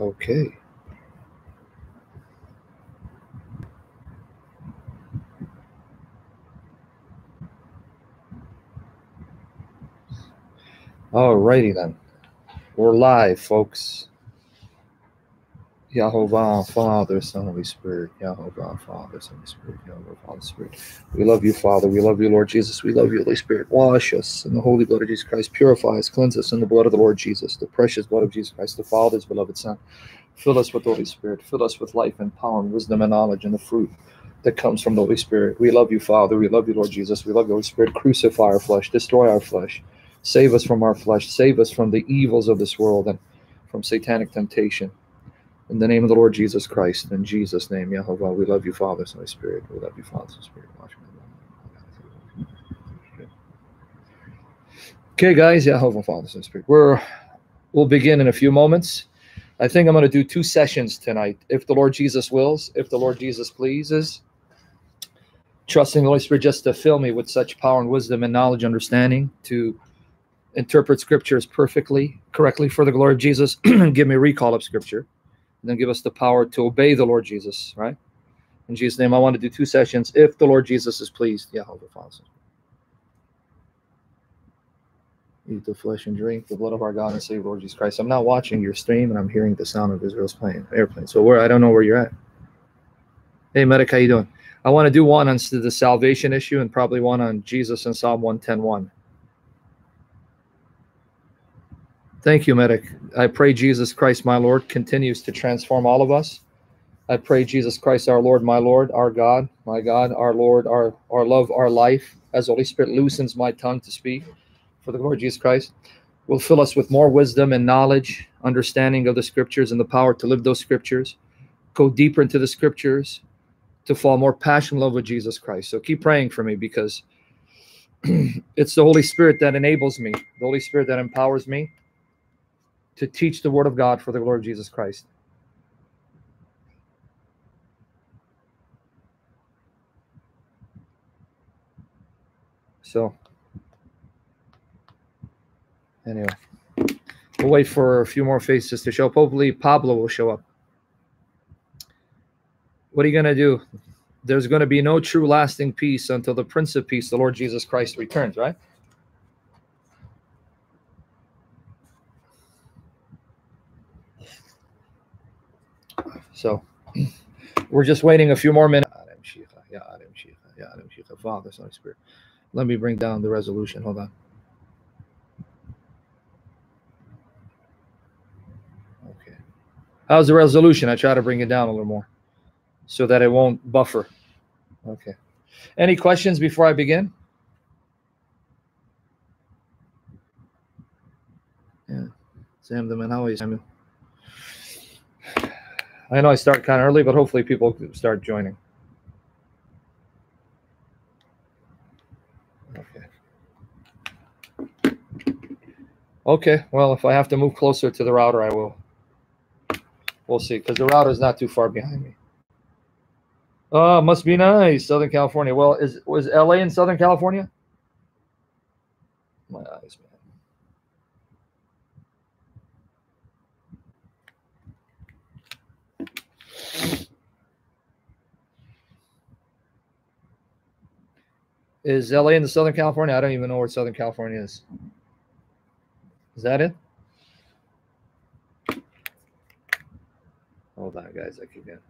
Okay. All righty then. We're live, folks. Yahovah, Father, Son, Holy Spirit. Yahovah, Father, Son, Holy Spirit. Yahovah, Father, Spirit. We love you, Father. We love you, Lord Jesus. We love you, Holy Spirit. Wash us in the holy blood of Jesus Christ. Purify us, cleanse us in the blood of the Lord Jesus, the precious blood of Jesus Christ, the Father's beloved Son. Fill us with the Holy Spirit. Fill us with life and power and wisdom and knowledge and the fruit that comes from the Holy Spirit. We love you, Father. We love you, Lord Jesus. We love you, Holy Spirit. Crucify our flesh. Destroy our flesh. Save us from our flesh. Save us from the evils of this world and from satanic temptation. In the name of the Lord Jesus Christ, in Jesus' name, Yahovah, we love you, Father, Son, Spirit. We love you, Father, Son, Spirit. Watch me. Okay, guys, Yahovah, Father, Son, Spirit. We're we'll begin in a few moments. I think I'm going to do two sessions tonight, if the Lord Jesus wills, if the Lord Jesus pleases. Trusting the Holy Spirit just to fill me with such power and wisdom and knowledge, understanding to interpret scriptures perfectly, correctly for the glory of Jesus, and give me recall of scripture and then give us the power to obey the Lord Jesus, right? In Jesus' name, I want to do two sessions if the Lord Jesus is pleased. Yahovah Father. Eat the flesh and drink the blood of our God and Savior Lord Jesus Christ. I'm not watching your stream and I'm hearing the sound of Israel's plane airplane. So where I don't know where you're at. Hey medic, how you doing? I want to do one on the salvation issue and probably one on Jesus and Psalm 110.1. Thank you, Medic. I pray Jesus Christ, my Lord, continues to transform all of us. I pray Jesus Christ, our Lord, my Lord, our God, my God, our Lord, our, our love, our life, as the Holy Spirit loosens my tongue to speak for the Lord Jesus Christ, will fill us with more wisdom and knowledge, understanding of the scriptures and the power to live those scriptures, go deeper into the scriptures, to fall more passion love with Jesus Christ. So keep praying for me because it's the Holy Spirit that enables me, the Holy Spirit that empowers me to teach the word of God for the glory of Jesus Christ. So, anyway, we'll wait for a few more faces to show up. Hopefully, Pablo will show up. What are you going to do? There's going to be no true lasting peace until the Prince of Peace, the Lord Jesus Christ, returns, right? So we're just waiting a few more minutes. Father, Son, Spirit. Let me bring down the resolution. Hold on. Okay. How's the resolution? I try to bring it down a little more so that it won't buffer. Okay. Any questions before I begin? Yeah. Sam the man, how are you, Samuel? I know I start kind of early, but hopefully people start joining. Okay. Okay, well, if I have to move closer to the router, I will. We'll see, because the router is not too far behind me. Oh, must be nice, Southern California. Well, is was LA in Southern California? My eyes, man. Is LA in the Southern California? I don't even know where Southern California is. Is that it? Hold on, guys. I keep getting.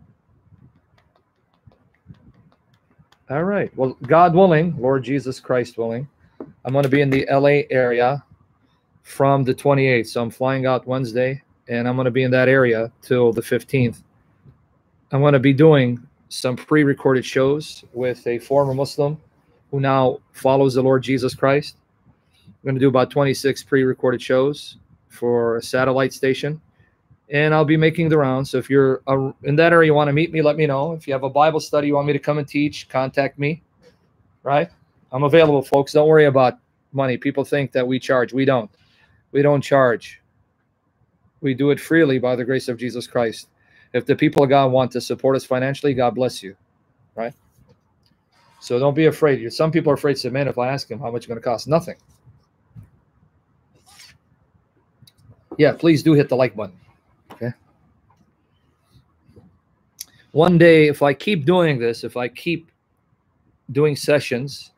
All right. Well, God willing, Lord Jesus Christ willing, I'm going to be in the LA area from the 28th. So I'm flying out Wednesday, and I'm going to be in that area till the 15th. I'm going to be doing some pre recorded shows with a former Muslim who now follows the Lord Jesus Christ. I'm going to do about 26 pre recorded shows for a satellite station. And I'll be making the rounds. So if you're uh, in that area, you want to meet me, let me know. If you have a Bible study you want me to come and teach, contact me. Right? I'm available, folks. Don't worry about money. People think that we charge. We don't. We don't charge. We do it freely by the grace of Jesus Christ. If the people of God want to support us financially, God bless you. Right? So don't be afraid. Some people are afraid to say, man, if I ask him how much it's going to cost, nothing. Yeah, please do hit the like button. Okay. one day, if I keep doing this, if I keep doing sessions,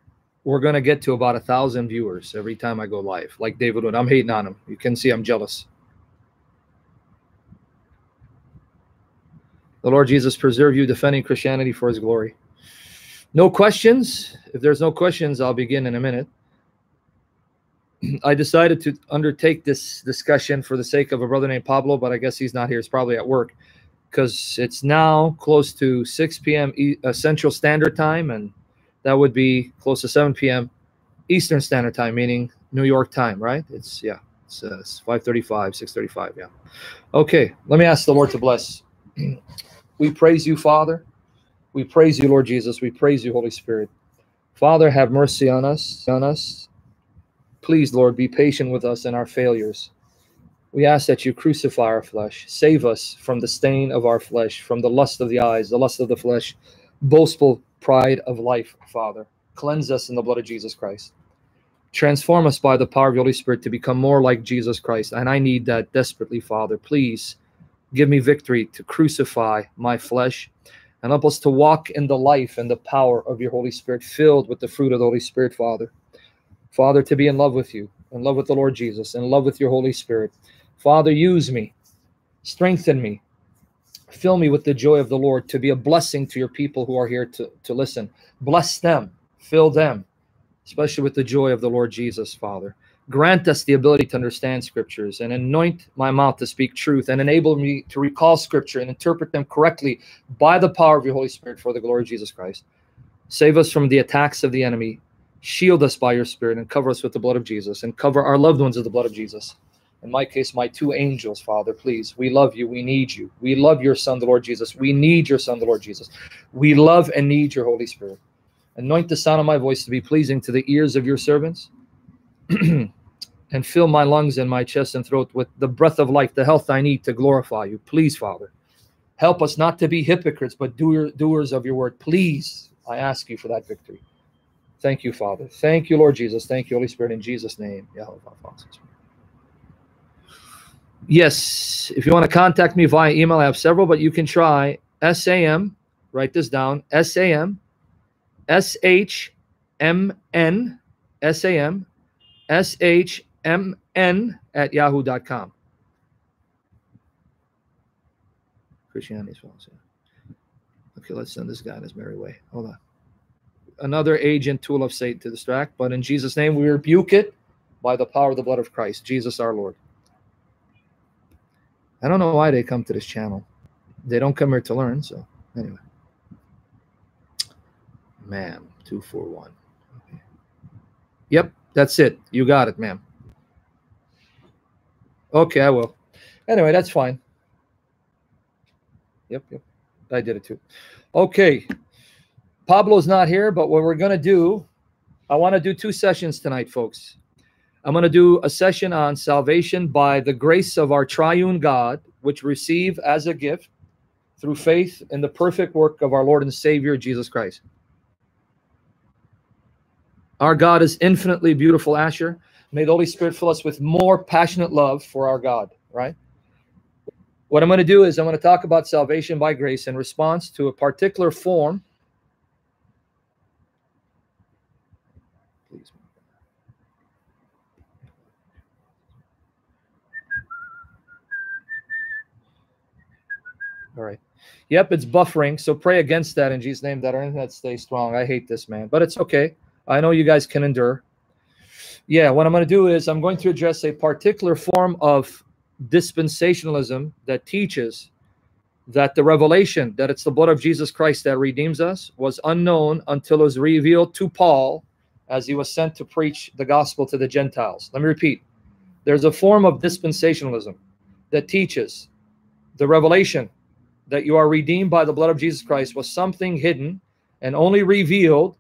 we're going to get to about a thousand viewers every time I go live. Like David Wood, I'm hating on him. You can see I'm jealous. The Lord Jesus preserve you, defending Christianity for his glory. No questions. If there's no questions, I'll begin in a minute. I decided to undertake this discussion for the sake of a brother named Pablo, but I guess he's not here. He's probably at work because it's now close to 6 p.m. Uh, Central Standard Time, and that would be close to 7 p.m. Eastern Standard Time, meaning New York time, right? It's yeah, it's, uh, it's 5:35, 6:35. Yeah. Okay, let me ask the Lord to bless. we praise you, Father. We praise you, Lord Jesus. We praise you, Holy Spirit. Father, have mercy on us, on us. Please, Lord, be patient with us in our failures. We ask that you crucify our flesh. Save us from the stain of our flesh, from the lust of the eyes, the lust of the flesh, boastful pride of life, Father. Cleanse us in the blood of Jesus Christ. Transform us by the power of the Holy Spirit to become more like Jesus Christ. And I need that desperately, Father. Please give me victory to crucify my flesh and help us to walk in the life and the power of your Holy Spirit, filled with the fruit of the Holy Spirit, Father. Father, to be in love with you, in love with the Lord Jesus, in love with your Holy Spirit. Father, use me, strengthen me, fill me with the joy of the Lord to be a blessing to your people who are here to, to listen. Bless them, fill them, especially with the joy of the Lord Jesus, Father. Grant us the ability to understand scriptures and anoint my mouth to speak truth and enable me to recall scripture and interpret them correctly by the power of your Holy Spirit for the glory of Jesus Christ. Save us from the attacks of the enemy. Shield us by your Spirit and cover us with the blood of Jesus and cover our loved ones with the blood of Jesus in my case, my two angels, Father, please. We love you. We need you. We love your Son, the Lord Jesus. We need your Son, the Lord Jesus. We love and need your Holy Spirit. Anoint the sound of my voice to be pleasing to the ears of your servants. and fill my lungs and my chest and throat with the breath of life, the health I need to glorify you. Please, Father. Help us not to be hypocrites, but doer, doers of your word. Please, I ask you for that victory. Thank you, Father. Thank you, Lord Jesus. Thank you, Holy Spirit. In Jesus' name. Yes, if you want to contact me via email, I have several, but you can try SAM, write this down SAM, SHMN, SAM, SHMN at yahoo.com. Christianity as well. Okay, let's send this guy on his merry way. Hold on. Another agent, tool of Satan to distract, but in Jesus' name we rebuke it by the power of the blood of Christ, Jesus our Lord. I don't know why they come to this channel. They don't come here to learn. So anyway, ma'am, two four one. Okay. Yep, that's it. You got it, ma'am. Okay, I will. Anyway, that's fine. Yep, yep. I did it too. Okay. Pablo's not here, but what we're going to do, I want to do two sessions tonight, folks. I'm going to do a session on salvation by the grace of our triune God, which receive as a gift through faith in the perfect work of our Lord and Savior Jesus Christ. Our God is infinitely beautiful, Asher. May the Holy Spirit fill us with more passionate love for our God, right? What I'm going to do is I'm going to talk about salvation by grace in response to a particular form All right. Yep, it's buffering. So pray against that in Jesus' name that our internet stays strong. I hate this, man, but it's okay. I know you guys can endure. Yeah, what I'm going to do is I'm going to address a particular form of dispensationalism that teaches that the revelation that it's the blood of Jesus Christ that redeems us was unknown until it was revealed to Paul as he was sent to preach the gospel to the Gentiles. Let me repeat. There's a form of dispensationalism that teaches the revelation that you are redeemed by the blood of Jesus Christ was something hidden and only revealed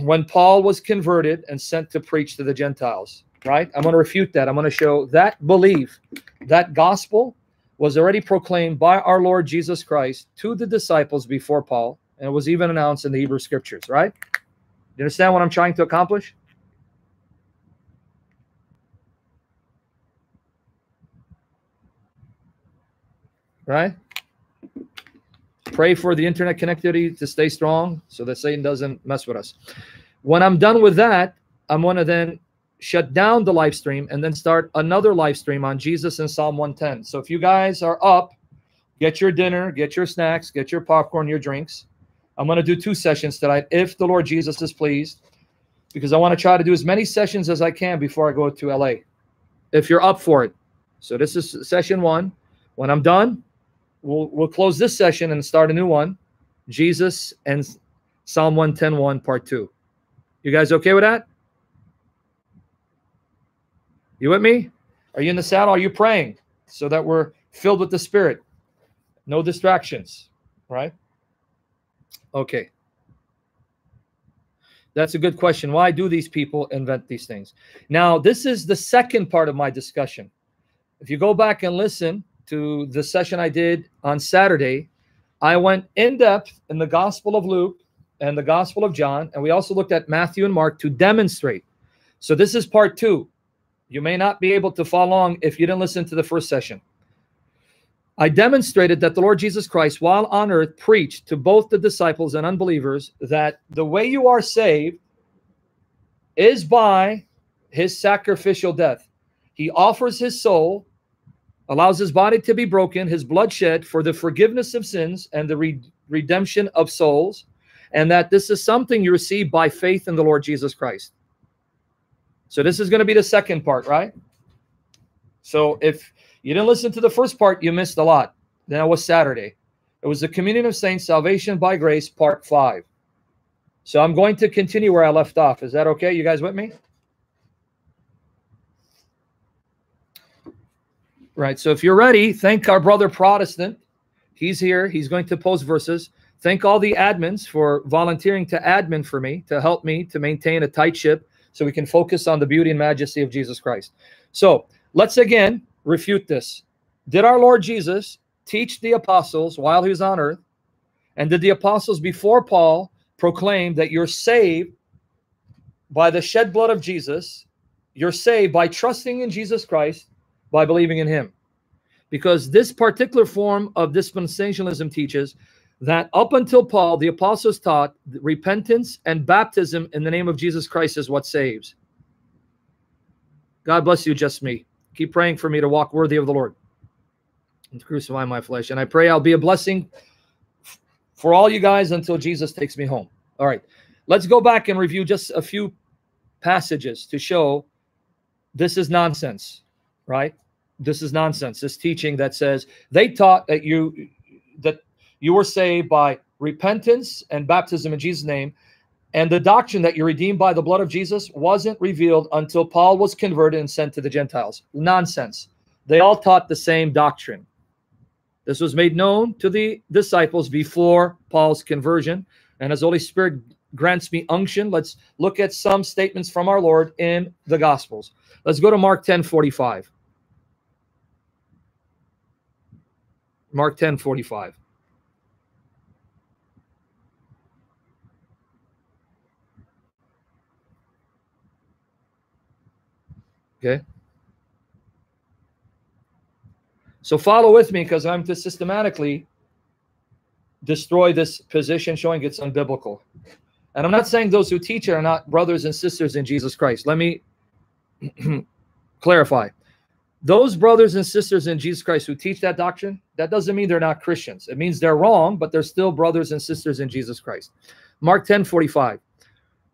when Paul was converted and sent to preach to the Gentiles. Right? I'm going to refute that. I'm going to show that belief, that gospel was already proclaimed by our Lord Jesus Christ to the disciples before Paul, and it was even announced in the Hebrew scriptures, right? You understand what I'm trying to accomplish? Right? Pray for the internet connectivity to stay strong so that Satan doesn't mess with us. When I'm done with that, I'm going to then shut down the live stream and then start another live stream on Jesus and Psalm 110. So if you guys are up, get your dinner, get your snacks, get your popcorn, your drinks. I'm going to do two sessions tonight if the Lord Jesus is pleased, because I want to try to do as many sessions as I can before I go to LA. If you're up for it. So this is session one. When I'm done, we'll we'll close this session and start a new one. Jesus and Psalm 110 part two. You guys okay with that? You with me? Are you in the saddle? Are you praying so that we're filled with the Spirit? No distractions, right? Okay. That's a good question. Why do these people invent these things? Now, this is the second part of my discussion. If you go back and listen to the session I did on Saturday, I went in depth in the Gospel of Luke and the Gospel of John, and we also looked at Matthew and Mark to demonstrate. So, this is part two. You may not be able to follow along if you didn't listen to the first session. I demonstrated that the Lord Jesus Christ, while on earth, preached to both the disciples and unbelievers that the way you are saved is by his sacrificial death. He offers his soul, allows his body to be broken, his blood shed for the forgiveness of sins and the re redemption of souls, and that this is something you receive by faith in the Lord Jesus Christ. So this is going to be the second part, right? So if you didn't listen to the first part, you missed a lot. That was Saturday. It was the Communion of Saints, Salvation by Grace, part five. So I'm going to continue where I left off. Is that okay? You guys with me? Right. So if you're ready, thank our brother Protestant. He's here. He's going to post verses. Thank all the admins for volunteering to admin for me to help me to maintain a tight ship so we can focus on the beauty and majesty of Jesus Christ. So let's again refute this. Did our Lord Jesus teach the apostles while he was on earth? And did the apostles before Paul proclaim that you're saved by the shed blood of Jesus? You're saved by trusting in Jesus Christ, by believing in him. Because this particular form of dispensationalism teaches that up until Paul, the apostles taught repentance and baptism in the name of Jesus Christ is what saves. God bless you, just me. Keep praying for me to walk worthy of the Lord and to crucify my flesh. And I pray I'll be a blessing for all you guys until Jesus takes me home. All right, let's go back and review just a few passages to show this is nonsense, right? This is nonsense. This teaching that says they taught that you that you were saved by repentance and baptism in Jesus' name. And the doctrine that you're redeemed by the blood of Jesus wasn't revealed until Paul was converted and sent to the Gentiles. Nonsense. They all taught the same doctrine. This was made known to the disciples before Paul's conversion. And as Holy Spirit grants me unction, let's look at some statements from our Lord in the Gospels. Let's go to Mark 10 45. Mark 10 45. Okay. So follow with me because I'm to systematically destroy this position showing it's unbiblical. And I'm not saying those who teach it are not brothers and sisters in Jesus Christ. Let me clarify. Those brothers and sisters in Jesus Christ who teach that doctrine, that doesn't mean they're not Christians. It means they're wrong, but they're still brothers and sisters in Jesus Christ. Mark 10 45.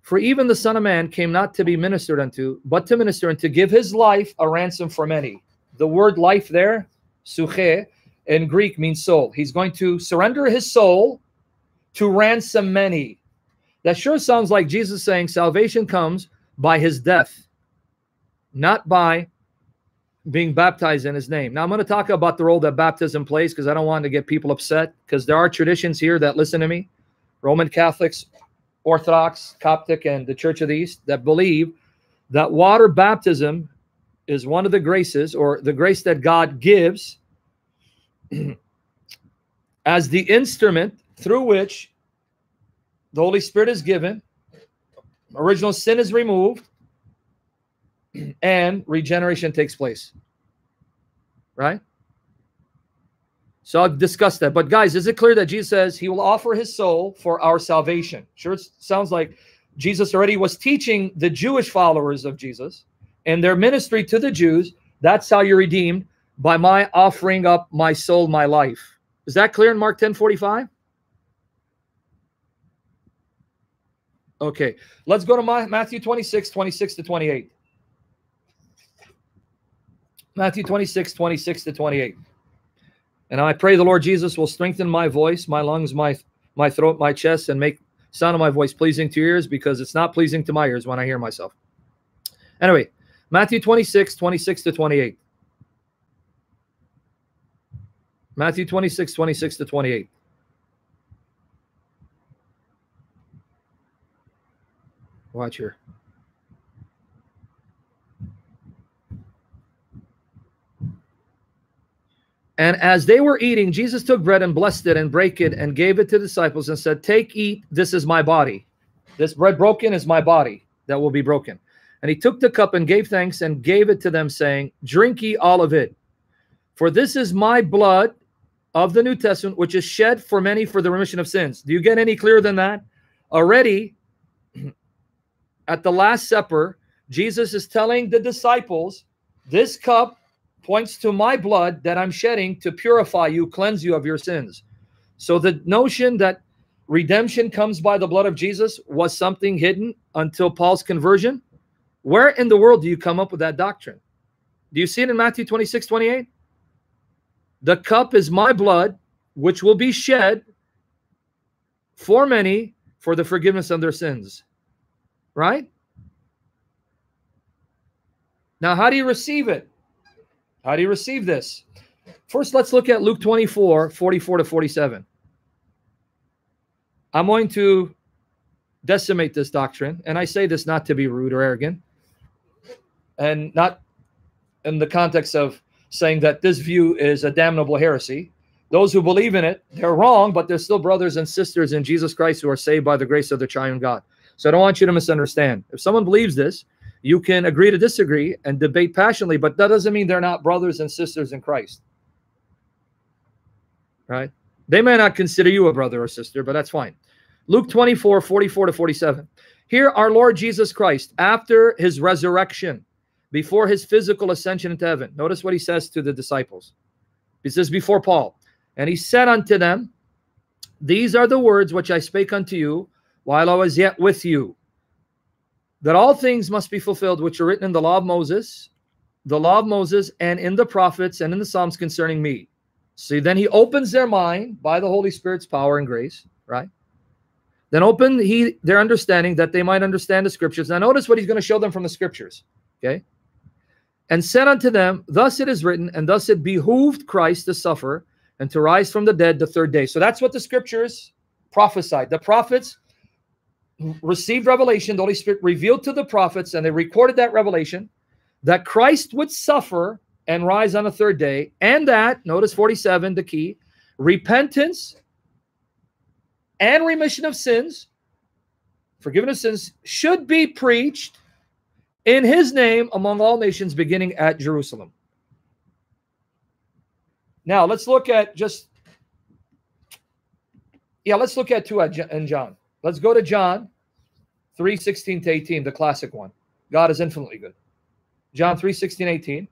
For even the Son of Man came not to be ministered unto, but to minister and to give his life a ransom for many. The word life there, psuche, in Greek means soul. He's going to surrender his soul to ransom many. That sure sounds like Jesus saying salvation comes by his death, not by being baptized in his name. Now, I'm going to talk about the role that baptism plays because I don't want to get people upset because there are traditions here that listen to me. Roman Catholics Orthodox, Coptic, and the Church of the East that believe that water baptism is one of the graces or the grace that God gives as the instrument through which the Holy Spirit is given, original sin is removed, and regeneration takes place. Right? So I'll discuss that. But guys, is it clear that Jesus says he will offer his soul for our salvation? Sure, it sounds like Jesus already was teaching the Jewish followers of Jesus and their ministry to the Jews. That's how you're redeemed by my offering up my soul, my life. Is that clear in Mark 10 45? Okay, let's go to my, Matthew 26, 26 to 28. Matthew 26, 26 to 28. And I pray the Lord Jesus will strengthen my voice, my lungs, my my throat, my chest, and make sound of my voice pleasing to your ears because it's not pleasing to my ears when I hear myself. Anyway, Matthew 26, 26 to 28. Matthew 26, 26 to 28. Watch here. And as they were eating, Jesus took bread and blessed it and brake it and gave it to the disciples and said, Take, eat, this is my body. This bread broken is my body that will be broken. And he took the cup and gave thanks and gave it to them, saying, Drink ye all of it. For this is my blood of the New Testament, which is shed for many for the remission of sins. Do you get any clearer than that? Already at the Last Supper, Jesus is telling the disciples, This cup points to my blood that I'm shedding to purify you, cleanse you of your sins. So the notion that redemption comes by the blood of Jesus was something hidden until Paul's conversion. Where in the world do you come up with that doctrine? Do you see it in Matthew 26, 28? The cup is my blood, which will be shed for many for the forgiveness of their sins. Right? Now, how do you receive it? How do you receive this? First, let's look at Luke 24, 44 to 47. I'm going to decimate this doctrine, and I say this not to be rude or arrogant, and not in the context of saying that this view is a damnable heresy. Those who believe in it, they're wrong, but they're still brothers and sisters in Jesus Christ who are saved by the grace of the triune God. So I don't want you to misunderstand. If someone believes this, you can agree to disagree and debate passionately, but that doesn't mean they're not brothers and sisters in Christ. Right? They may not consider you a brother or sister, but that's fine. Luke 24, 44 to 47. Here, our Lord Jesus Christ, after his resurrection, before his physical ascension into heaven, notice what he says to the disciples. He says, Before Paul, and he said unto them, These are the words which I spake unto you while I was yet with you that all things must be fulfilled which are written in the law of Moses, the law of Moses, and in the prophets and in the Psalms concerning me. See, then he opens their mind by the Holy Spirit's power and grace, right? Then open he their understanding that they might understand the scriptures. Now notice what he's going to show them from the scriptures. Okay. And said unto them, Thus it is written, and thus it behooved Christ to suffer and to rise from the dead the third day. So that's what the scriptures prophesied. The prophets received revelation, the Holy Spirit revealed to the prophets, and they recorded that revelation that Christ would suffer and rise on the third day, and that, notice 47, the key, repentance and remission of sins, forgiveness of sins, should be preached in his name among all nations, beginning at Jerusalem. Now, let's look at just, yeah, let's look at two in John. Let's go to John 3 16 to 18, the classic one. God is infinitely good. John 3 16, 18.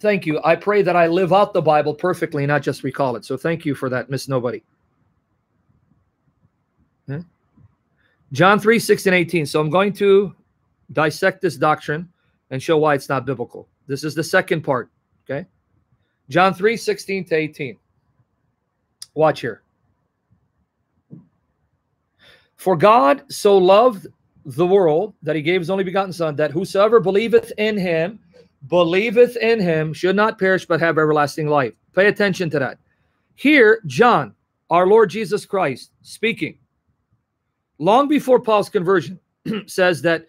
Thank you. I pray that I live out the Bible perfectly, not just recall it. So thank you for that, Miss Nobody. Okay. John 3 16, 18. So I'm going to dissect this doctrine and show why it's not biblical. This is the second part. Okay. John 3 16 to 18. Watch here. For God so loved the world that he gave his only begotten Son, that whosoever believeth in him, believeth in him, should not perish but have everlasting life. Pay attention to that. Here, John, our Lord Jesus Christ, speaking, long before Paul's conversion, says that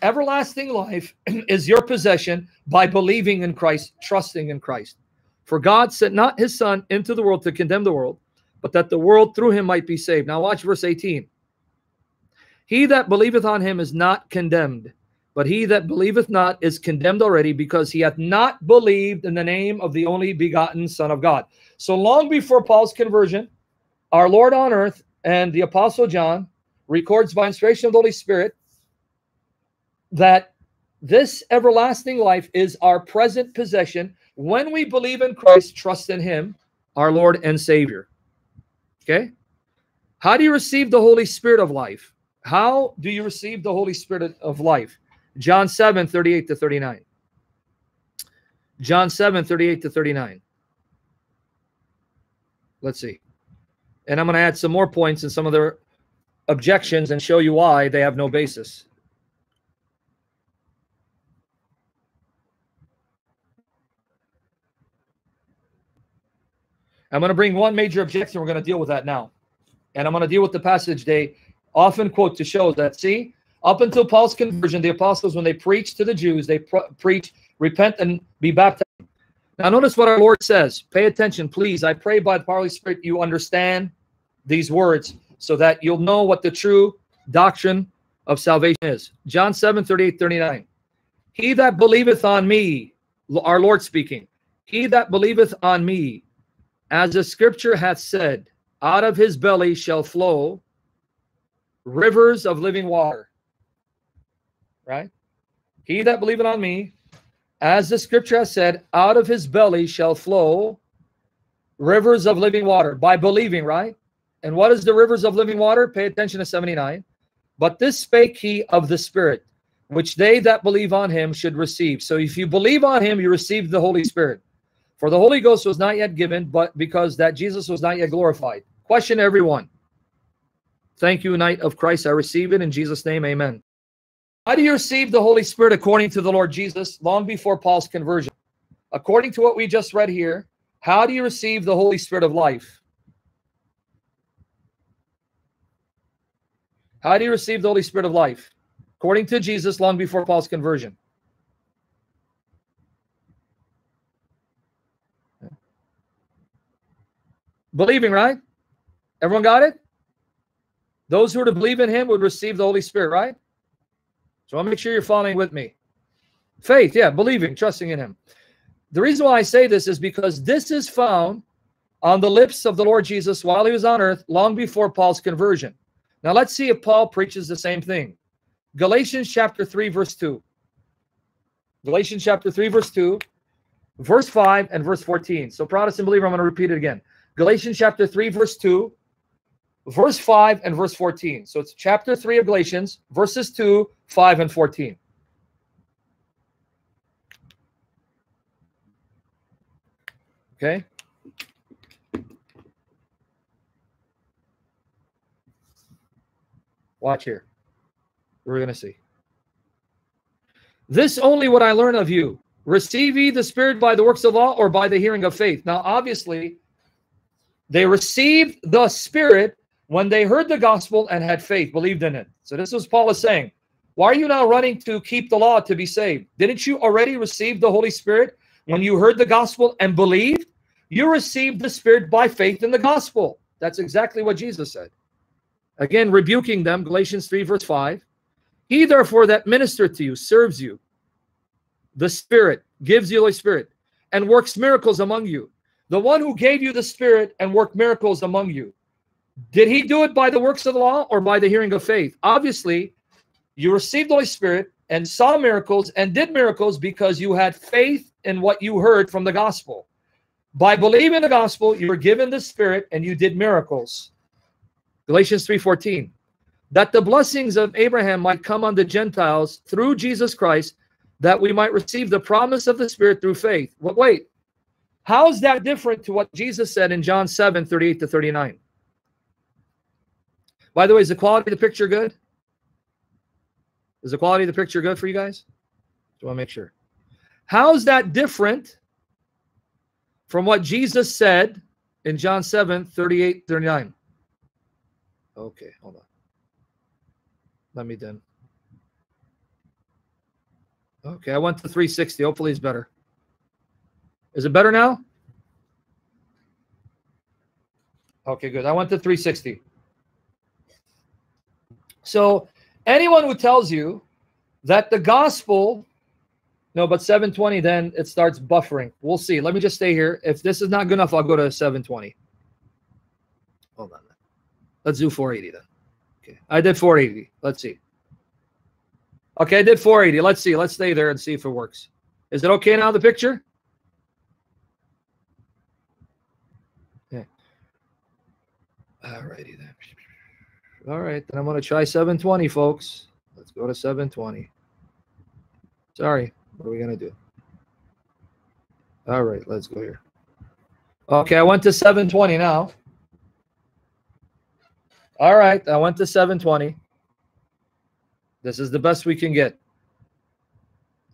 everlasting life is your possession by believing in Christ, trusting in Christ. For God sent not his Son into the world to condemn the world, but that the world through him might be saved. Now, watch verse 18. He that believeth on him is not condemned, But he that believeth not is condemned already because he hath not believed in the name of the only begotten Son of God. So long before Paul's conversion, our Lord on earth and the Apostle John records by inspiration of the Holy Spirit that this everlasting life is our present possession when we believe in Christ, trust in Him, our Lord and Savior. Okay? How do you receive the Holy Spirit of life? How do you receive the Holy Spirit of life? John 7, 38 to 39. John 7, 38 to 39. Let's see. And I'm going to add some more points and some of their objections and show you why they have no basis. I'm going to bring one major objection. We're going to deal with that now. And I'm going to deal with the passage they often quote to show that, see, up until Paul's conversion, the apostles, when they preached to the Jews, they preach, repent and be baptized. Now, notice what our Lord says. Pay attention, please. I pray by the Holy Spirit you understand these words so that you'll know what the true doctrine of salvation is. John 7 38 39. He that believeth on me, our Lord speaking, he that believeth on me, as the scripture hath said, out of his belly shall flow rivers of living water right? He that believeth on me, as the scripture has said, out of his belly shall flow rivers of living water by believing, right? And what is the rivers of living water? Pay attention to 79. But this spake he of the Spirit, which they that believe on him should receive. So if you believe on him, you receive the Holy Spirit. For the Holy Ghost was not yet given, but because that Jesus was not yet glorified. Question everyone. Thank you, Knight of Christ. I receive it in Jesus' name. Amen. How do you receive the Holy Spirit according to the Lord Jesus long before Paul's conversion? According to what we just read here, how do you receive the Holy Spirit of life? How do you receive the Holy Spirit of life? According to Jesus, long before Paul's conversion. Believing, right? Everyone got it? Those who are to believe in him would receive the Holy Spirit, right? So I'll make sure you're following with me. Faith, yeah, believing, trusting in him. The reason why I say this is because this is found on the lips of the Lord Jesus while he was on earth, long before Paul's conversion. Now let's see if Paul preaches the same thing. Galatians chapter 3, verse 2. Galatians chapter 3, verse 2, verse 5, and verse 14. So, Protestant believer, I'm going to repeat it again. Galatians chapter 3, verse 2, verse 5 and verse 14. So it's chapter 3 of Galatians, verses 2, 5, and 14. Okay? Watch here. We're going to see. This only what I learn of you. Receive ye the Spirit by the works of law or by the hearing of faith. Now, obviously, they received the Spirit when they heard the gospel and had faith, believed in it. So this is Paul is saying. Why are you now running to keep the law to be saved? Didn't you already receive the Holy Spirit when you heard the gospel and believed? You received the Spirit by faith in the gospel. That's exactly what Jesus said. Again, rebuking them, Galatians 3, verse 5. He therefore that ministered to you serves you. The Spirit gives you the Spirit and works miracles among you. The one who gave you the Spirit and worked miracles among you did he do it by the works of the law or by the hearing of faith? Obviously, you received the Holy Spirit and saw miracles and did miracles because you had faith in what you heard from the gospel. By believing the gospel, you were given the Spirit and you did miracles. Galatians 3:14. That the blessings of Abraham might come on the Gentiles through Jesus Christ, that we might receive the promise of the Spirit through faith. But wait, how is that different to what Jesus said in John 7, 38 to 39? By the way, is the quality of the picture good? Is the quality of the picture good for you guys? I want to make sure. How's that different from what Jesus said in John 7, 38, 39? Okay, hold on. Let me then. Okay, I went to 360. Hopefully it's better. Is it better now? Okay, good. I went to 360. So anyone who tells you that the gospel no, but 720, then it starts buffering. We'll see. Let me just stay here. If this is not good enough, I'll go to 720. Hold on. Let's do 480 then. Okay. I did 480. Let's see. Okay, I did 480. Let's see. Let's stay there and see if it works. Is it okay now, the picture? Okay. All righty then. All right, then I'm going to try 720, folks. Let's go to 720. Sorry. What are we going to do? All right, let's go here. Okay, I went to 720 now. All right, I went to 720. This is the best we can get.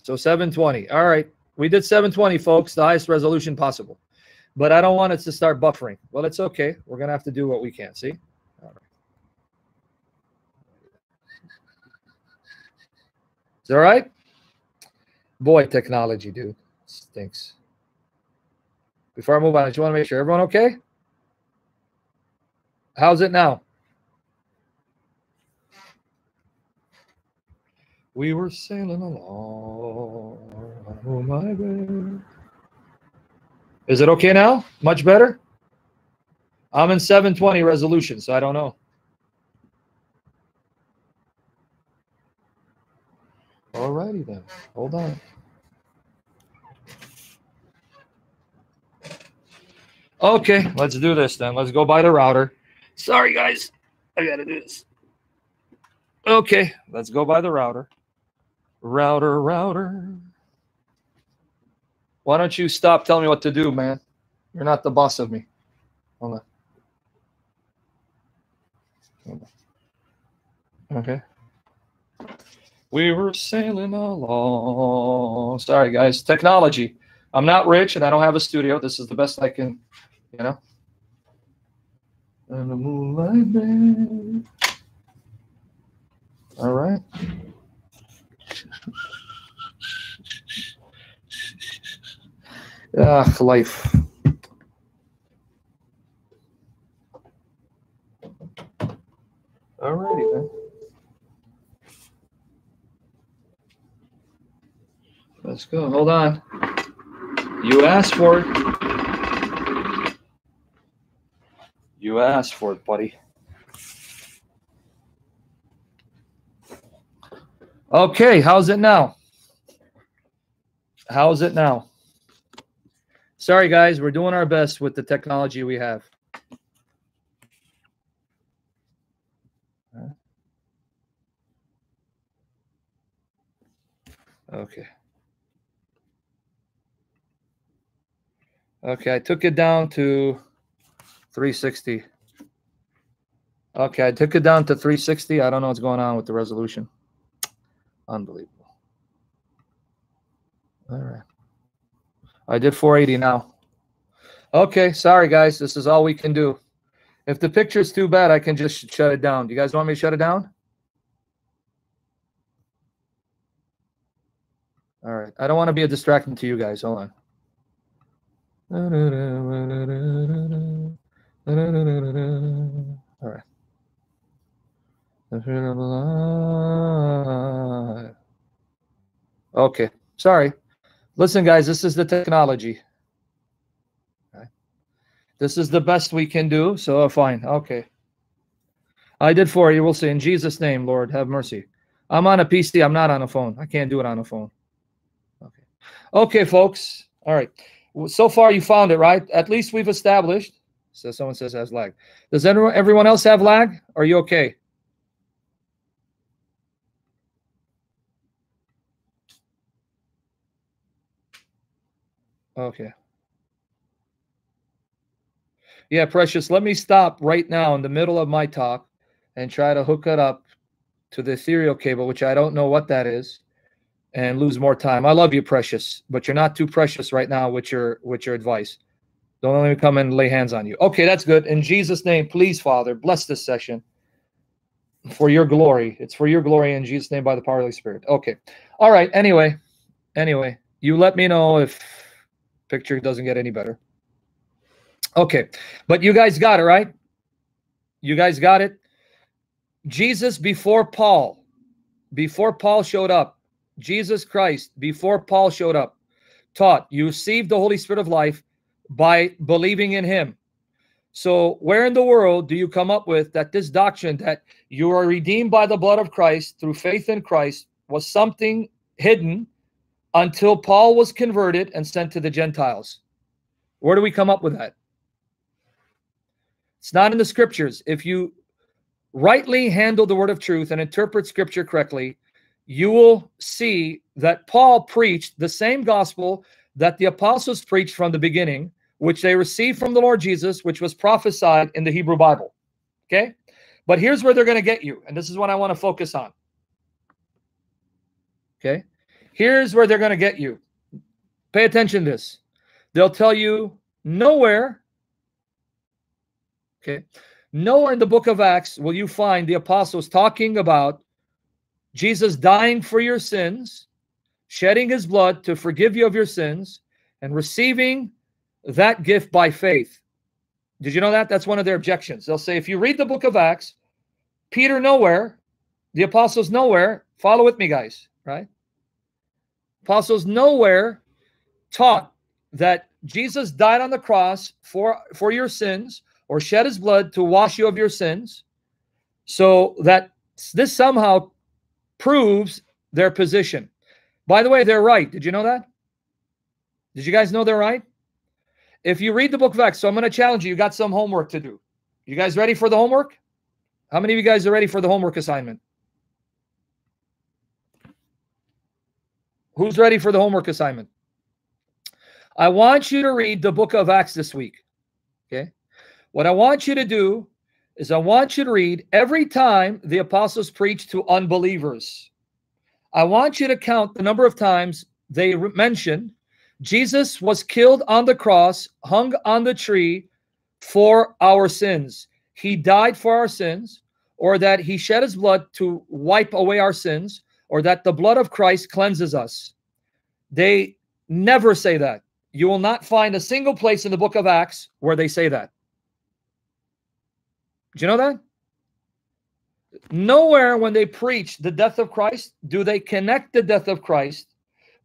So 720. All right, we did 720, folks, the highest resolution possible. But I don't want it to start buffering. Well, it's okay. We're going to have to do what we can. See? All right. All right? Boy, technology, dude. Stinks. Before I move on, I just want to make sure everyone okay? How's it now? We were sailing along. Oh my God. Is it okay now? Much better? I'm in 720 resolution, so I don't know. Then. Hold on. Okay, let's do this then. Let's go by the router. Sorry, guys. I got to do this. Okay, let's go by the router. Router, router. Why don't you stop telling me what to do, man? You're not the boss of me. Hold on. Hold on. Okay. We were sailing along. Sorry, guys. Technology. I'm not rich and I don't have a studio. This is the best I can you know? And the moonlight band. All right. Ah, life. All righty then. Let's go. Hold on. You asked for it. You asked for it, buddy. Okay, how's it now? How's it now? Sorry, guys, we're doing our best with the technology we have. Okay. Okay, I took it down to 360. Okay, I took it down to 360. I don't know what's going on with the resolution. Unbelievable. All right. I did 480 now. Okay, sorry guys. This is all we can do. If the picture is too bad, I can just shut it down. Do you guys want me to shut it down? All right. I don't want to be a distraction to you guys. Hold on. All right. Okay. Sorry. Listen, guys, this is the technology. This is the best we can do. So, fine. Okay. I did for you. We'll see. In Jesus' name, Lord, have mercy. I'm on a PC. I'm not on a phone. I can't do it on a phone. Okay. Okay, folks. All right. So far, you found it, right? At least we've established so someone says has lag. Does everyone everyone else have lag? Are you okay? Okay. Yeah, Precious, let me stop right now in the middle of my talk and try to hook it up to the ethereal cable, which I don't know what that is, and lose more time. I love you, Precious, but you're not too precious right now with your with your advice. Don't let me come and lay hands on you. Okay, that's good. In Jesus' name, please, Father, bless this session for your glory. It's for your glory in Jesus' name by the power of the Spirit. Okay. All right. Anyway, anyway, you let me know if picture doesn't get any better. Okay. But you guys got it, right? You guys got it? Jesus before Paul, before Paul showed up, Jesus Christ, before Paul showed up, taught you receive the Holy Spirit of life by believing in him. So, where in the world do you come up with that this doctrine that you are redeemed by the blood of Christ through faith in Christ was something hidden until Paul was converted and sent to the Gentiles? Where do we come up with that? It's not in the scriptures. If you rightly handle the word of truth and interpret scripture correctly, you will see that Paul preached the same gospel that the apostles preached from the beginning, which they received from the Lord Jesus, which was prophesied in the Hebrew Bible. Okay? But here's where they're going to get you, and this is what I want to focus on. Okay? Here's where they're going to get you. Pay attention to this. They'll tell you nowhere, okay, nowhere in the book of Acts will you find the apostles talking about Jesus dying for your sins, shedding his blood to forgive you of your sins, and receiving that gift by faith. Did you know that? That's one of their objections. They'll say, if you read the book of Acts, Peter nowhere, the apostles nowhere, follow with me, guys, right? Apostles nowhere taught that Jesus died on the cross for, for your sins or shed his blood to wash you of your sins. So that this somehow proves their position. By the way, they're right. Did you know that? Did you guys know they're right? If you read the book of Acts, so I'm going to challenge you. You got some homework to do. You guys ready for the homework? How many of you guys are ready for the homework assignment? Who's ready for the homework assignment? I want you to read the book of Acts this week. Okay. What I want you to do is I want you to read every time the apostles preached to unbelievers. I want you to count the number of times they mention Jesus was killed on the cross, hung on the tree for our sins. He died for our sins, or that he shed his blood to wipe away our sins, or that the blood of Christ cleanses us. They never say that. You will not find a single place in the book of Acts where they say that. Do you know that? Nowhere when they preach the death of Christ do they connect the death of Christ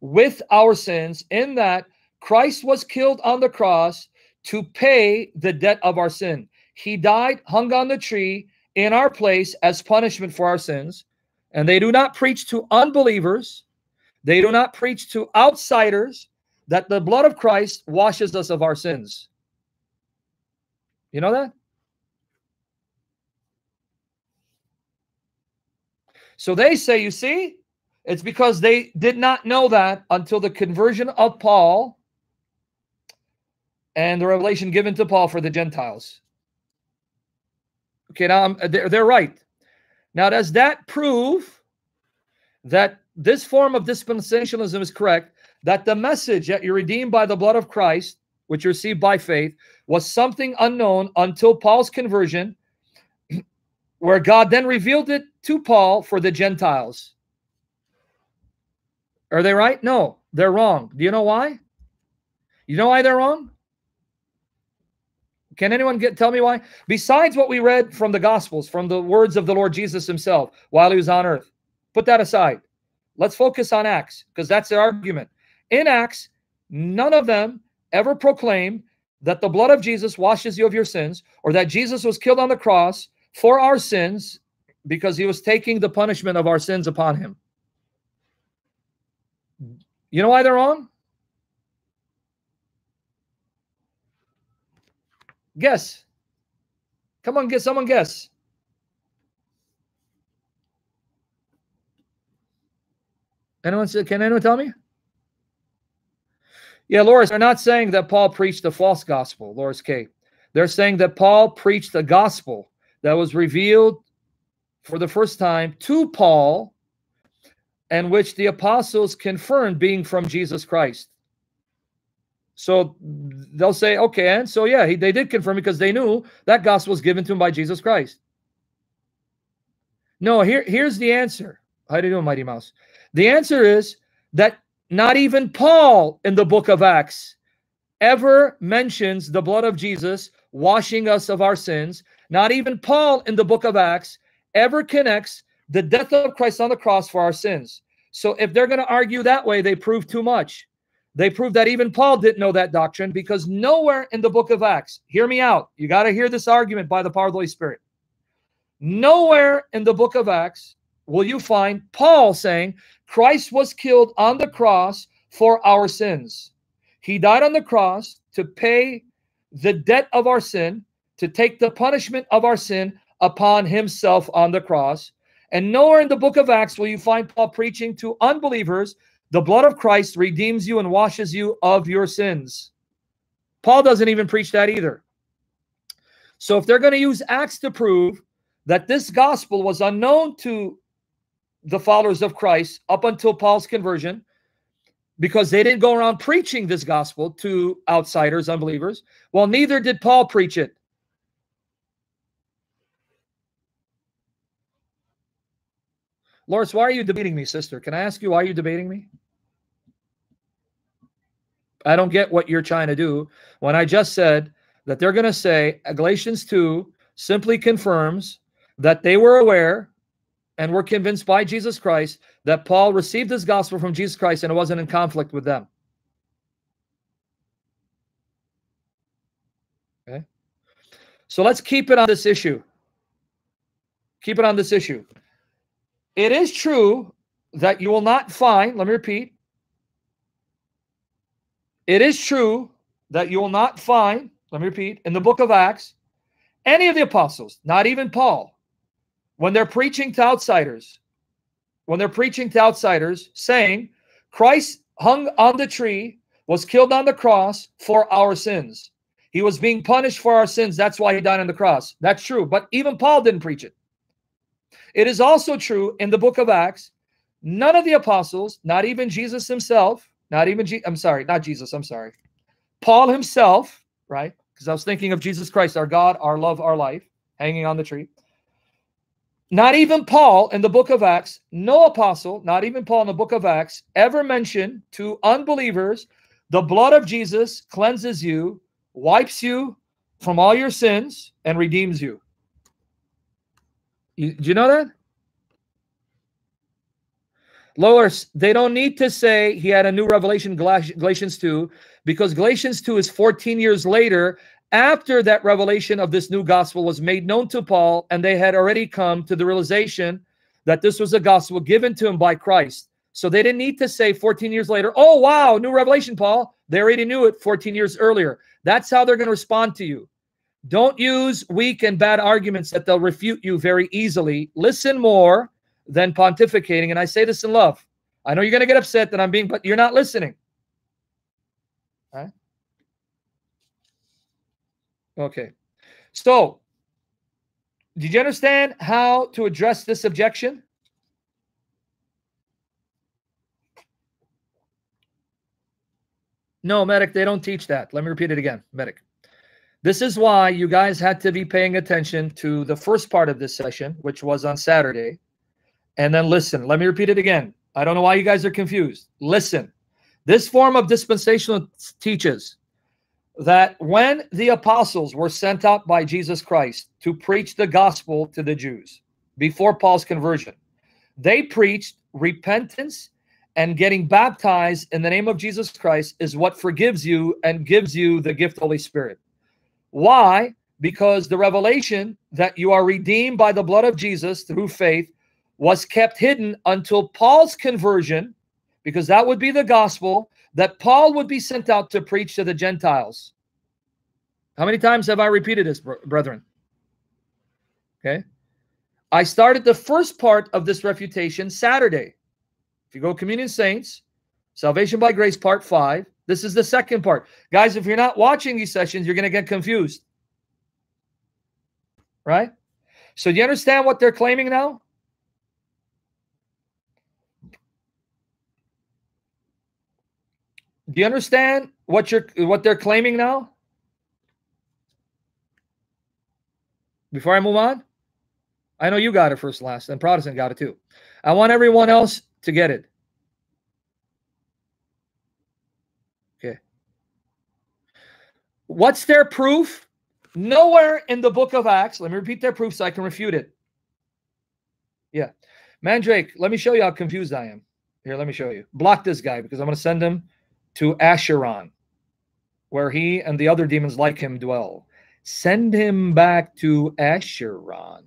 with our sins, in that Christ was killed on the cross to pay the debt of our sin. He died, hung on the tree in our place as punishment for our sins. And they do not preach to unbelievers, they do not preach to outsiders that the blood of Christ washes us of our sins. You know that? So they say, you see, it's because they did not know that until the conversion of Paul and the revelation given to Paul for the Gentiles. Okay, now um, they're, they're right. Now, does that prove that this form of dispensationalism is correct? That the message that you're redeemed by the blood of Christ, which you received by faith, was something unknown until Paul's conversion, where God then revealed it to Paul for the Gentiles. Are they right? No, they're wrong. Do you know why? You know why they're wrong? Can anyone get tell me why? Besides what we read from the Gospels, from the words of the Lord Jesus himself while he was on earth, put that aside. Let's focus on Acts because that's their argument. In Acts, none of them ever proclaim that the blood of Jesus washes you of your sins or that Jesus was killed on the cross for our sins because he was taking the punishment of our sins upon him. You know why they're wrong? Guess. Come on, get someone guess. Anyone say, can anyone tell me? Yeah, Loris, they're not saying that Paul preached a false gospel, Loris K. They're saying that Paul preached a gospel that was revealed for the first time to Paul and which the apostles confirmed being from Jesus Christ. So they'll say, okay, and so yeah, he, they did confirm because they knew that gospel was given to him by Jesus Christ. No, here, here's the answer. How do you do, Mighty Mouse? The answer is that not even Paul in the book of Acts ever mentions the blood of Jesus washing us of our sins. Not even Paul in the book of Acts ever connects the death of Christ on the cross for our sins. So if they're going to argue that way, they prove too much. They prove that even Paul didn't know that doctrine because nowhere in the book of Acts, hear me out. You got to hear this argument by the power of the Holy Spirit. Nowhere in the book of Acts will you find Paul saying Christ was killed on the cross for our sins. He died on the cross to pay the debt of our sin, to take the punishment of our sin upon himself on the cross. And nowhere in the book of Acts will you find Paul preaching to unbelievers the blood of Christ redeems you and washes you of your sins. Paul doesn't even preach that either. So if they're going to use Acts to prove that this gospel was unknown to the followers of Christ up until Paul's conversion, because they didn't go around preaching this gospel to outsiders, unbelievers, well, neither did Paul preach it. Loris, why are you debating me, sister? Can I ask you why you're debating me? I don't get what you're trying to do when I just said that they're going to say Galatians 2 simply confirms that they were aware and were convinced by Jesus Christ that Paul received this gospel from Jesus Christ and it wasn't in conflict with them. Okay. So let's keep it on this issue. Keep it on this issue. It is true that you will not find, let me repeat, it is true that you will not find, let me repeat, in the book of Acts, any of the apostles, not even Paul, when they're preaching to outsiders, when they're preaching to outsiders, saying, Christ hung on the tree, was killed on the cross for our sins. He was being punished for our sins. That's why he died on the cross. That's true. But even Paul didn't preach it. It is also true in the book of Acts, none of the apostles, not even Jesus himself, not even, Je- I'm sorry, not Jesus, I'm sorry, Paul himself, right? Because I was thinking of Jesus Christ, our God, our love, our life, hanging on the tree. Not even Paul in the book of Acts, no apostle, not even Paul in the book of Acts, ever mentioned to unbelievers the blood of Jesus cleanses you, wipes you from all your sins, and redeems you. You, do you know that? Lois, they don't need to say he had a new revelation, Galatians 2, because Galatians 2 is 14 years later after that revelation of this new gospel was made known to Paul, and they had already come to the realization that this was a gospel given to him by Christ. So they didn't need to say 14 years later, oh, wow, new revelation, Paul. They already knew it 14 years earlier. That's how they're going to respond to you. Don't use weak and bad arguments that they'll refute you very easily. Listen more than pontificating. And I say this in love. I know you're going to get upset that I'm being, but you're not listening. Right? Okay. So, did you understand how to address this objection? No, medic, they don't teach that. Let me repeat it again, medic. This is why you guys had to be paying attention to the first part of this session, which was on Saturday. And then listen, let me repeat it again. I don't know why you guys are confused. Listen, this form of dispensational teaches that when the apostles were sent out by Jesus Christ to preach the gospel to the Jews before Paul's conversion, they preached repentance and getting baptized in the name of Jesus Christ is what forgives you and gives you the gift of the Holy Spirit. Why? Because the revelation that you are redeemed by the blood of Jesus through faith was kept hidden until Paul's conversion, because that would be the gospel that Paul would be sent out to preach to the Gentiles. How many times have I repeated this, brethren? Okay. I started the first part of this refutation Saturday. If you go Communion Saints, Salvation by Grace, part five, this is the second part. Guys, if you're not watching these sessions, you're going to get confused. Right? So do you understand what they're claiming now? Do you understand what you're what they're claiming now? Before I move on, I know you got it first last, and Protestant got it too. I want everyone else to get it. What's their proof? Nowhere in the book of Acts. Let me repeat their proof so I can refute it. Yeah. Mandrake, let me show you how confused I am. Here, let me show you. Block this guy because I'm going to send him to Acheron, where he and the other demons like him dwell. Send him back to Acheron.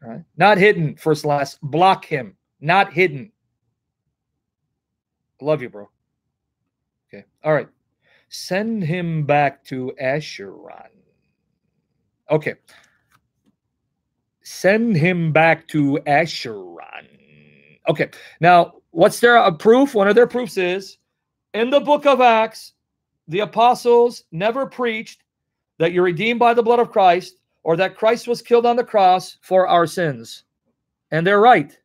Right? Not hidden, first last. Block him. Not hidden. Love you, bro. Okay. All right. Send him back to Acheron. Okay. Send him back to Acheron. Okay. Now, what's their proof? One of their proofs is in the book of Acts, the apostles never preached that you're redeemed by the blood of Christ or that Christ was killed on the cross for our sins. And they're right.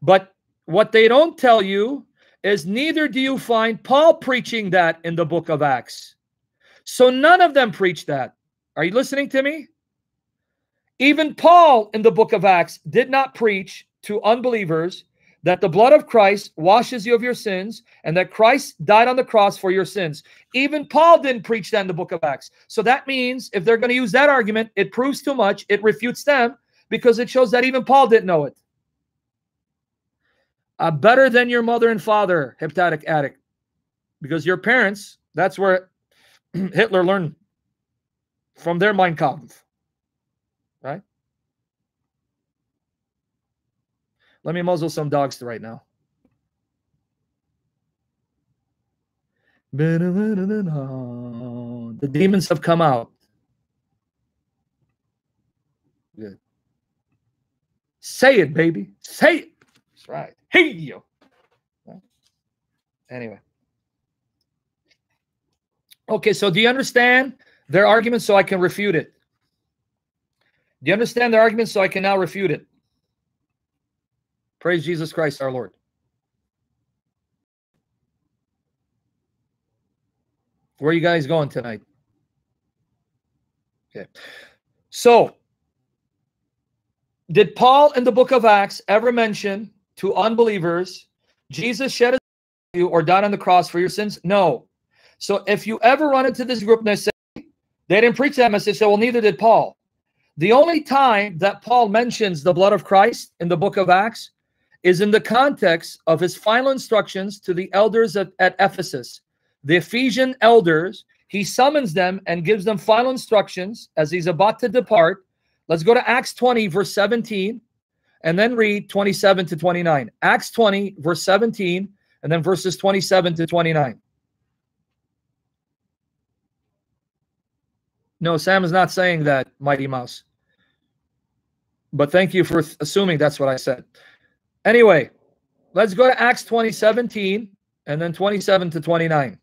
But what they don't tell you is neither do you find Paul preaching that in the book of Acts. So none of them preach that. Are you listening to me? Even Paul in the book of Acts did not preach to unbelievers that the blood of Christ washes you of your sins and that Christ died on the cross for your sins. Even Paul didn't preach that in the book of Acts. So that means if they're going to use that argument, it proves too much. It refutes them because it shows that even Paul didn't know it. Uh, better than your mother and father, hepatic addict. Because your parents, that's where Hitler learned from their Mein Kampf. Right? Let me muzzle some dogs right now. The demons have come out. Good. Say it, baby. Say it. That's right. Hey, you. Anyway. Okay, so do you understand their argument so I can refute it? Do you understand their argument so I can now refute it? Praise Jesus Christ our Lord. Where are you guys going tonight? Okay. So, did Paul in the book of Acts ever mention to unbelievers Jesus shed his you or died on the cross for your sins? No. So if you ever run into this group and they say they didn't preach that message, say, well, neither did Paul. The only time that Paul mentions the blood of Christ in the book of Acts is in the context of his final instructions to the elders at, at Ephesus. The Ephesian elders, he summons them and gives them final instructions as he's about to depart. Let's go to Acts 20, verse 17, and then read 27 to 29. Acts 20, verse 17, and then verses 27 to 29. No, Sam is not saying that, Mighty Mouse. But thank you for assuming that's what I said. Anyway, let's go to Acts 20, 17, and then 27 to 29.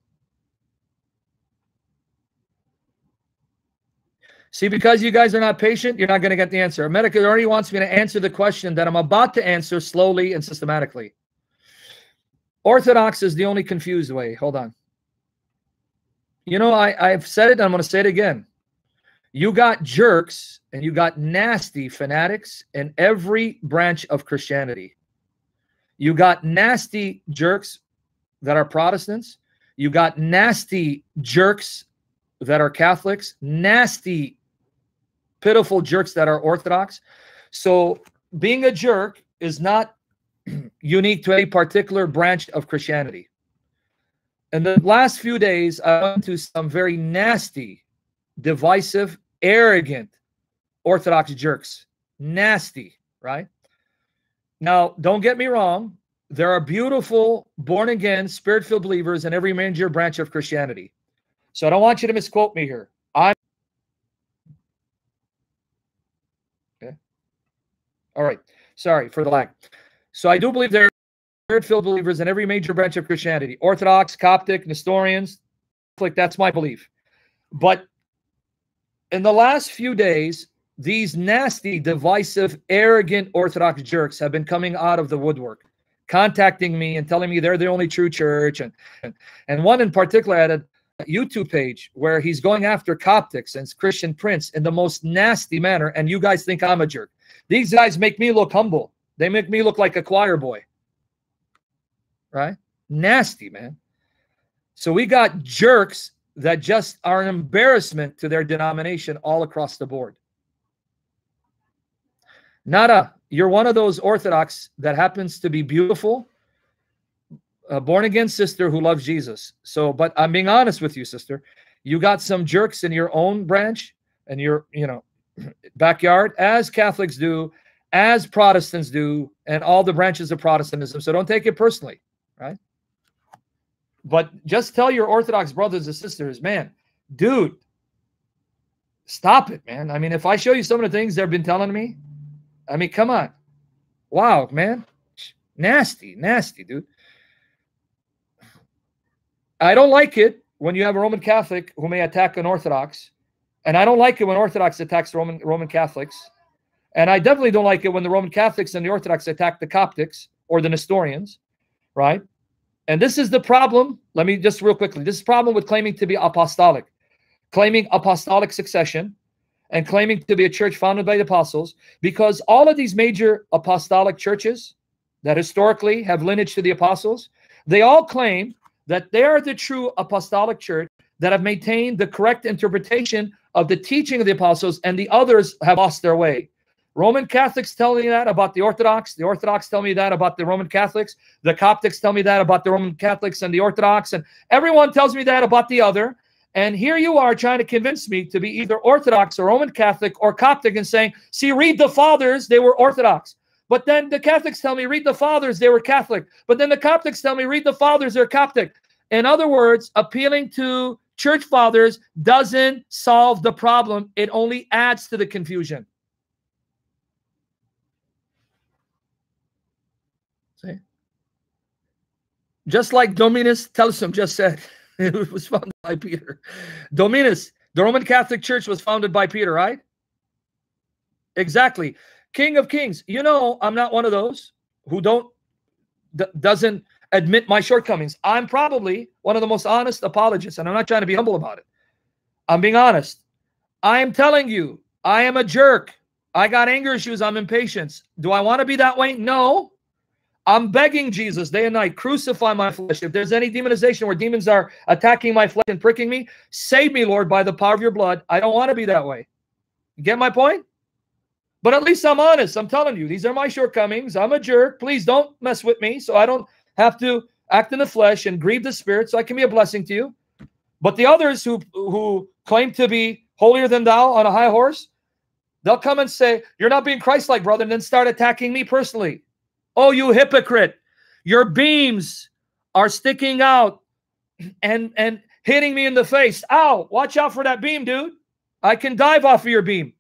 See, because you guys are not patient, you're not going to get the answer. America already wants me to answer the question that I'm about to answer slowly and systematically. Orthodox is the only confused way. Hold on. You know, I, I've said it, and I'm going to say it again. You got jerks and you got nasty fanatics in every branch of Christianity. You got nasty jerks that are Protestants. You got nasty jerks that are Catholics, nasty, pitiful jerks that are Orthodox. So being a jerk is not unique to any particular branch of Christianity. In the last few days, I went to some very nasty, divisive, arrogant Orthodox jerks. Nasty, right? Now, don't get me wrong. There are beautiful, born again, spirit filled believers in every major branch of Christianity. So I don't want you to misquote me here. I'm okay. All right. Sorry for the lag. So I do believe there are filled believers in every major branch of Christianity Orthodox, Coptic, Nestorians. Like that's my belief. But in the last few days, these nasty, divisive, arrogant Orthodox jerks have been coming out of the woodwork, contacting me and telling me they're the only true church. And, and, and one in particular had a YouTube page where he's going after Coptics and Christian Prince in the most nasty manner. And you guys think I'm a jerk. These guys make me look humble. They make me look like a choir boy. Right? Nasty, man. So we got jerks that just are an embarrassment to their denomination all across the board. Nada. you're one of those Orthodox that happens to be beautiful, a born again sister who loves Jesus. So, but I'm being honest with you, sister. You got some jerks in your own branch and you're, you know, backyard, as Catholics do, as Protestants do, and all the branches of Protestantism. So don't take it personally, right? But just tell your Orthodox brothers and sisters, man, dude, stop it, man. I mean, if I show you some of the things they've been telling me, I mean, come on. Wow, man. Nasty, nasty, dude. I don't like it when you have a Roman Catholic who may attack an Orthodox, and I don't like it when Orthodox attacks Roman Roman Catholics, and I definitely don't like it when the Roman Catholics and the Orthodox attack the Coptics or the Nestorians, right? And this is the problem. Let me just real quickly. This is problem with claiming to be apostolic, claiming apostolic succession, and claiming to be a church founded by the apostles, because all of these major apostolic churches that historically have lineage to the apostles, they all claim that they are the true apostolic church that have maintained the correct interpretation of the teaching of the apostles, and the others have lost their way. Roman Catholics tell me that about the Orthodox. The Orthodox tell me that about the Roman Catholics. The Coptics tell me that about the Roman Catholics and the Orthodox. And everyone tells me that about the other. And here you are trying to convince me to be either Orthodox or Roman Catholic or Coptic and saying, see, read the fathers, they were Orthodox. But then the Catholics tell me, read the fathers, they were Catholic. But then the Coptics tell me, read the fathers, they're Coptic. In other words, appealing to church fathers doesn't solve the problem, it only adds to the confusion. See? Just like Dominus Telesum just said, it was founded by Peter. Dominus, the Roman Catholic Church was founded by Peter, right? Exactly. King of Kings. You know, I'm not one of those who don't doesn't admit my shortcomings. I'm probably one of the most honest apologists, and I'm not trying to be humble about it. I'm being honest. I am telling you, I am a jerk. I got anger issues. I'm impatient. Do I want to be that way? No. I'm begging Jesus day and night, crucify my flesh. If there's any demonization where demons are attacking my flesh and pricking me, save me, Lord, by the power of your blood. I don't want to be that way. get my point? But at least I'm honest. I'm telling you, these are my shortcomings. I'm a jerk. Please don't mess with me so I don't have to act in the flesh and grieve the spirit so I can be a blessing to you. But the others who who claim to be holier than thou on a high horse, they'll come and say, You're not being Christ like, brother, and then start attacking me personally. Oh, you hypocrite. Your beams are sticking out and and hitting me in the face. Ow, watch out for that beam, dude. I can dive off of your beam.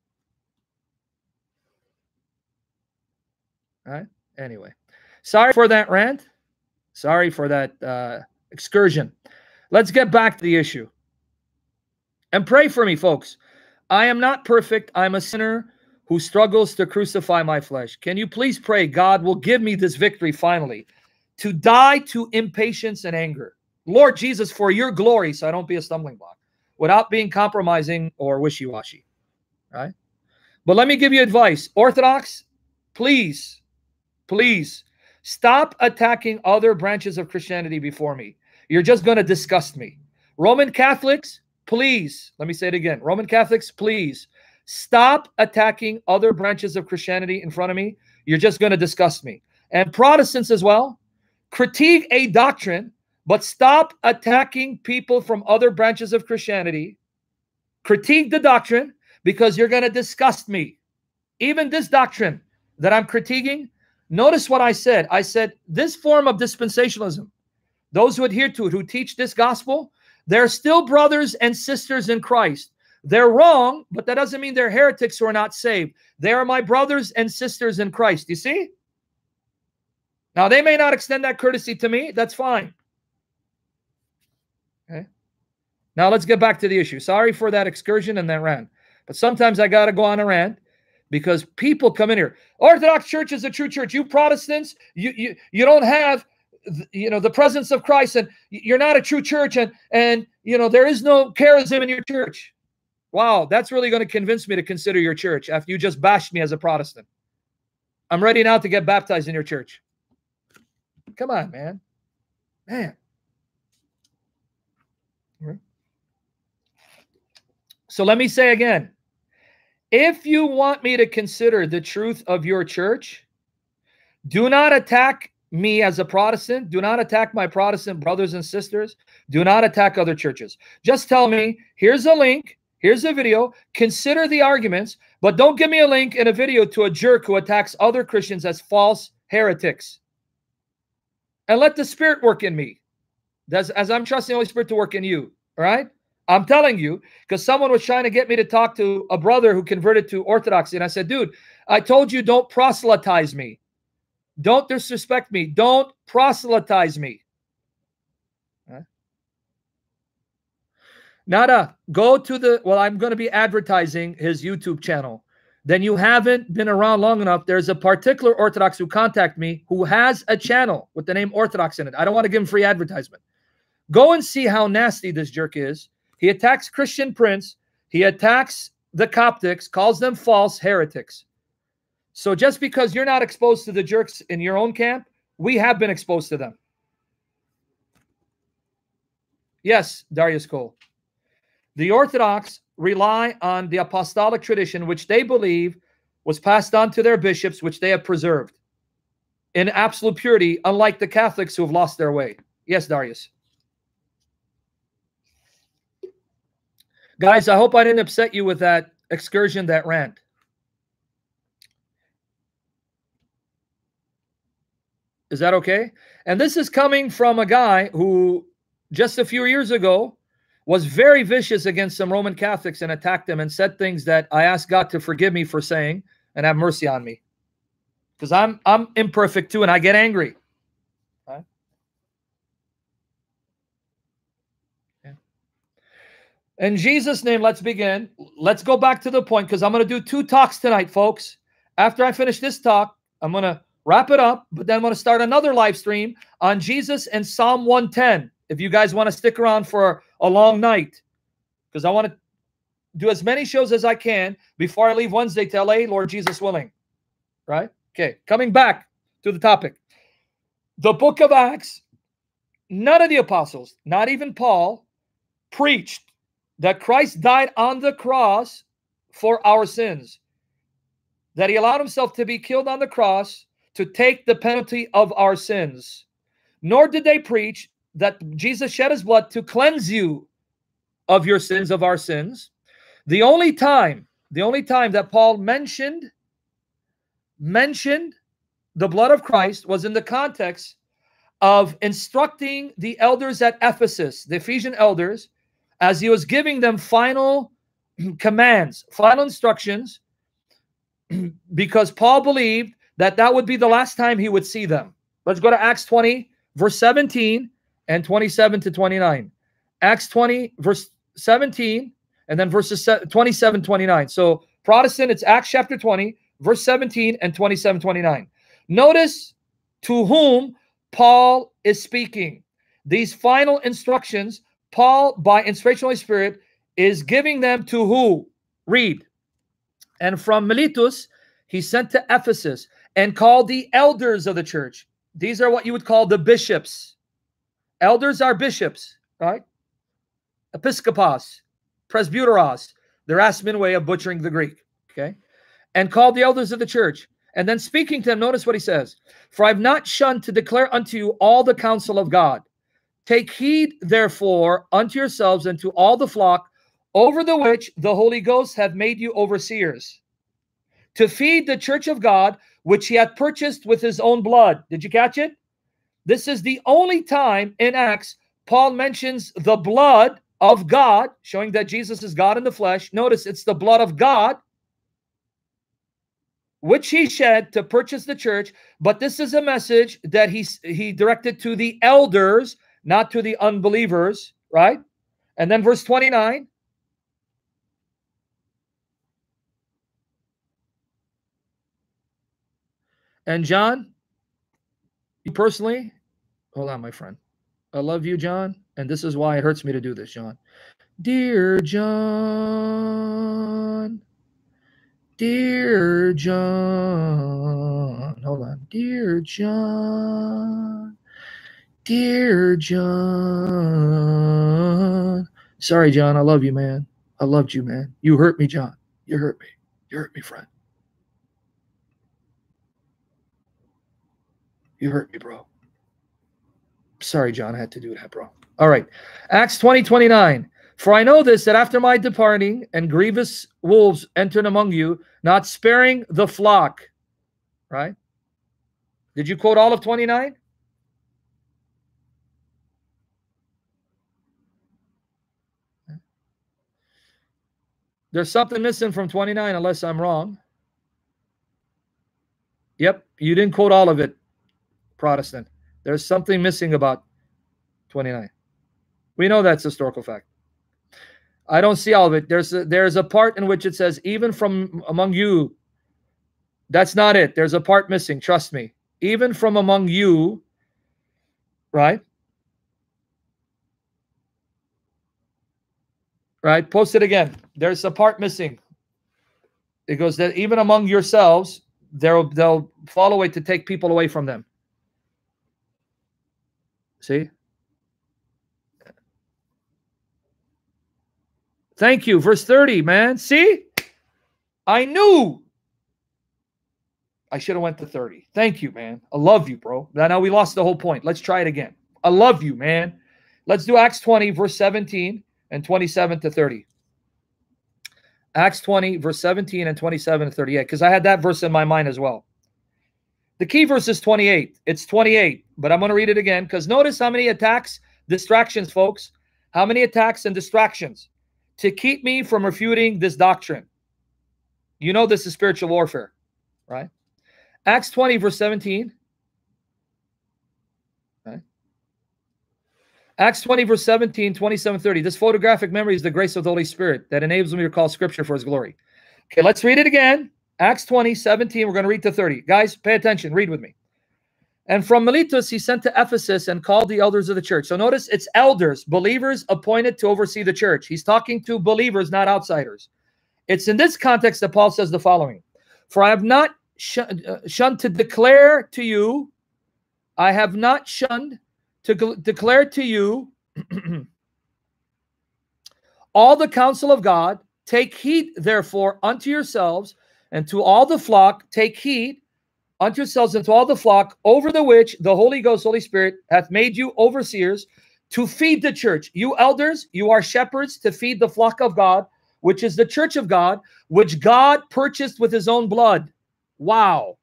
All right. Anyway, sorry for that rant. Sorry for that uh, excursion. Let's get back to the issue. And pray for me, folks. I am not perfect. I'm a sinner who struggles to crucify my flesh. Can you please pray God will give me this victory finally to die to impatience and anger? Lord Jesus, for your glory, so I don't be a stumbling block without being compromising or wishy washy. Right? But let me give you advice. Orthodox, please, please stop attacking other branches of Christianity before me. You're just going to disgust me. Roman Catholics, please, let me say it again. Roman Catholics, please Stop attacking other branches of Christianity in front of me. You're just going to disgust me. And Protestants as well, critique a doctrine, but stop attacking people from other branches of Christianity. Critique the doctrine because you're going to disgust me. Even this doctrine that I'm critiquing, notice what I said. I said this form of dispensationalism, those who adhere to it, who teach this gospel, they're still brothers and sisters in Christ. They're wrong, but that doesn't mean they're heretics who are not saved. They are my brothers and sisters in Christ. You see? Now, they may not extend that courtesy to me. That's fine. Okay. Now, let's get back to the issue. Sorry for that excursion and that rant. But sometimes I got to go on a rant because people come in here. Orthodox Church is a true church. You Protestants, you, you, you don't have you know the presence of Christ and you're not a true church and and you know there is no charism in your church Wow, that's really going to convince me to consider your church after you just bashed me as a Protestant. I'm ready now to get baptized in your church. Come on, man. Man. So let me say again If you want me to consider the truth of your church, do not attack me as a Protestant. Do not attack my Protestant brothers and sisters. Do not attack other churches. Just tell me, here's a link, here's a video. Consider the arguments, but don't give me a link in a video to a jerk who attacks other Christians as false heretics. And let the Spirit work in me. That's, as I'm trusting the Holy Spirit to work in you. All right? I'm telling you, because someone was trying to get me to talk to a brother who converted to Orthodoxy. And I said, dude, I told you don't proselytize me. Don't disrespect me. Don't proselytize me. Huh? Nada, go to the, well, I'm going to be advertising his YouTube channel. Then you haven't been around long enough. There's a particular Orthodox who contact me who has a channel with the name Orthodox in it. I don't want to give him free advertisement. Go and see how nasty this jerk is. He attacks Christian Prince. He attacks the Coptics, calls them false heretics. So just because you're not exposed to the jerks in your own camp, we have been exposed to them. Yes, Darius Cole. The Orthodox rely on the apostolic tradition, which they believe was passed on to their bishops, which they have preserved in absolute purity, unlike the Catholics who have lost their way. Yes, Darius. Guys, I hope I didn't upset you with that excursion, that rant. Is that okay? And this is coming from a guy who just a few years ago was very vicious against some Roman Catholics and attacked them and said things that I asked God to forgive me for saying and have mercy on me. Because I'm I'm imperfect too and I get angry. Right? Yeah. In Jesus' name, let's begin. Let's go back to the point because I'm going to do two talks tonight, folks. After I finish this talk, I'm going to wrap it up, but then I'm going to start another live stream on Jesus and Psalm 110. If you guys want to stick around for a long night, because I want to do as many shows as I can before I leave Wednesday to LA, Lord Jesus willing. Right? Okay, coming back to the topic. The book of Acts, none of the apostles, not even Paul, preached that Christ died on the cross for our sins, that he allowed himself to be killed on the cross to take the penalty of our sins. Nor did they preach that Jesus shed his blood to cleanse you of your sins, of our sins. The only time, the only time that Paul mentioned mentioned the blood of Christ was in the context of instructing the elders at Ephesus, the Ephesian elders, as he was giving them final commands, final instructions, because Paul believed that that would be the last time he would see them. Let's go to Acts 20, verse 17 and 27 to 29. Acts 20, verse 17, and then verses 27, 29. So, Protestant, it's Acts chapter 20, verse 17 and 27, 29. Notice to whom Paul is speaking. These final instructions, Paul, by inspiration of Holy Spirit, is giving them to who? Read. And from Miletus, he sent to Ephesus and called the elders of the church. These are what you would call the bishops. Elders are bishops, right? Episcopos, presbyteros, the Erasmian way of butchering the Greek, okay? And called the elders of the church. And then speaking to them, notice what he says For I've not shunned to declare unto you all the counsel of God. Take heed, therefore, unto yourselves and to all the flock over the which the Holy Ghost have made you overseers, to feed the church of God, which he hath purchased with his own blood. Did you catch it? This is the only time in Acts Paul mentions the blood of God, showing that Jesus is God in the flesh. Notice it's the blood of God, which he shed to purchase the church. But this is a message that he, he directed to the elders, not to the unbelievers, right? And then verse 29 And John, you personally, hold on, my friend. I love you, John. And this is why it hurts me to do this, John. Dear John, dear John, hold on. Dear John, dear John. Sorry, John. I love you, man. I loved you, man. You hurt me, John. You hurt me. You hurt me, friend. You hurt me, bro. Sorry, John, I had to do that, bro. All right. Acts 20, 29. For I know this, that after my departing, and grievous wolves entered among you, not sparing the flock. Right? Did you quote all of 29? There's something missing from 29, unless I'm wrong. Yep, you didn't quote all of it, Protestant. There's something missing about 29. We know that's historical fact. I don't see all of it. There's a, there's a part in which it says, even from among you. That's not it. There's a part missing. Trust me. Even from among you, right? Right? Post it again. There's a part missing. It goes that even among yourselves, they'll they'll follow it to take people away from them. See? Thank you. Verse 30, man. See? I knew. I should have went to 30. Thank you, man. I love you, bro. Now we lost the whole point. Let's try it again. I love you, man. Let's do Acts 20, verse 17 and 27 to 30. Acts 20, verse 17 and 27 to 38, because I had that verse in my mind as well. The key verse is 28. It's 28, but I'm going to read it again because notice how many attacks, distractions, folks. How many attacks and distractions to keep me from refuting this doctrine. You know this is spiritual warfare, right? Acts 20, verse 17. Right? Acts 20, verse 17, 27, 30. This photographic memory is the grace of the Holy Spirit that enables me to call scripture for his glory. Okay, let's read it again. Acts 20, 17. We're going to read to 30. Guys, pay attention. Read with me. And from Miletus, he sent to Ephesus and called the elders of the church. So notice it's elders, believers appointed to oversee the church. He's talking to believers, not outsiders. It's in this context that Paul says the following For I have not uh, shunned to declare to you, I have not shunned to declare to you all the counsel of God. Take heed, therefore, unto yourselves and to all the flock, take heed unto yourselves and to all the flock over the which the Holy Ghost, Holy Spirit, hath made you overseers to feed the church. You elders, you are shepherds to feed the flock of God, which is the church of God, which God purchased with his own blood. Wow.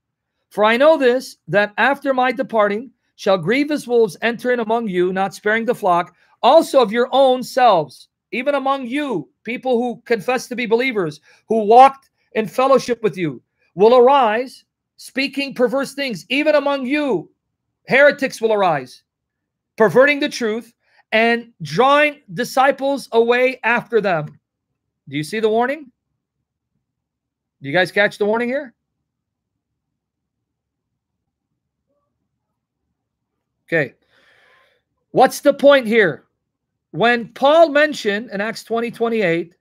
For I know this, that after my departing shall grievous wolves enter in among you, not sparing the flock, also of your own selves, even among you, people who confess to be believers, who walked in fellowship with you, will arise speaking perverse things, even among you, heretics will arise, perverting the truth and drawing disciples away after them. Do you see the warning? Do you guys catch the warning here? Okay. What's the point here? When Paul mentioned in Acts 20 28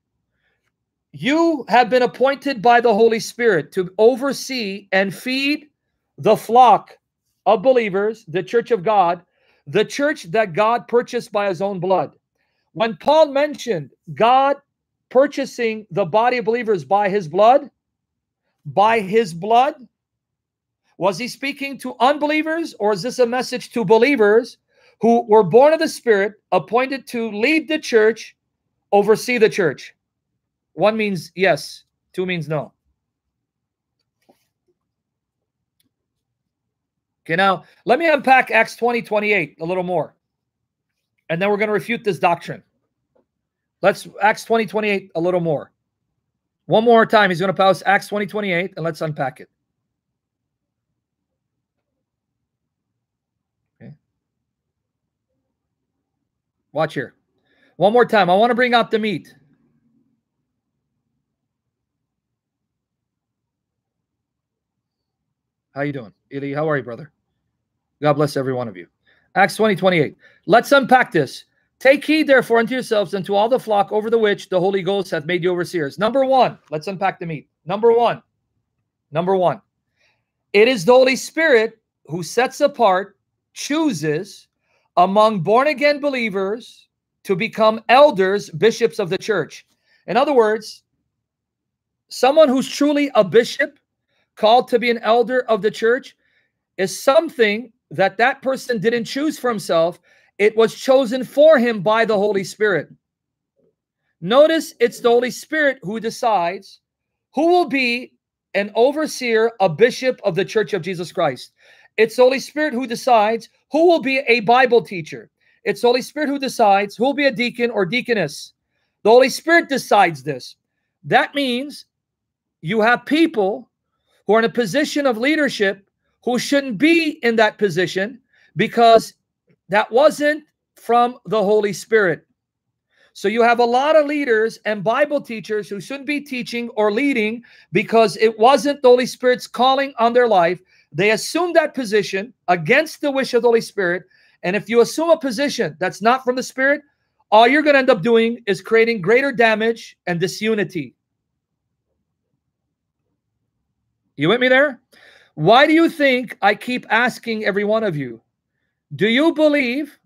you have been appointed by the Holy Spirit to oversee and feed the flock of believers, the church of God, the church that God purchased by his own blood. When Paul mentioned God purchasing the body of believers by his blood, by his blood, was he speaking to unbelievers or is this a message to believers who were born of the Spirit, appointed to lead the church, oversee the church? One means yes, two means no. Okay, now let me unpack Acts 20, 28 a little more. And then we're going to refute this doctrine. Let's Acts 20, 28 a little more. One more time, he's going to pause Acts 20, 28, and let's unpack it. Watch here. One more time. I want to bring out the meat. How you doing? Eli, how are you, brother? God bless every one of you. Acts 20, 28. Let's unpack this. Take heed, therefore, unto yourselves and to all the flock over the which the Holy Ghost hath made you overseers. Number one, let's unpack the meat. Number one, number one, it is the Holy Spirit who sets apart, chooses among born again believers to become elders, bishops of the church. In other words, someone who's truly a bishop, called to be an elder of the church, is something that that person didn't choose for himself. It was chosen for him by the Holy Spirit. Notice it's the Holy Spirit who decides who will be an overseer, a bishop of the Church of Jesus Christ. It's the Holy Spirit who decides who will be a Bible teacher. It's the Holy Spirit who decides who will be a deacon or deaconess. The Holy Spirit decides this. That means you have people who are in a position of leadership who shouldn't be in that position because that wasn't from the Holy Spirit. So you have a lot of leaders and Bible teachers who shouldn't be teaching or leading because it wasn't the Holy Spirit's calling on their life. They assume that position against the wish of the Holy Spirit. And if you assume a position that's not from the Spirit, all you're going to end up doing is creating greater damage and disunity. You with me there? Why do you think I keep asking every one of you? Do you believe?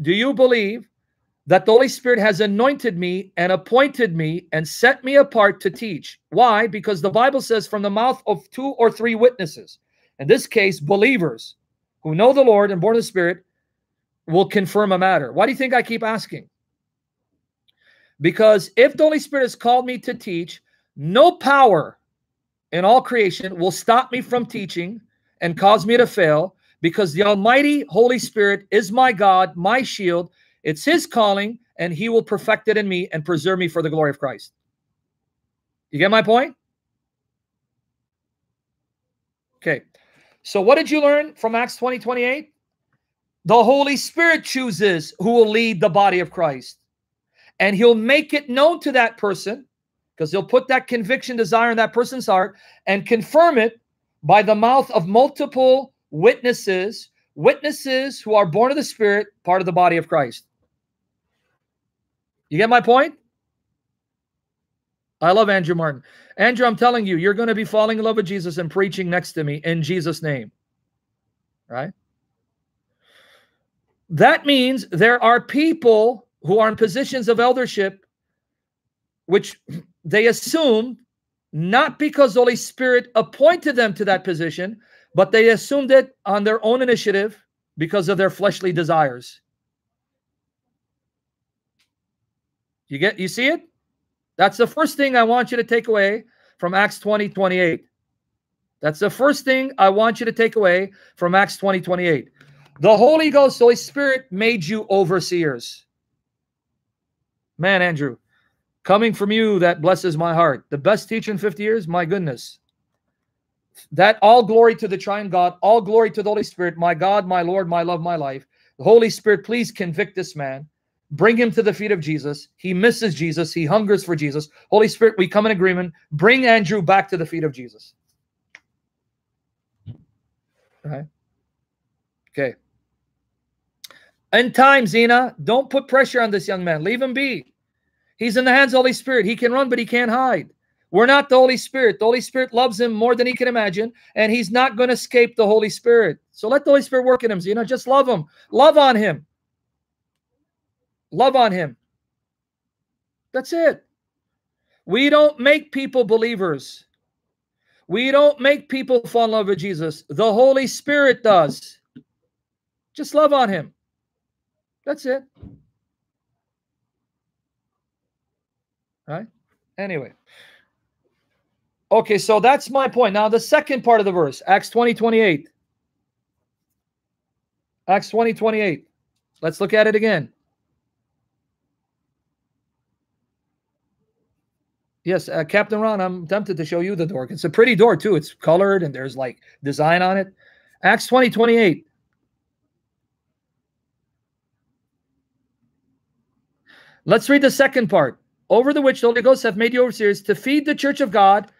Do you believe that the Holy Spirit has anointed me and appointed me and set me apart to teach? Why? Because the Bible says, from the mouth of two or three witnesses, in this case, believers who know the Lord and born of the Spirit, will confirm a matter. Why do you think I keep asking? Because if the Holy Spirit has called me to teach, no power in all creation will stop me from teaching and cause me to fail because the Almighty Holy Spirit is my God, my shield. It's His calling, and He will perfect it in me and preserve me for the glory of Christ. You get my point? Okay. So, what did you learn from Acts 20 28? The Holy Spirit chooses who will lead the body of Christ, and He'll make it known to that person because he'll put that conviction desire in that person's heart and confirm it by the mouth of multiple witnesses, witnesses who are born of the Spirit, part of the body of Christ. You get my point? I love Andrew Martin. Andrew, I'm telling you, you're going to be falling in love with Jesus and preaching next to me in Jesus' name. Right? That means there are people who are in positions of eldership, which they assumed not because the Holy Spirit appointed them to that position, but they assumed it on their own initiative because of their fleshly desires. You get you see it? That's the first thing I want you to take away from Acts 20, 28. That's the first thing I want you to take away from Acts 20, 28. The Holy Ghost, Holy Spirit made you overseers. Man, Andrew, coming from you that blesses my heart. The best teacher in 50 years, my goodness. That all glory to the triune God, all glory to the Holy Spirit, my God, my Lord, my love, my life. The Holy Spirit, please convict this man. Bring him to the feet of Jesus. He misses Jesus. He hungers for Jesus. Holy Spirit, we come in agreement. Bring Andrew back to the feet of Jesus. Right. Okay. In time, Zena, don't put pressure on this young man. Leave him be. He's in the hands of the Holy Spirit. He can run, but he can't hide. We're not the Holy Spirit. The Holy Spirit loves him more than he can imagine, and he's not going to escape the Holy Spirit. So let the Holy Spirit work in him. You know, just love him. Love on him. Love on him. That's it. We don't make people believers. We don't make people fall in love with Jesus. The Holy Spirit does. Just love on him. That's it. Right? Anyway. Okay, so that's my point. Now, the second part of the verse, Acts 20, 28. Acts 20, 28. Let's look at it again. Yes, uh, Captain Ron, I'm tempted to show you the door. It's a pretty door, too. It's colored and there's like design on it. Acts 20, 28. Let's read the second part over the which the Holy Ghost hath made you overseers to feed the church of God,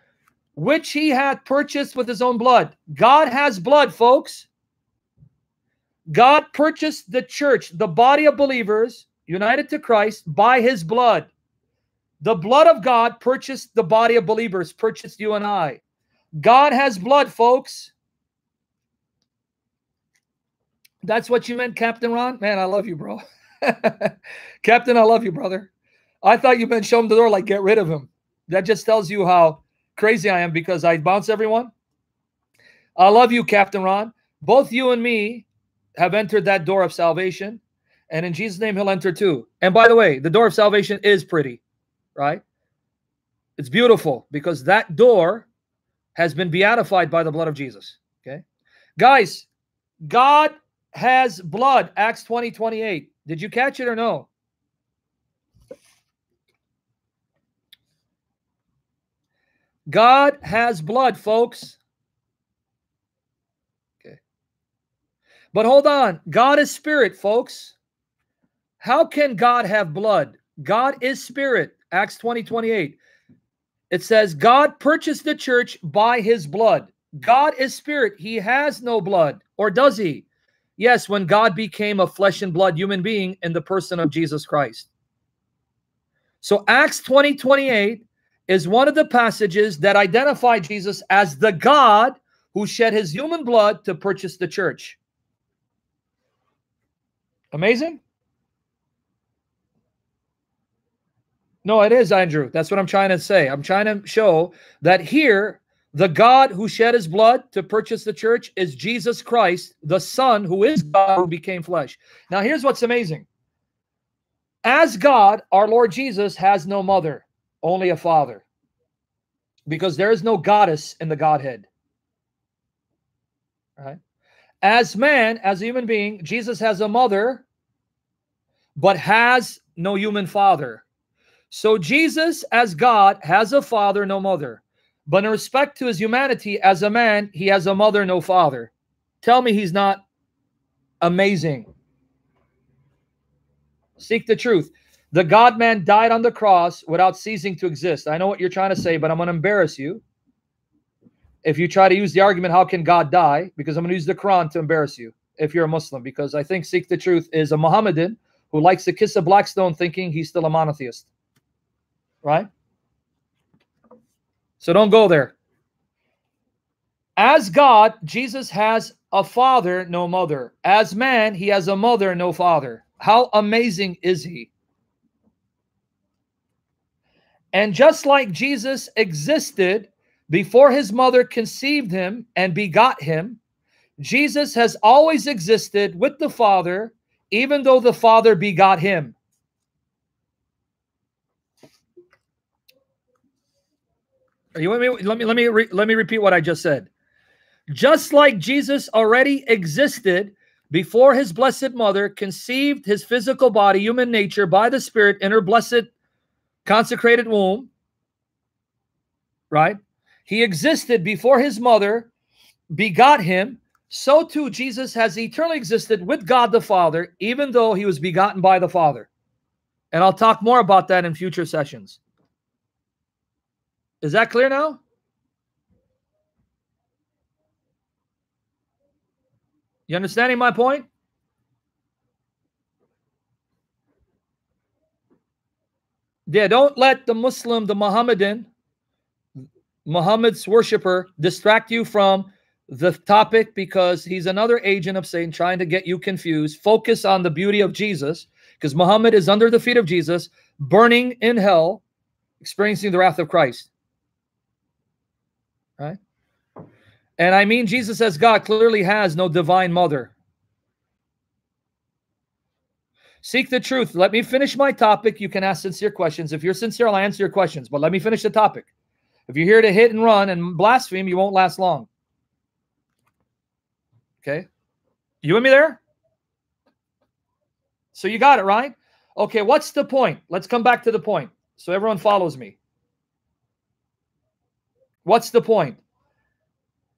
which he hath purchased with his own blood. God has blood, folks. God purchased the church, the body of believers united to Christ by his blood. The blood of God purchased the body of believers, purchased you and I. God has blood, folks. That's what you meant, Captain Ron? Man, I love you, bro. Captain, I love you, brother. I thought you meant show him the door, like get rid of him. That just tells you how crazy I am because I bounce everyone. I love you, Captain Ron. Both you and me have entered that door of salvation. And in Jesus' name, he'll enter too. And by the way, the door of salvation is pretty, right? It's beautiful because that door has been beatified by the blood of Jesus. Okay. Guys, God has blood. Acts 20, 28. Did you catch it or no? God has blood, folks. Okay. But hold on. God is spirit, folks. How can God have blood? God is spirit. Acts 20, 28. It says, God purchased the church by his blood. God is spirit. He has no blood. Or does he? Yes, when God became a flesh and blood human being in the person of Jesus Christ. So Acts 20, 28 is one of the passages that identify Jesus as the God who shed his human blood to purchase the church. Amazing? No, it is, Andrew. That's what I'm trying to say. I'm trying to show that here, the God who shed his blood to purchase the church is Jesus Christ, the Son who is mm. God who became flesh. Now, here's what's amazing. As God, our Lord Jesus has no mother only a father. Because there is no goddess in the Godhead. Right? As man, as a human being, Jesus has a mother, but has no human father. So Jesus, as God, has a father, no mother. But in respect to his humanity, as a man, he has a mother, no father. Tell me he's not amazing. Seek the truth. The God man died on the cross without ceasing to exist. I know what you're trying to say, but I'm going to embarrass you. If you try to use the argument, how can God die? Because I'm going to use the Quran to embarrass you if you're a Muslim. Because I think Seek the Truth is a Mohammedan who likes to kiss a black stone thinking he's still a monotheist. Right? So don't go there. As God, Jesus has a father, no mother. As man, he has a mother, no father. How amazing is he? And just like Jesus existed before his mother conceived him and begot him, Jesus has always existed with the Father, even though the Father begot him. You with me? Let me let me re, let me repeat what I just said. Just like Jesus already existed before his blessed mother conceived his physical body, human nature by the Spirit in her blessed consecrated womb, right? He existed before his mother begot him. So too, Jesus has eternally existed with God the Father, even though he was begotten by the Father. And I'll talk more about that in future sessions. Is that clear now? You understanding my point? Yeah, don't let the Muslim, the Muhammadan, Muhammad's worshiper distract you from the topic because he's another agent of Satan trying to get you confused. Focus on the beauty of Jesus because Muhammad is under the feet of Jesus, burning in hell, experiencing the wrath of Christ. Right? And I mean, Jesus as God clearly has no divine mother. Seek the truth. Let me finish my topic. You can ask sincere questions. If you're sincere, I'll answer your questions. But let me finish the topic. If you're here to hit and run and blaspheme, you won't last long. Okay? You with me there? So you got it, right? Okay, what's the point? Let's come back to the point so everyone follows me. What's the point?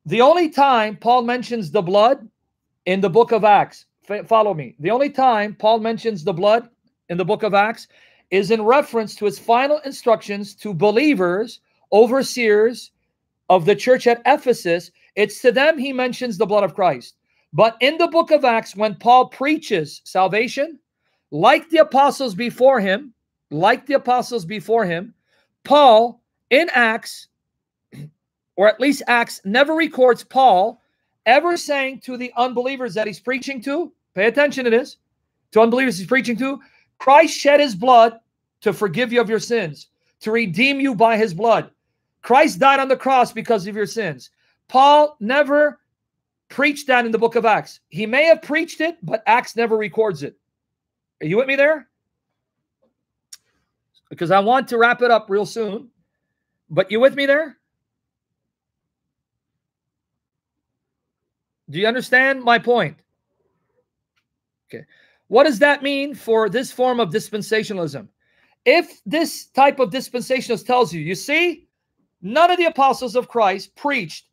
The only time Paul mentions the blood in the book of Acts follow me. The only time Paul mentions the blood in the book of Acts is in reference to his final instructions to believers, overseers of the church at Ephesus. It's to them he mentions the blood of Christ. But in the book of Acts, when Paul preaches salvation, like the apostles before him, like the apostles before him, Paul in Acts, or at least Acts, never records Paul ever saying to the unbelievers that he's preaching to, Pay attention to this. To unbelievers he's preaching to, Christ shed his blood to forgive you of your sins. to redeem you by his blood. Christ died on the cross because of your sins. Paul never preached that in the book of Acts. He may have preached it, but Acts never records it. Are you with me there? Because I want to wrap it up real soon. But you with me there? Do you understand my point? Okay. What does that mean for this form of dispensationalism? If this type of dispensationalist tells you, you see, none of the apostles of Christ preached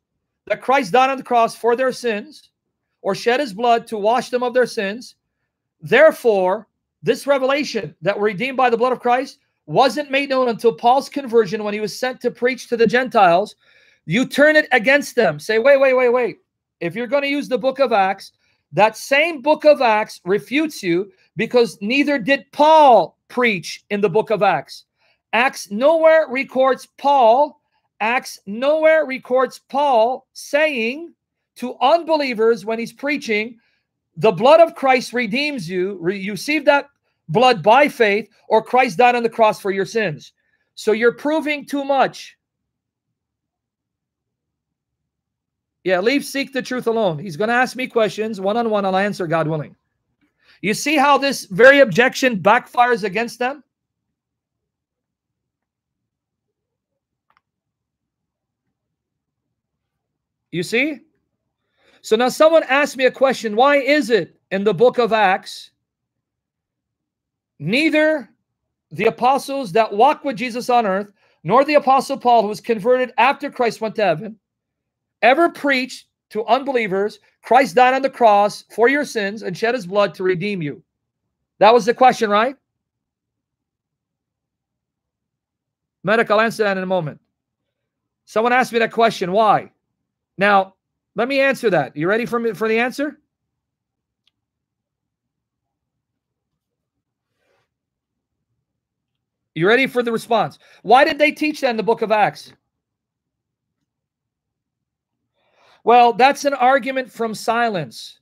that Christ died on the cross for their sins or shed his blood to wash them of their sins. Therefore, this revelation that we're redeemed by the blood of Christ wasn't made known until Paul's conversion when he was sent to preach to the Gentiles. You turn it against them. Say, wait, wait, wait, wait. If you're going to use the book of Acts, that same book of Acts refutes you because neither did Paul preach in the book of Acts. Acts nowhere records Paul. Acts nowhere records Paul saying to unbelievers when he's preaching, the blood of Christ redeems you. You receive that blood by faith, or Christ died on the cross for your sins. So you're proving too much. Yeah, leave seek the truth alone. He's going to ask me questions one on one. I'll answer, God willing. You see how this very objection backfires against them? You see? So now someone asked me a question why is it in the book of Acts neither the apostles that walked with Jesus on earth nor the apostle Paul, who was converted after Christ went to heaven, ever preached to unbelievers Christ died on the cross for your sins and shed his blood to redeem you? That was the question, right? Medic, I'll answer that in a moment. Someone asked me that question. Why? Now, let me answer that. You ready for me for the answer? You ready for the response? Why did they teach that in the book of Acts? Well, that's an argument from silence.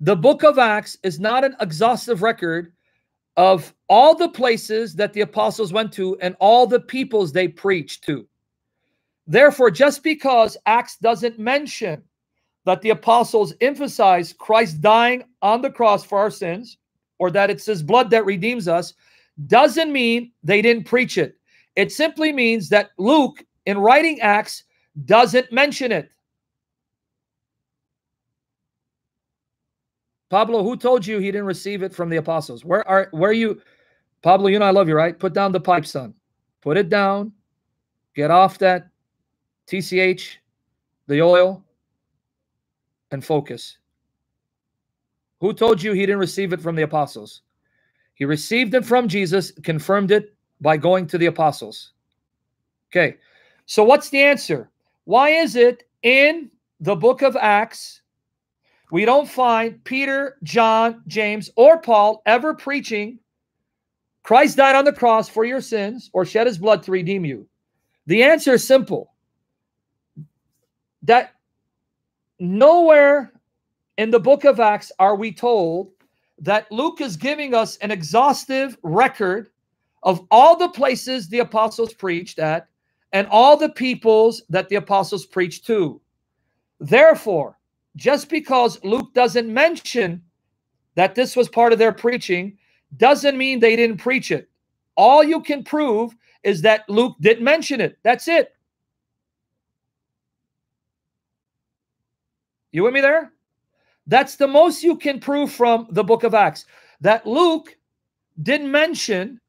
The book of Acts is not an exhaustive record of all the places that the apostles went to and all the peoples they preached to. Therefore, just because Acts doesn't mention that the apostles emphasize Christ dying on the cross for our sins, or that it's his blood that redeems us, doesn't mean they didn't preach it. It simply means that Luke, in writing Acts, doesn't mention it. Pablo, who told you he didn't receive it from the apostles? Where are where are you? Pablo, you know I love you, right? Put down the pipe, son. Put it down. Get off that TCH, the oil, and focus. Who told you he didn't receive it from the apostles? He received it from Jesus, confirmed it by going to the apostles. Okay, so what's the answer? Why is it in the book of Acts we don't find Peter, John, James, or Paul ever preaching Christ died on the cross for your sins or shed his blood to redeem you? The answer is simple that nowhere in the book of Acts are we told that Luke is giving us an exhaustive record of all the places the apostles preached at and all the peoples that the apostles preached to. Therefore, just because Luke doesn't mention that this was part of their preaching doesn't mean they didn't preach it. All you can prove is that Luke didn't mention it. That's it. You with me there? That's the most you can prove from the book of Acts that Luke didn't mention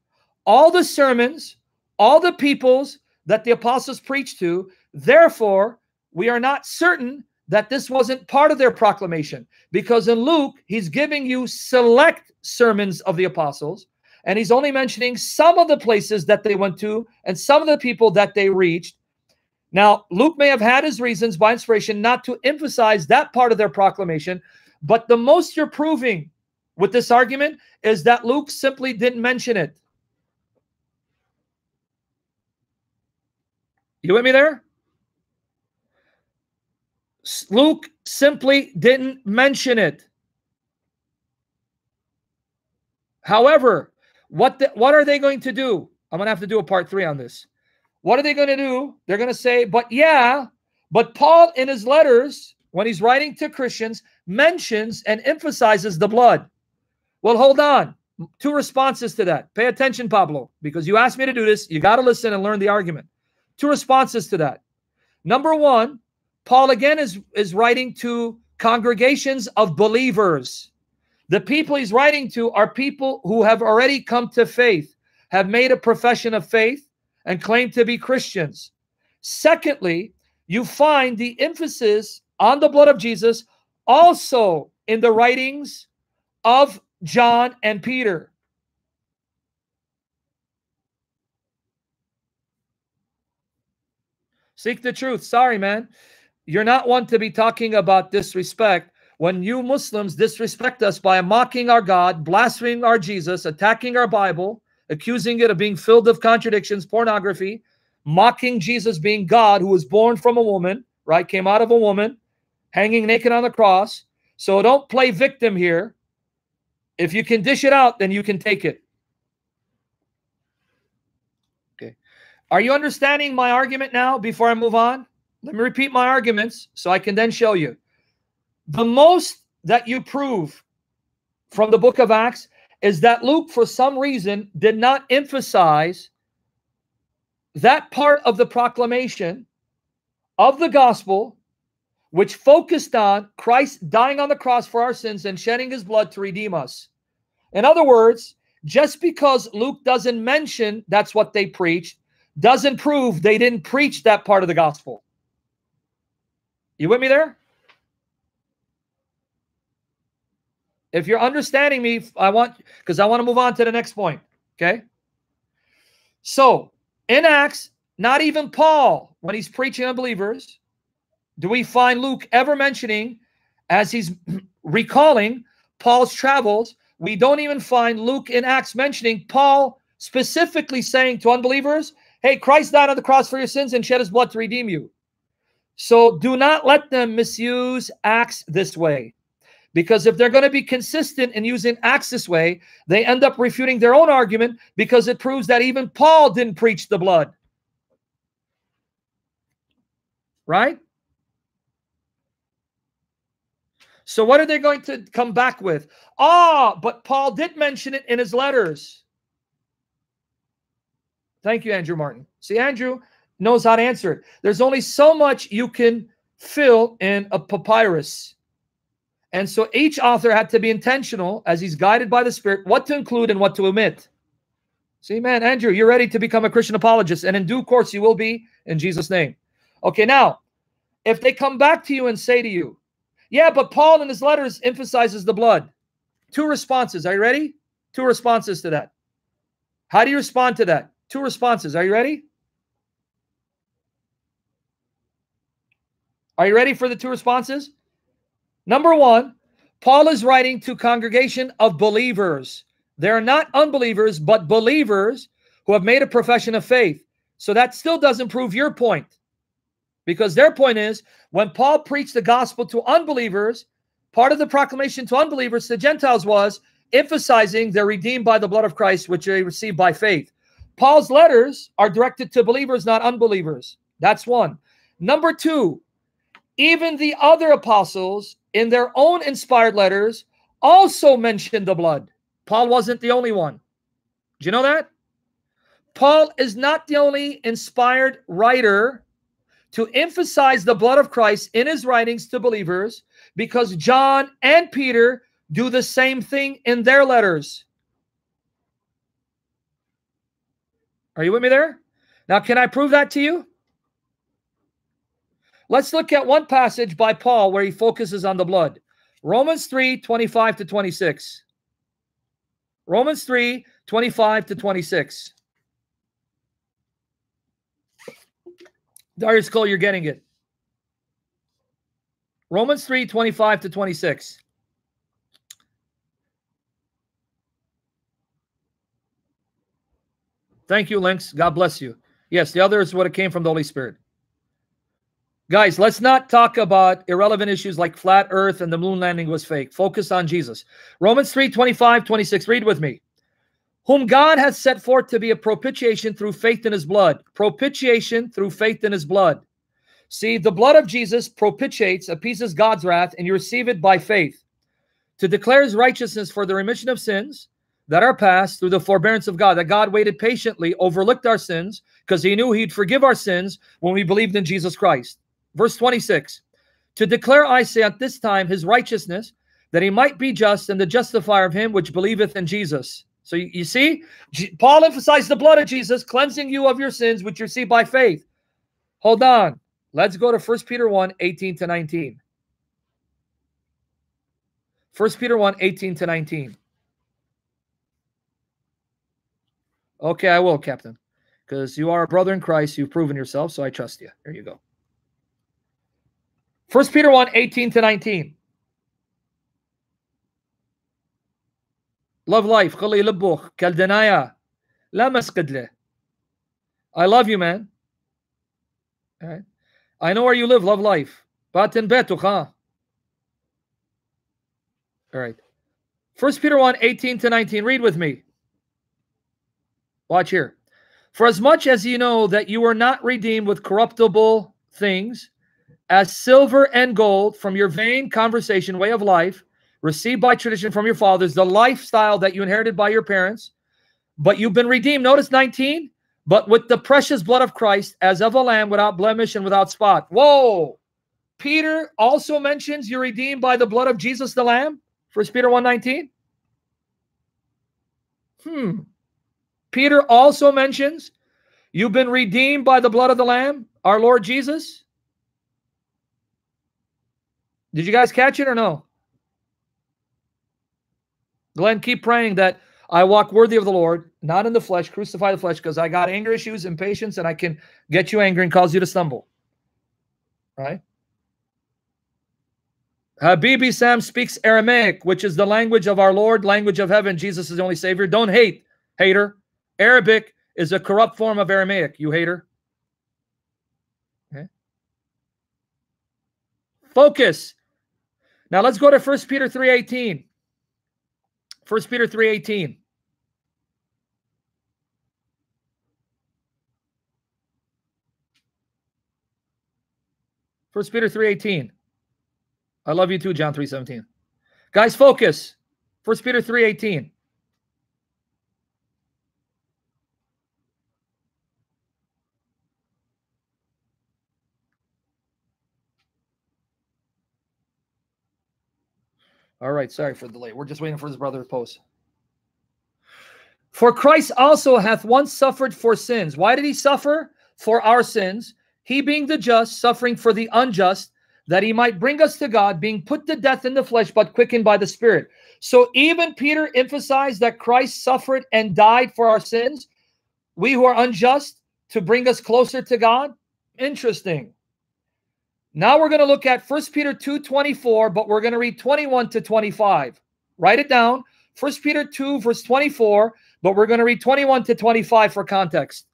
all the sermons, all the peoples that the apostles preached to. Therefore, we are not certain that this wasn't part of their proclamation because in Luke, he's giving you select sermons of the apostles and he's only mentioning some of the places that they went to and some of the people that they reached. Now, Luke may have had his reasons by inspiration not to emphasize that part of their proclamation, but the most you're proving with this argument is that Luke simply didn't mention it. You with me there? Luke simply didn't mention it. However, what the, what are they going to do? I'm going to have to do a part 3 on this. what are they going to do? They're going to say, but yeah, but Paul in his letters, when he's writing to Christians, mentions and emphasizes the blood. Well, hold on. Two responses to that. Pay attention, Pablo, because you asked me to do this. You got to listen and learn the argument. Two responses to that. Number one, Paul again is, is writing to congregations of believers. The people he's writing to are people who have already come to faith, have made a profession of faith, and claim to be Christians. Secondly, you find the emphasis on the blood of Jesus also in the writings of John and Peter. Seek the truth. Sorry, man. You're not one to be talking about disrespect when you Muslims disrespect us by mocking our God, blaspheming our Jesus, attacking our Bible, accusing it of being filled of contradictions, pornography, mocking Jesus being God who was born from a woman, right? Came out of a woman, hanging naked on the cross. So don't play victim here. If you can dish it out, then you can take it. Okay. Are you understanding my argument now before I move on? Let me repeat my arguments so I can then show you. The most that you prove from the book of Acts is that Luke, for some reason, did not emphasize that part of the proclamation of the gospel which focused on Christ dying on the cross for our sins and shedding his blood to redeem us. In other words, just because Luke doesn't mention that's what they preached, doesn't prove they didn't preach that part of the gospel. You with me there? If you're understanding me, I want because I want to move on to the next point. Okay. So in Acts, not even Paul, when he's preaching unbelievers, do we find Luke ever mentioning, as he's recalling Paul's travels, we don't even find Luke in Acts mentioning Paul specifically saying to unbelievers, Hey, Christ died on the cross for your sins and shed his blood to redeem you. So do not let them misuse Acts this way. Because if they're going to be consistent in using Acts this way, they end up refuting their own argument because it proves that even Paul didn't preach the blood. Right? So what are they going to come back with? Ah, but Paul did mention it in his letters. Thank you, Andrew Martin. See, Andrew knows how to answer it. There's only so much you can fill in a papyrus. And so each author had to be intentional as he's guided by the Spirit what to include and what to omit. See, man, Andrew, you're ready to become a Christian apologist, and in due course you will be in Jesus' name. Okay, now, if they come back to you and say to you, yeah, but Paul in his letters emphasizes the blood. Two responses. Are you ready? Two responses to that. How do you respond to that? Two responses. Are you ready? Are you ready for the two responses? Number one, Paul is writing to congregation of believers. They're not unbelievers, but believers who have made a profession of faith. So that still doesn't prove your point. Because their point is when Paul preached the gospel to unbelievers, part of the proclamation to unbelievers, to Gentiles, was emphasizing they're redeemed by the blood of Christ, which they received by faith. Paul's letters are directed to believers, not unbelievers. That's one. Number two, even the other apostles in their own inspired letters also mentioned the blood. Paul wasn't the only one. Do you know that? Paul is not the only inspired writer to emphasize the blood of Christ in his writings to believers because John and Peter do the same thing in their letters. Are you with me there? Now, can I prove that to you? Let's look at one passage by Paul where he focuses on the blood. Romans 3 25 to 26. Romans 3 25 to 26. Darius Cole, you're getting it. Romans 3 25 to 26. Thank you, Lynx. God bless you. Yes, the other is what it came from the Holy Spirit. Guys, let's not talk about irrelevant issues like flat earth and the moon landing was fake. Focus on Jesus. Romans 3 25, 26. Read with me. whom God has set forth to be a propitiation through faith in his blood. Propitiation through faith in his blood. See, the blood of Jesus propitiates, appeases God's wrath, and you receive it by faith to declare his righteousness for the remission of sins that are past through the forbearance of God, that God waited patiently, overlooked our sins, because he knew he'd forgive our sins when we believed in Jesus Christ. Verse 26 To declare, I say, at this time his righteousness, that he might be just and the justifier of him which believeth in Jesus. So you, you see, G Paul emphasized the blood of Jesus, cleansing you of your sins, which you see by faith. Hold on. Let's go to 1 Peter 1 18 to 19. 1 Peter 1 18 to 19. Okay, I will, Captain, because you are a brother in Christ. You've proven yourself, so I trust you. There you go. 1 Peter 1 18 to 19. Love life. خلي يلبخ كالدنايا لا مسقد له. I love you, man. All right. I know where you live. Love life. Batin betuch, huh? All right. First Peter 1, 18 to 19. Read with me. Watch here. For as much as you know that you were not redeemed with corruptible things, as silver and gold from your vain conversation, way of life, received by tradition from your fathers, the lifestyle that you inherited by your parents, but you've been redeemed. Notice 19, but with the precious blood of Christ, as of a lamb without blemish and without spot. Whoa! Peter also mentions you're redeemed by the blood of Jesus the Lamb. First Peter 1:19. Hmm. Peter also mentions you've been redeemed by the blood of the Lamb, our Lord Jesus. Did you guys catch it or no? Glenn, keep praying that I walk worthy of the Lord, not in the flesh, crucify the flesh, because I got anger issues, impatience, and I can get you angry and cause you to stumble. Right? Habibi Sam speaks Aramaic, which is the language of our Lord, language of heaven. Jesus is the only Savior. Don't hate, hater. Arabic is a corrupt form of Aramaic, you hater. Okay. Focus. Now let's go to 1 Peter 3.18. 1 Peter 3.18. First Peter 3.18. I love you too, John 3.17. Guys, focus. First Peter 3.18. All right, sorry for the delay. We're just waiting for his brother to post. For Christ also hath once suffered for sins. Why did he suffer? For our sins. He being the just, suffering for the unjust, that he might bring us to God, being put to death in the flesh, but quickened by the Spirit. So even Peter emphasized that Christ suffered and died for our sins, we who are unjust, to bring us closer to God. Interesting. Now we're going to look at 1 Peter 2 24, but we're going to read 21 to 25. Write it down. 1 Peter 2, verse 24, but we're going to read 21 to 25 for context.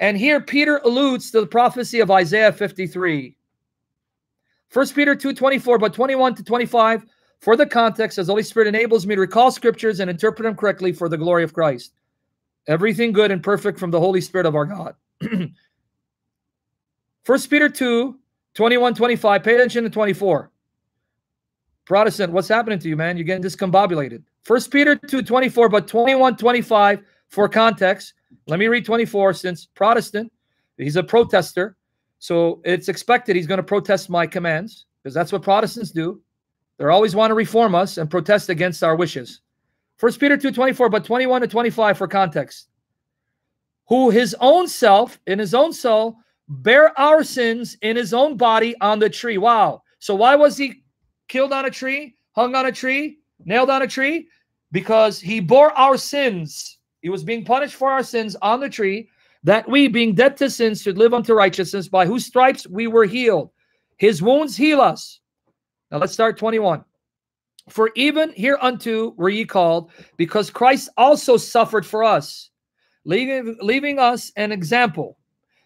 And here Peter alludes to the prophecy of Isaiah 53. 1 Peter 2 24, but 21 to 25 for the context, as the Holy Spirit enables me to recall scriptures and interpret them correctly for the glory of Christ. Everything good and perfect from the Holy Spirit of our God. First Peter 2, 21, 25. Pay attention to 24. Protestant, what's happening to you, man? You're getting discombobulated. First Peter 2, 24, but 21, 25 for context. Let me read 24 since Protestant, he's a protester. So it's expected he's going to protest my commands because that's what Protestants do. They always want to reform us and protest against our wishes. First Peter 2, 24, but 21 to 25 for context. Who his own self, in his own soul, bear our sins in his own body on the tree. Wow. So why was he killed on a tree, hung on a tree, nailed on a tree? Because he bore our sins. He was being punished for our sins on the tree, that we, being dead to sins, should live unto righteousness, by whose stripes we were healed. His wounds heal us. Now let's start 21. For even hereunto were ye called, because Christ also suffered for us, leaving, leaving us an example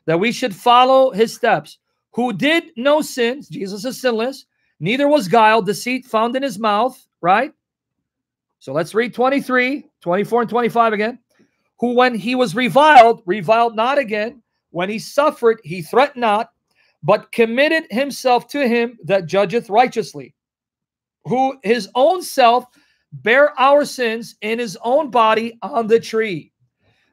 that we should follow his steps, who did no sins, Jesus is sinless, neither was guile, deceit found in his mouth, right? So let's read 23, 24, and 25 again. Who, when he was reviled, reviled not again. When he suffered, he threatened not, but committed himself to him that judgeth righteously, who his own self bare our sins in his own body on the tree,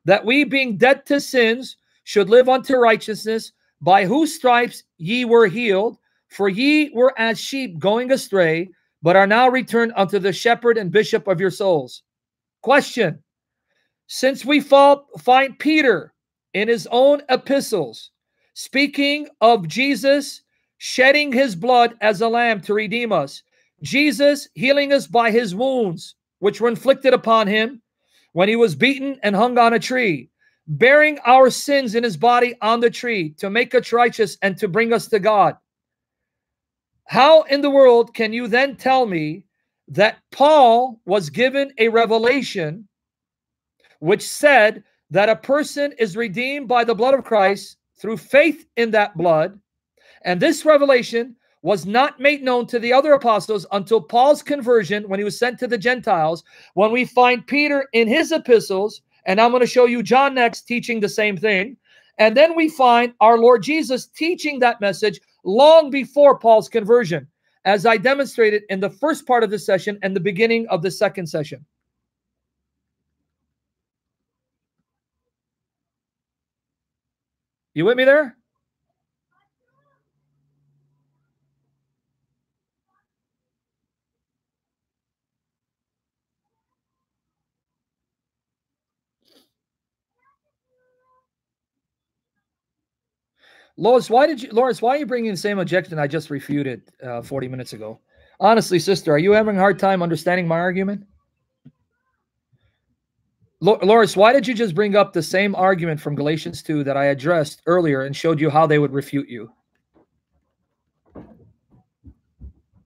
that we, being dead to sins, should live unto righteousness, by whose stripes ye were healed. For ye were as sheep going astray, but are now returned unto the shepherd and bishop of your souls. Question Since we find Peter in his own epistles speaking of Jesus shedding his blood as a lamb to redeem us, Jesus healing us by his wounds, which were inflicted upon him when he was beaten and hung on a tree, bearing our sins in his body on the tree to make us righteous and to bring us to God. How in the world can you then tell me that Paul was given a revelation which said that a person is redeemed by the blood of Christ through faith in that blood? And this revelation was not made known to the other apostles until Paul's conversion when he was sent to the Gentiles. When we find Peter in his epistles, and I'm going to show you John next teaching the same thing. And then we find our Lord Jesus teaching that message long before Paul's conversion, as I demonstrated in the first part of the session and the beginning of the second session. You with me there? Lois, why did you, Lawrence, why are you bringing the same objection I just refuted uh, 40 minutes ago? Honestly, sister, are you having a hard time understanding my argument? Lawrence, why did you just bring up the same argument from Galatians 2 that I addressed earlier and showed you how they would refute you?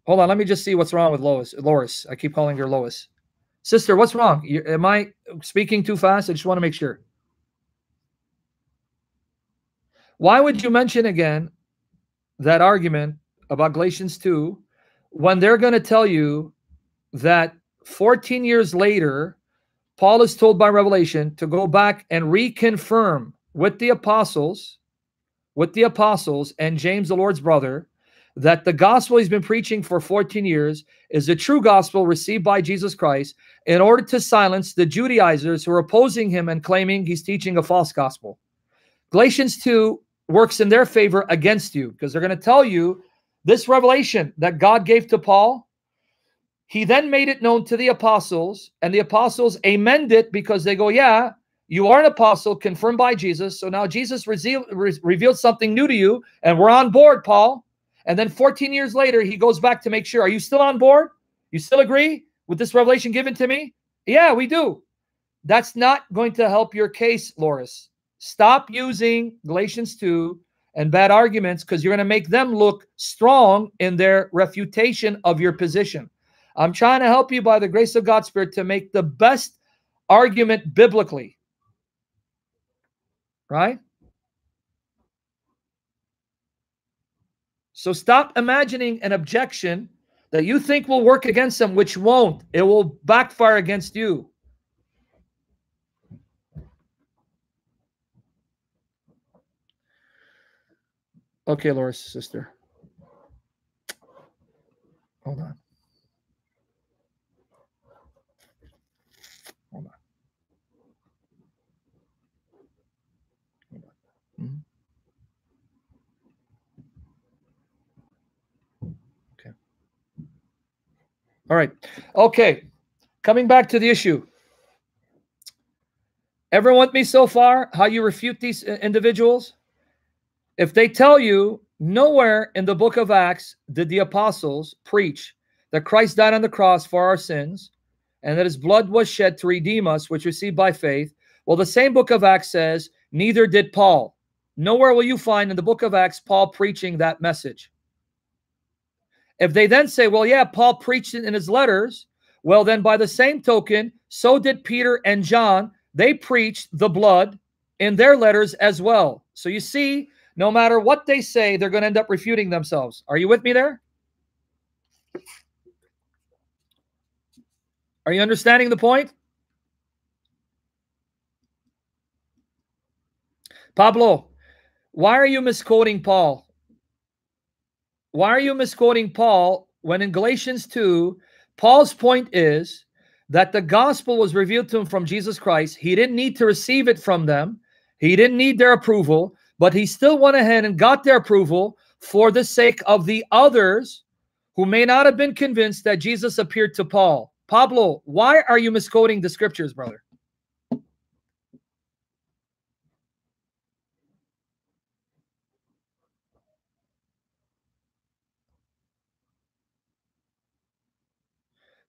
Hold on, let me just see what's wrong with Lois. Lois, I keep calling her Lois. Sister, what's wrong? Am I speaking too fast? I just want to make sure. Why would you mention again that argument about Galatians 2 when they're going to tell you that 14 years later, Paul is told by Revelation to go back and reconfirm with the apostles, with the apostles and James, the Lord's brother, that the gospel he's been preaching for 14 years is the true gospel received by Jesus Christ in order to silence the Judaizers who are opposing him and claiming he's teaching a false gospel. Galatians 2 works in their favor against you because they're going to tell you this revelation that God gave to Paul. He then made it known to the apostles, and the apostles amend it because they go, Yeah, you are an apostle confirmed by Jesus. So now Jesus re- revealed something new to you, and we're on board, Paul. And then 14 years later, he goes back to make sure, Are you still on board? You still agree with this revelation given to me? Yeah, we do. That's not going to help your case, Loris. Stop using Galatians 2 and bad arguments because you're going to make them look strong in their refutation of your position. I'm trying to help you by the grace of God's Spirit to make the best argument biblically. Right? So stop imagining an objection that you think will work against them, which won't. It will backfire against you. Okay, Laura's sister. Hold on. Hold on. Hold on. Mm-hmm. Okay. All right. Okay. Coming back to the issue. Everyone with me so far? How you refute these uh, individuals? If they tell you nowhere in the book of Acts did the apostles preach that Christ died on the cross for our sins and that his blood was shed to redeem us, which received by faith, well, the same book of Acts says, neither did Paul. Nowhere will you find in the book of Acts Paul preaching that message. If they then say, well, yeah, Paul preached it in his letters, well, then by the same token, so did Peter and John. They preached the blood in their letters as well. So you see, no matter what they say, they're going to end up refuting themselves. Are you with me there? Are you understanding the point? Pablo, why are you misquoting Paul? Why are you misquoting Paul when in Galatians 2, Paul's point is that the gospel was revealed to him from Jesus Christ. He didn't need to receive it from them, he didn't need their approval, but he still went ahead and got their approval for the sake of the others who may not have been convinced that Jesus appeared to Paul. Pablo, why are you misquoting the scriptures, brother?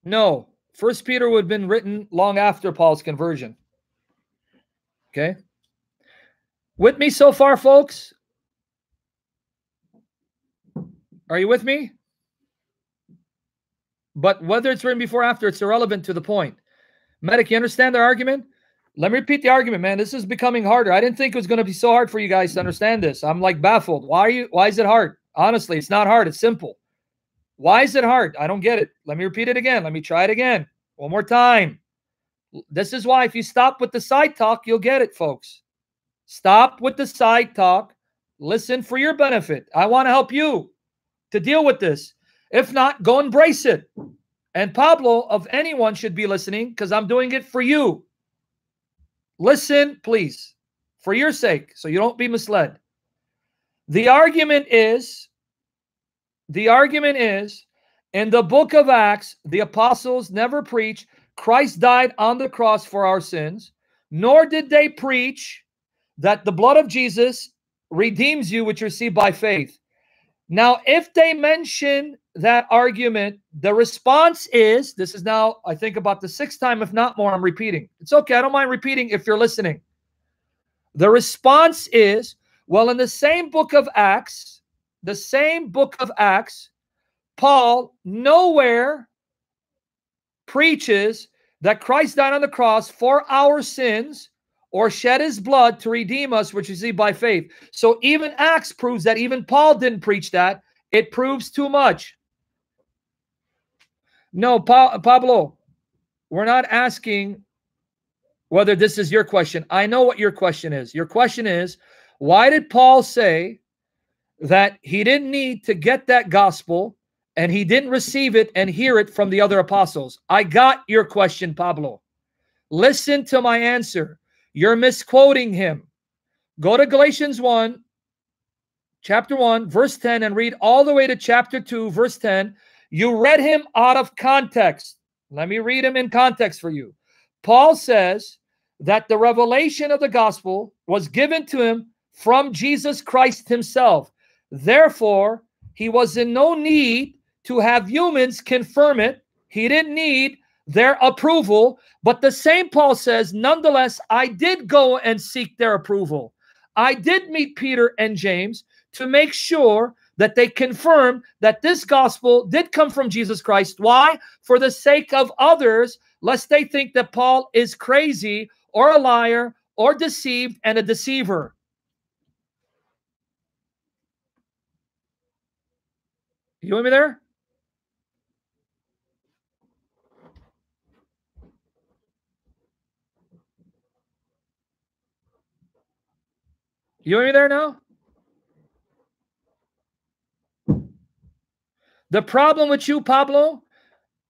No, First Peter would have been written long after Paul's conversion. Okay. With me so far, folks? Are you with me? But whether it's written before or after, it's irrelevant to the point. Medic, you understand their argument? Let me repeat the argument, man. This is becoming harder. I didn't think it was going to be so hard for you guys to understand this. I'm like baffled. Why are you why is it hard? Honestly, it's not hard. It's simple. Why is it hard? I don't get it. Let me repeat it again. Let me try it again. One more time. This is why if you stop with the side talk, you'll get it, folks. Stop with the side talk. Listen for your benefit. I want to help you to deal with this. If not, go embrace it. And Pablo, of anyone, should be listening because I'm doing it for you. Listen, please, for your sake, so you don't be misled. The argument is the argument is in the book of Acts, the apostles never preached Christ died on the cross for our sins, nor did they preach that the blood of Jesus redeems you, which you receive by faith. Now, if they mention that argument, the response is this is now, I think, about the sixth time, if not more, I'm repeating. It's okay. I don't mind repeating if you're listening. The response is well, in the same book of Acts, the same book of Acts, Paul nowhere preaches that Christ died on the cross for our sins or shed his blood to redeem us, which is by faith. So even Acts proves that even Paul didn't preach that. It proves too much. No, pa Pablo, we're not asking whether this is your question. I know what your question is. Your question is, why did Paul say that he didn't need to get that gospel and he didn't receive it and hear it from the other apostles. I got your question, Pablo. Listen to my answer. You're misquoting him. Go to Galatians 1, chapter 1, verse 10, and read all the way to chapter 2, verse 10. You read him out of context. Let me read him in context for you. Paul says that the revelation of the gospel was given to him from Jesus Christ himself. Therefore, he was in no need to have humans confirm it. He didn't need their approval. But the same Paul says, nonetheless, I did go and seek their approval. I did meet Peter and James to make sure that they confirmed that this gospel did come from Jesus Christ. Why? For the sake of others, lest they think that Paul is crazy or a liar or deceived and a deceiver. You with me there? You me there now? The problem with you, Pablo,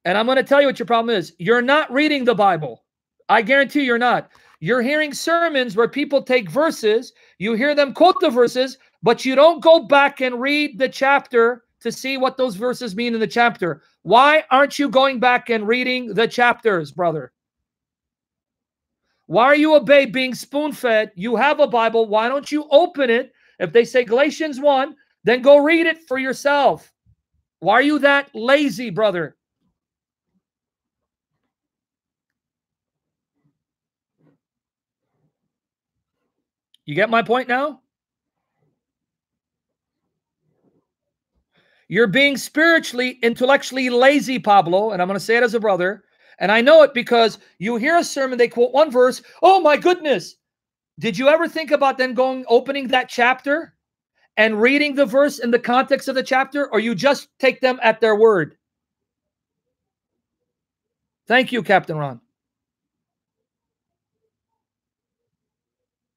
and I'm going to tell you what your problem is. You're not reading the Bible. I guarantee you're not. You're hearing sermons where people take verses, you hear them quote the verses, but you don't go back and read the chapter to see what those verses mean in the chapter. Why aren't you going back and reading the chapters, brother? Why are you babe being spoon fed? You have a Bible. Why don't you open it? If they say Galatians 1, then go read it for yourself. Why are you that lazy, brother? You get my point now? You're being spiritually, intellectually lazy, Pablo. And I'm going to say it as a brother. And I know it because you hear a sermon, they quote one verse. Oh my goodness. Did you ever think about then going, opening that chapter and reading the verse in the context of the chapter? Or you just take them at their word? Thank you, Captain Ron.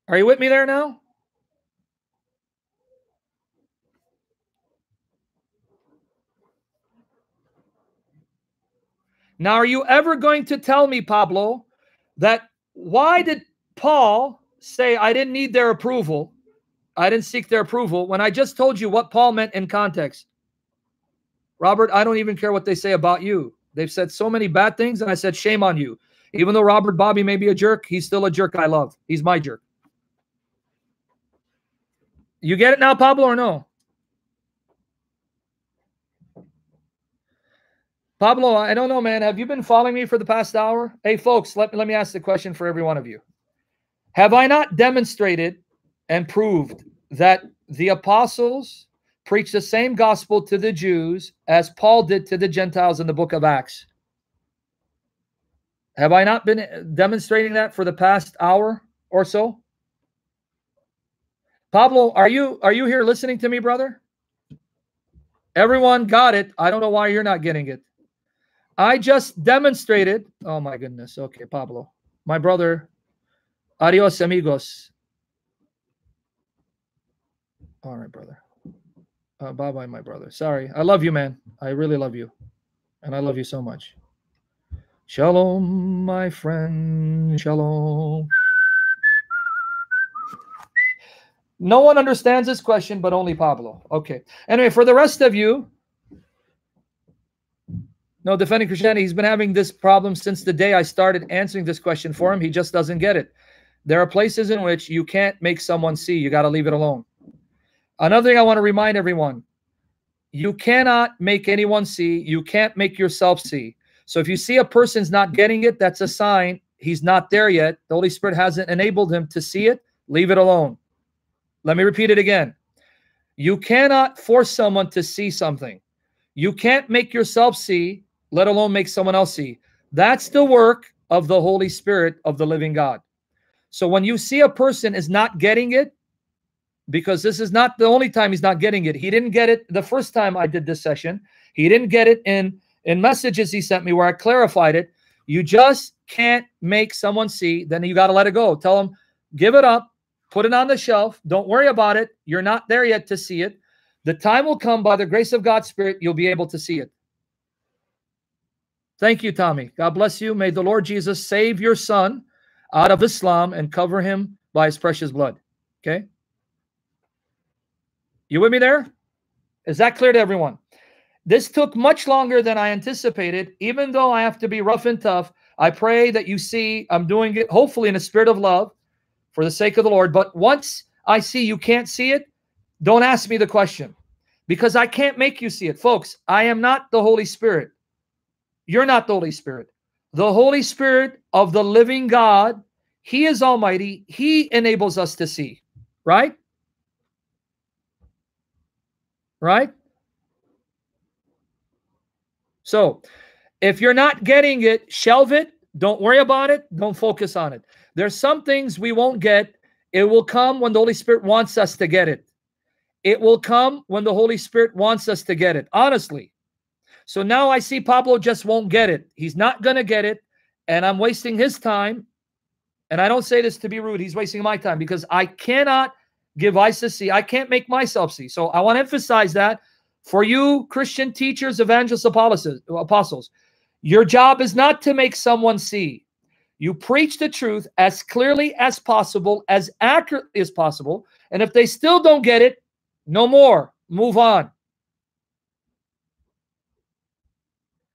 Are you with me there now? Now, are you ever going to tell me, Pablo, that why did Paul say, I didn't need their approval? I didn't seek their approval when I just told you what Paul meant in context. Robert, I don't even care what they say about you. They've said so many bad things, and I said, shame on you. Even though Robert Bobby may be a jerk, he's still a jerk I love. He's my jerk. You get it now, Pablo, or no? Pablo, I don't know, man. Have you been following me for the past hour? Hey, folks, let, let me ask the question for every one of you. Have I not demonstrated and proved that the apostles preached the same gospel to the Jews as Paul did to the Gentiles in the book of Acts? Have I not been demonstrating that for the past hour or so? Pablo, are you are you here listening to me, brother? Everyone got it. I don't know why you're not getting it. I just demonstrated. Oh my goodness. Okay, Pablo. My brother. Adios, amigos. All right, brother. Uh, bye bye, my brother. Sorry. I love you, man. I really love you. And I love you so much. Shalom, my friend. Shalom. No one understands this question, but only Pablo. Okay. Anyway, for the rest of you, no, defending Christianity, he's been having this problem since the day I started answering this question for him. He just doesn't get it. There are places in which you can't make someone see. You got to leave it alone. Another thing I want to remind everyone you cannot make anyone see. You can't make yourself see. So if you see a person's not getting it, that's a sign he's not there yet. The Holy Spirit hasn't enabled him to see it. Leave it alone. Let me repeat it again. You cannot force someone to see something. You can't make yourself see let alone make someone else see. That's the work of the Holy Spirit of the living God. So when you see a person is not getting it, because this is not the only time he's not getting it. He didn't get it the first time I did this session. He didn't get it in in messages he sent me where I clarified it. You just can't make someone see. Then you got to let it go. Tell them, give it up, put it on the shelf. Don't worry about it. You're not there yet to see it. The time will come by the grace of God's Spirit, you'll be able to see it. Thank you, Tommy. God bless you. May the Lord Jesus save your son out of Islam and cover him by his precious blood. Okay? You with me there? Is that clear to everyone? This took much longer than I anticipated, even though I have to be rough and tough. I pray that you see I'm doing it, hopefully, in a spirit of love for the sake of the Lord. But once I see you can't see it, don't ask me the question because I can't make you see it. Folks, I am not the Holy Spirit. You're not the Holy Spirit. The Holy Spirit of the living God, He is Almighty. He enables us to see, right? Right? So, if you're not getting it, shelve it. Don't worry about it. Don't focus on it. There's some things we won't get. It will come when the Holy Spirit wants us to get it. It will come when the Holy Spirit wants us to get it. Honestly, so now I see Pablo just won't get it. He's not going to get it. And I'm wasting his time. And I don't say this to be rude. He's wasting my time because I cannot give ISIS see. I can't make myself see. So I want to emphasize that for you, Christian teachers, evangelists, apostles, your job is not to make someone see. You preach the truth as clearly as possible, as accurately as possible. And if they still don't get it, no more. Move on.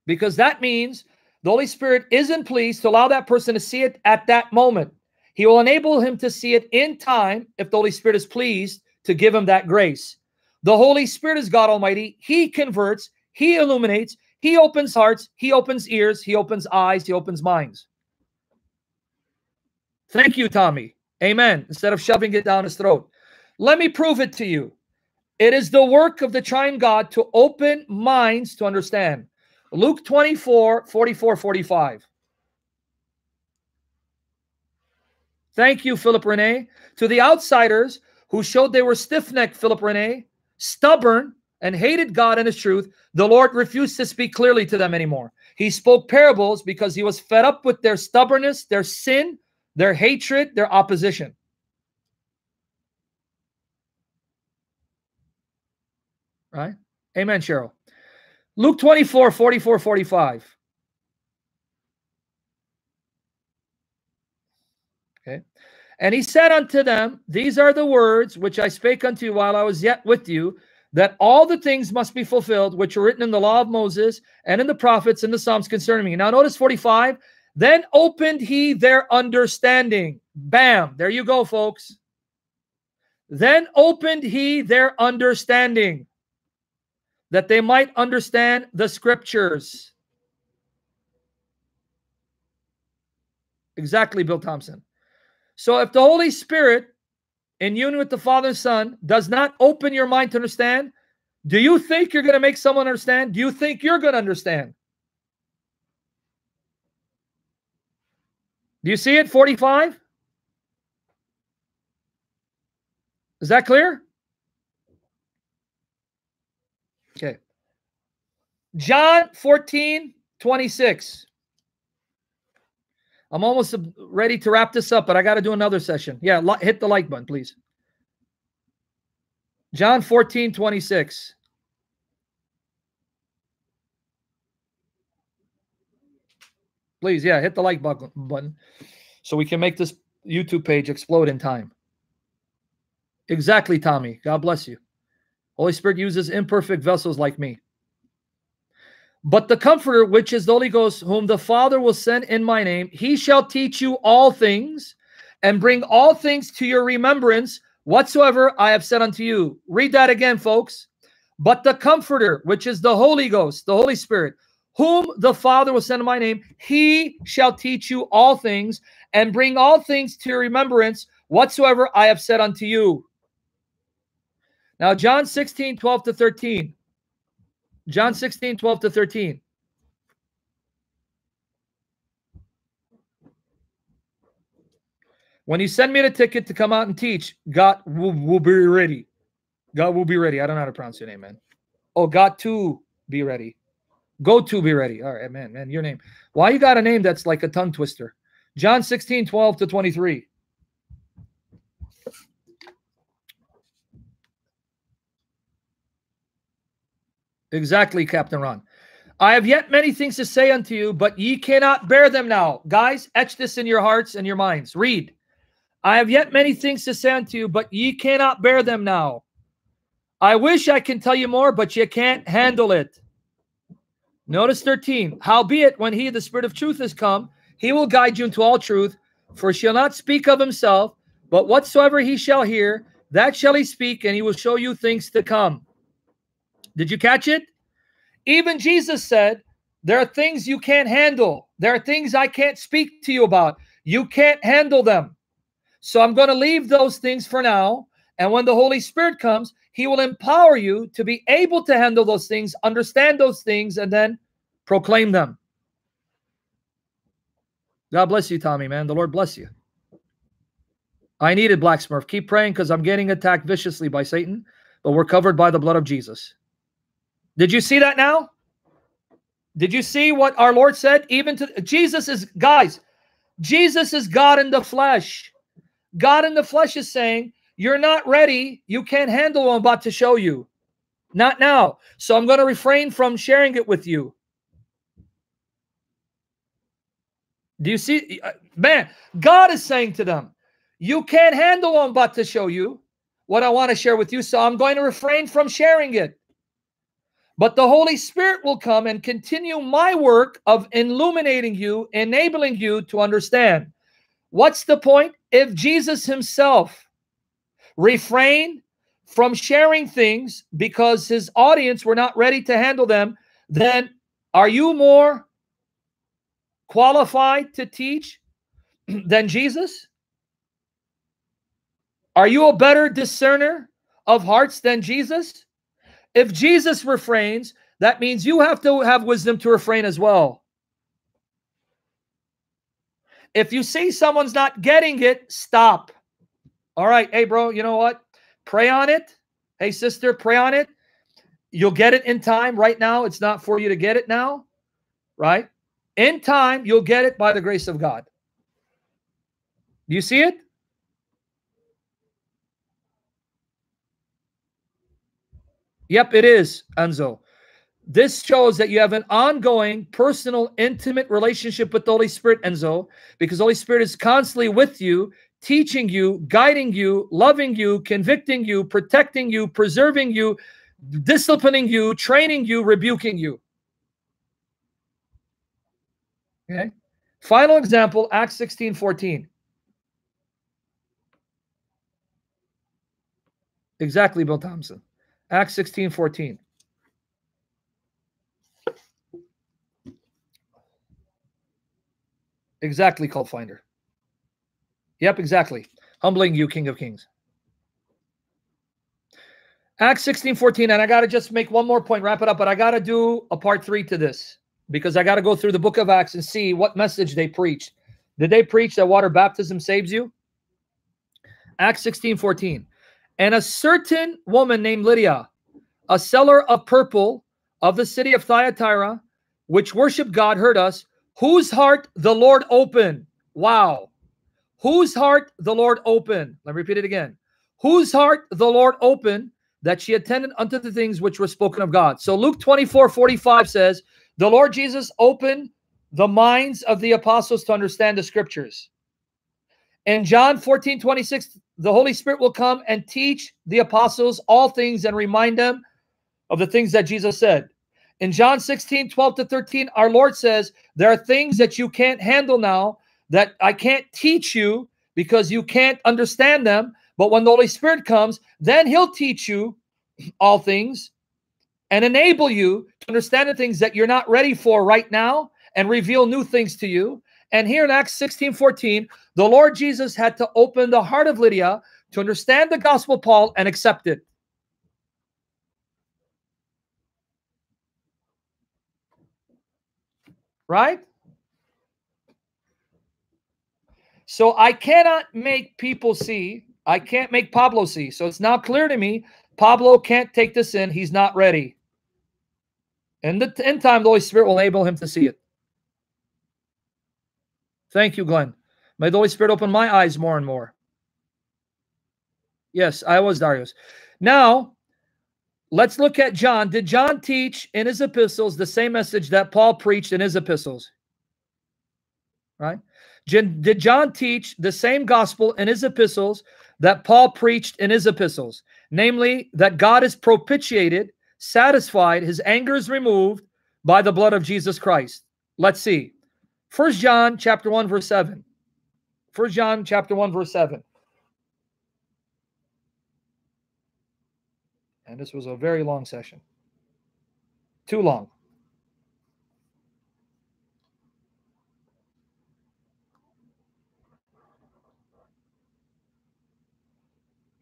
Because that means the Holy Spirit isn't pleased to allow that person to see it at that moment. He will enable him to see it in time if the Holy Spirit is pleased to give him that grace. The Holy Spirit is God Almighty. He converts, He illuminates, He opens hearts, He opens ears, He opens eyes, He opens minds. Thank you, Tommy. Amen. Instead of shoving it down his throat. Let me prove it to you. It is the work of the triune God to open minds to understand. Luke 24, 44, 45. Thank you, Philip Rene. To the outsiders who showed they were stiff necked, Philip Rene, stubborn, and hated God and his truth, the Lord refused to speak clearly to them anymore. He spoke parables because he was fed up with their stubbornness, their sin, their hatred, their opposition. Right? Amen, Cheryl. Luke 24, 44, 45. Okay. And he said unto them, These are the words which I spake unto you while I was yet with you, that all the things must be fulfilled which are written in the law of Moses and in the prophets and the Psalms concerning me. Now, notice 45. Then opened he their understanding. Bam. There you go, folks. Then opened he their understanding that they might understand the scriptures. Exactly, Bill Thompson. So if the Holy Spirit, in union with the Father and Son, does not open your mind to understand, do you think you're going to make someone understand? Do you think you're going to understand? Do you see it? 45? Is that clear? Okay. John 14, 26. I'm almost ready to wrap this up, but I got to do another session. Yeah, hit the like button, please. John 14, 26. Please, yeah, hit the like button so we can make this YouTube page explode in time. Exactly, Tommy. God bless you. Holy Spirit uses imperfect vessels like me. But the Comforter, which is the Holy Ghost, whom the Father will send in my name, he shall teach you all things and bring all things to your remembrance whatsoever I have said unto you. Read that again, folks. But the Comforter, which is the Holy Ghost, the Holy Spirit, whom the Father will send in my name, he shall teach you all things and bring all things to your remembrance whatsoever I have said unto you. Now, John 16, 12 to 13. John 16, 12 to 13. When you send me the ticket to come out and teach, God will, will be ready. God will be ready. I don't know how to pronounce your name, man. Oh, God to be ready. Go to be ready. All right, man, man, your name. Why you got a name that's like a tongue twister? John 16, 12 to 23. Exactly, Captain Ron. I have yet many things to say unto you, but ye cannot bear them now. Guys, etch this in your hearts and your minds. Read. I have yet many things to say unto you, but ye cannot bear them now. I wish I can tell you more, but ye can't handle it. Notice 13. Howbeit, when he, the Spirit of truth, is come, he will guide you into all truth, for he shall not speak of himself, but whatsoever he shall hear, that shall he speak, and he will show you things to come. Did you catch it? Even Jesus said, There are things you can't handle. There are things I can't speak to you about. You can't handle them. So I'm going to leave those things for now. And when the Holy Spirit comes, He will empower you to be able to handle those things, understand those things, and then proclaim them. God bless you, Tommy, man. The Lord bless you. I needed Black Smurf. Keep praying because I'm getting attacked viciously by Satan, but we're covered by the blood of Jesus. Did you see that now? Did you see what our Lord said? Even to Jesus is, guys, Jesus is God in the flesh. God in the flesh is saying, You're not ready. You can't handle what I'm about to show you. Not now. So I'm going to refrain from sharing it with you. Do you see? Uh, man, God is saying to them, You can't handle what I'm about to show you, what I want to share with you. So I'm going to refrain from sharing it. But the Holy Spirit will come and continue my work of illuminating you, enabling you to understand. What's the point? If Jesus himself refrained from sharing things because his audience were not ready to handle them, then are you more qualified to teach than Jesus? Are you a better discerner of hearts than Jesus? If Jesus refrains, that means you have to have wisdom to refrain as well. If you see someone's not getting it, stop. All right, hey, bro, you know what? Pray on it. Hey, sister, pray on it. You'll get it in time. Right now, it's not for you to get it now. right? In time, you'll get it by the grace of God. Do you see it? Yep, it is, Enzo. This shows that you have an ongoing, personal, intimate relationship with the Holy Spirit, Enzo, because Holy Spirit is constantly with you, teaching you, guiding you, loving you, convicting you, protecting you, preserving you, disciplining you, training you, rebuking you. Okay. Final example, Acts 16 14. Exactly, Bill Thompson. Acts 16 14. Exactly, cult finder. Yep, exactly. Humbling you, King of Kings. Acts 16 14. And I got to just make one more point, wrap it up, but I got to do a part three to this because I got to go through the book of Acts and see what message they preached. Did they preach that water baptism saves you? Acts 16 14. And a certain woman named Lydia, a seller of purple of the city of Thyatira, which worshiped God, heard us, whose heart the Lord opened. Wow. Whose heart the Lord opened. Let me repeat it again. Whose heart the Lord opened that she attended unto the things which were spoken of God. So Luke 24 45 says, The Lord Jesus opened the minds of the apostles to understand the scriptures. In John 14 26, the Holy Spirit will come and teach the apostles all things and remind them of the things that Jesus said. In John 16, 12 to 13, our Lord says, There are things that you can't handle now that I can't teach you because you can't understand them. But when the Holy Spirit comes, then He'll teach you all things and enable you to understand the things that you're not ready for right now and reveal new things to you. And here in Acts 16 14, the Lord Jesus had to open the heart of Lydia to understand the gospel, Paul, and accept it. Right? So I cannot make people see. I can't make Pablo see. So it's now clear to me Pablo can't take this in. He's not ready. And the in time, the Holy Spirit will enable him to see it. Thank you, Glenn. May the Holy Spirit open my eyes more and more. Yes, I was Darius. Now, let's look at John. Did John teach in his epistles the same message that Paul preached in his epistles? Right? Did John teach the same gospel in his epistles that Paul preached in his epistles? Namely, that God is propitiated, satisfied, his anger is removed by the blood of Jesus Christ. Let's see. First John chapter 1, verse 7. First John chapter 1, verse 7. And this was a very long session. Too long.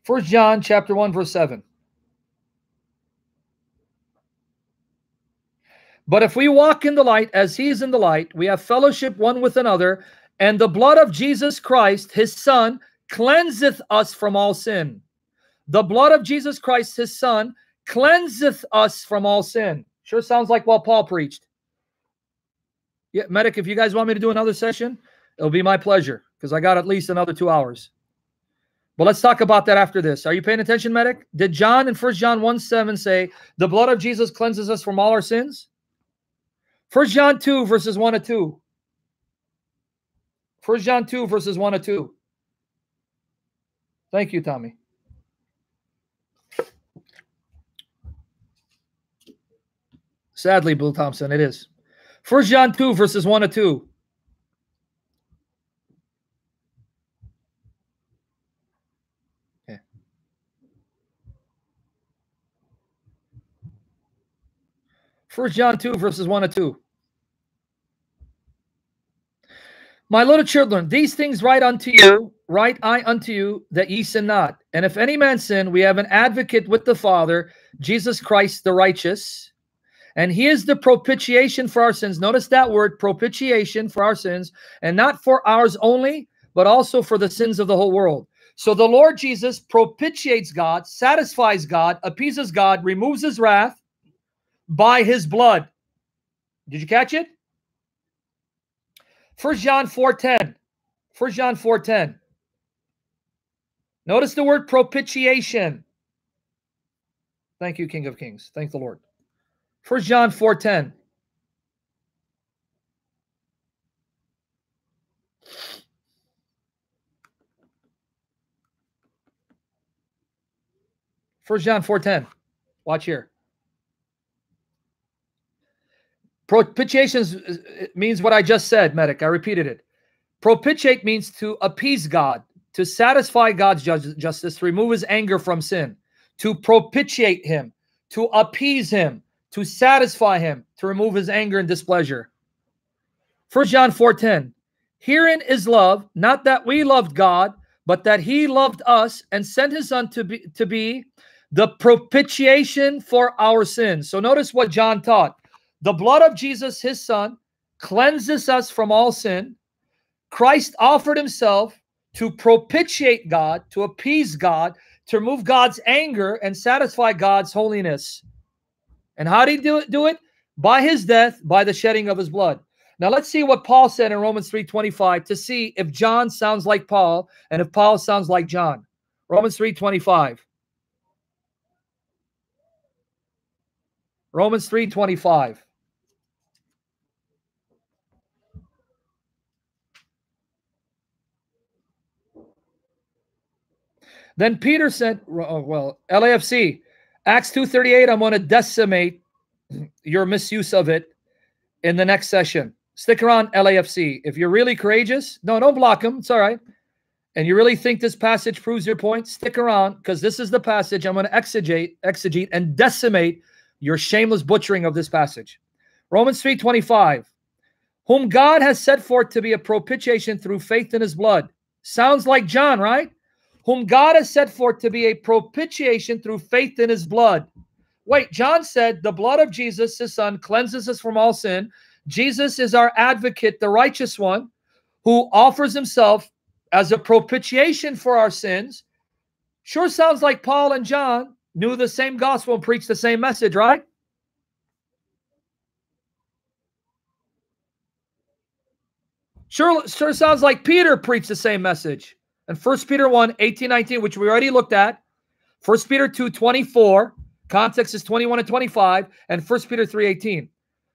First John chapter 1 verse 7. But if we walk in the light as he is in the light, we have fellowship one with another, and the blood of Jesus Christ, his son, cleanseth us from all sin. The blood of Jesus Christ, his son, cleanseth us from all sin. Sure sounds like what Paul preached. Yeah, medic, if you guys want me to do another session, it'll be my pleasure because I got at least another two hours. But let's talk about that after this. Are you paying attention, medic? Did John in First John 1 7 say, the blood of Jesus cleanses us from all our sins? First John 2, verses 1 to 2. First John 2, verses 1 to 2. Thank you, Tommy. Sadly, Bill Thompson, it is. First John 2, verses 1 to 2. First John 2, verses 1 and 2. My little children, these things write unto you, write I unto you, that ye sin not. And if any man sin, we have an advocate with the Father, Jesus Christ the righteous. And he is the propitiation for our sins. Notice that word, propitiation for our sins, and not for ours only, but also for the sins of the whole world. So the Lord Jesus propitiates God, satisfies God, appeases God, removes his wrath, by his blood. Did you catch it? First John 4:10. First John 4:10. Notice the word propitiation. Thank you, King of Kings. Thank the Lord. First John 4:10. First John 4:10. Watch here. Propitiation means what I just said, medic. I repeated it. Propitiate means to appease God, to satisfy God's justice, to remove his anger from sin, to propitiate him, to appease him, to satisfy him, to remove his anger and displeasure. First John 4:10. Herein is love, not that we loved God, but that he loved us and sent his son to be to be the propitiation for our sins. So notice what John taught. The blood of Jesus, his son, cleanses us from all sin. Christ offered himself to propitiate God, to appease God, to remove God's anger and satisfy God's holiness. And how did he do it? Do it? By his death, by the shedding of his blood. Now let's see what Paul said in Romans 3:25 to see if John sounds like Paul and if Paul sounds like John. Romans 3:25. Romans 3:25. Then Peter said, oh, well, LAFC, Acts 2:38, I'm going to decimate your misuse of it in the next session. Stick around, LAFC. If you're really courageous, no, don't block them. It's all right. And you really think this passage proves your point, stick around because this is the passage I'm going to exegete, exegete and decimate your shameless butchering of this passage. Romans 3:25, whom God has set forth to be a propitiation through faith in his blood. Sounds like John, right? Whom God has set forth to be a propitiation through faith in his blood. Wait, John said the blood of Jesus, his son, cleanses us from all sin. Jesus is our advocate, the righteous one, who offers himself as a propitiation for our sins. Sure sounds like Paul and John, knew the same gospel and preached the same message, right? Sure, sure sounds like Peter preached the same message. And 1 Peter 1, 18, 19, which we already looked at. 1 Peter 2, 24. Context is 21 and 25. And 1 Peter 3, 18.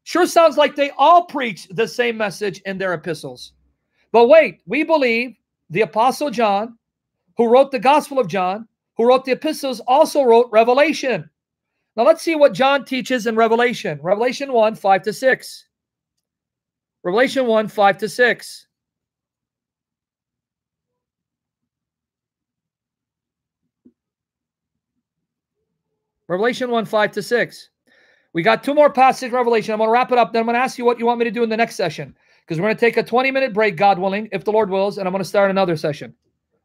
Sure sounds like they all preach the same message in their epistles. But wait, we believe the Apostle John, who wrote the Gospel of John, who wrote the epistles, also wrote Revelation. Now let's see what John teaches in Revelation. Revelation 1, 5 to 6. Revelation 1, 5 to 6. Revelation 1, 5 to 6. We got two more passages Revelation. I'm going to wrap it up. Then I'm going to ask you what you want me to do in the next session. Because we're going to take a 20 minute break, God willing, if the Lord wills, and I'm going to start another session.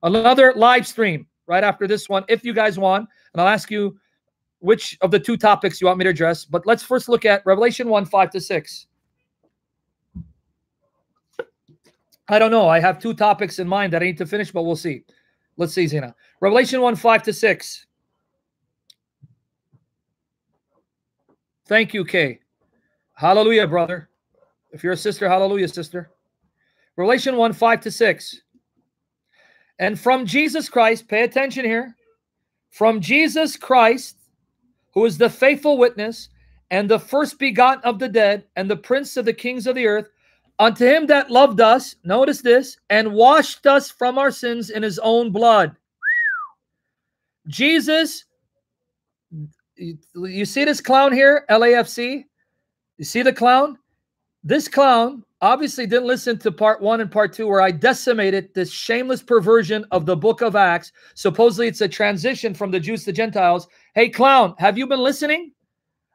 Another live stream right after this one, if you guys want. And I'll ask you which of the two topics you want me to address. But let's first look at Revelation 1 5 to 6. I don't know. I have two topics in mind that I need to finish, but we'll see. Let's see, Zena. Revelation 1 5 to 6. Thank you, Kay. Hallelujah, brother. If you're a sister, hallelujah, sister. Revelation 1 5 to 6. And from Jesus Christ, pay attention here, from Jesus Christ, who is the faithful witness and the first begotten of the dead and the prince of the kings of the earth, unto him that loved us, notice this, and washed us from our sins in his own blood. Jesus, you see this clown here, LAFC? You see the clown? This clown obviously didn't listen to part one and part two, where I decimated this shameless perversion of the book of Acts. Supposedly, it's a transition from the Jews to Gentiles. Hey, clown, have you been listening?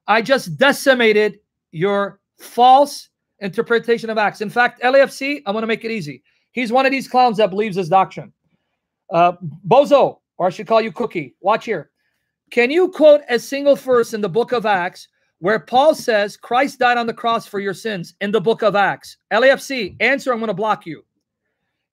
I just decimated your false interpretation of Acts. In fact, LAFC, I'm going to make it easy. He's one of these clowns that believes this doctrine. Uh, Bozo, or I should call you Cookie, watch here. Can you quote a single verse in the book of Acts where Paul says Christ died on the cross for your sins in the book of Acts. LAFC, answer, I'm going to block you.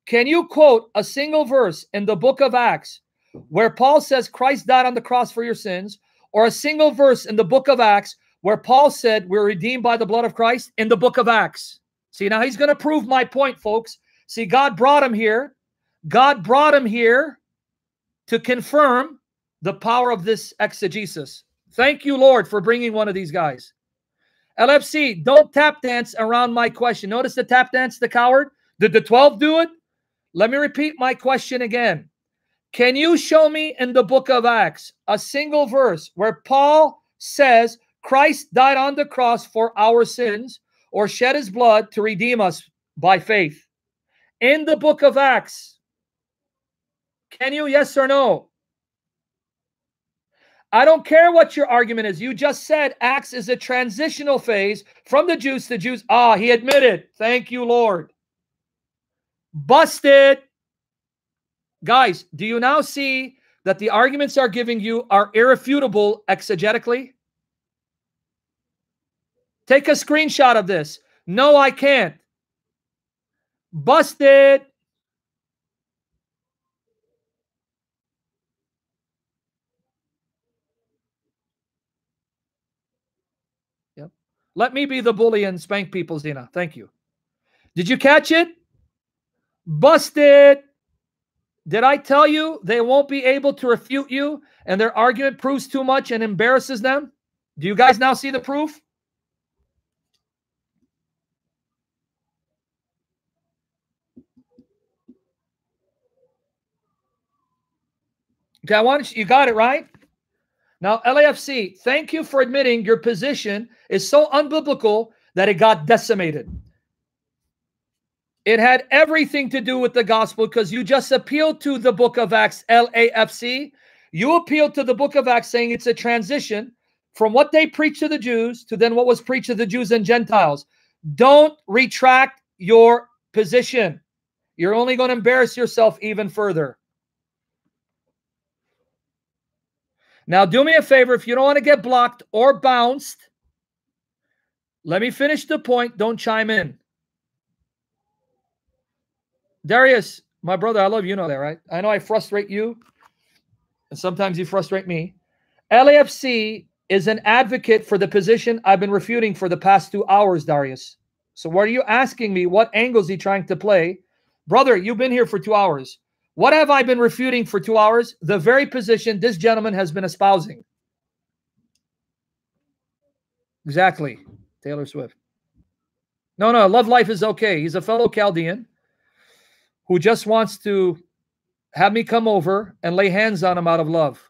Can you quote a single verse in the book of Acts where Paul says Christ died on the cross for your sins, or a single verse in the book of Acts where Paul said we're redeemed by the blood of Christ in the book of Acts? See, now he's going to prove my point, folks. See, God brought him here. God brought him here to confirm the power of this exegesis. Thank you, Lord, for bringing one of these guys. LFC, don't tap dance around my question. Notice the tap dance, the coward? Did the 12 do it? Let me repeat my question again. Can you show me in the book of Acts a single verse where Paul says Christ died on the cross for our sins or shed his blood to redeem us by faith? In the book of Acts, can you, yes or no? I don't care what your argument is. You just said Acts is a transitional phase from the Jews to Jews. Ah, he admitted. Thank you, Lord. Busted. Guys, do you now see that the arguments are giving you are irrefutable exegetically? Take a screenshot of this. No, I can't. Busted. Yep. Let me be the bully and spank people, Zena. Thank you. Did you catch it? Busted. Did I tell you they won't be able to refute you and their argument proves too much and embarrasses them? Do you guys now see the proof? Okay, I want you, you got it right. Now, LAFC, thank you for admitting your position is so unbiblical that it got decimated. It had everything to do with the gospel because you just appealed to the book of Acts, LAFC. You appealed to the book of Acts saying it's a transition from what they preached to the Jews to then what was preached to the Jews and Gentiles. Don't retract your position. You're only going to embarrass yourself even further. Now, do me a favor if you don't want to get blocked or bounced, let me finish the point. Don't chime in. Darius, my brother, I love you, you know that, right? I know I frustrate you, and sometimes you frustrate me. LAFC is an advocate for the position I've been refuting for the past two hours, Darius. So, what are you asking me? What angle is he trying to play? Brother, you've been here for two hours. What have I been refuting for two hours? The very position this gentleman has been espousing. Exactly. Taylor Swift. No, no, love life is okay. He's a fellow Chaldean who just wants to have me come over and lay hands on him out of love.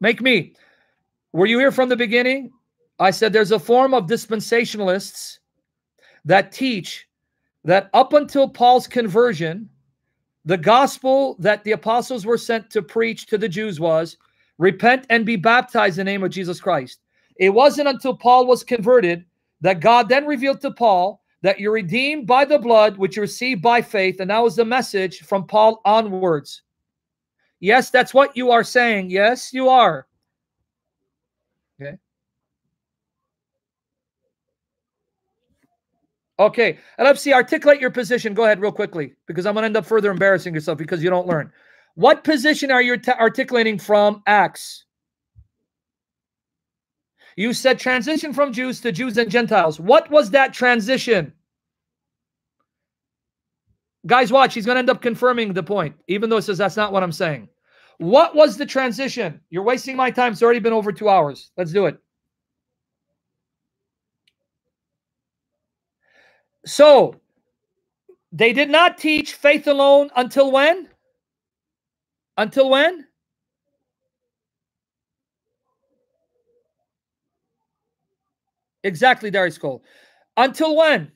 Make me. Were you here from the beginning? I said there's a form of dispensationalists that teach that up until Paul's conversion, the gospel that the apostles were sent to preach to the Jews was repent and be baptized in the name of Jesus Christ. It wasn't until Paul was converted that God then revealed to Paul that you're redeemed by the blood which you received by faith. And that was the message from Paul onwards. Yes, that's what you are saying. Yes, you are. Okay. Okay. LFC, articulate your position. Go ahead, real quickly, because I'm going to end up further embarrassing yourself because you don't learn. What position are you articulating from Acts? You said transition from Jews to Jews and Gentiles. What was that transition? Guys, watch. He's going to end up confirming the point, even though it says that's not what I'm saying. What was the transition? You're wasting my time. It's already been over two hours. Let's do it. So, they did not teach faith alone until when? Until when? Exactly, Darius Cole. Until when?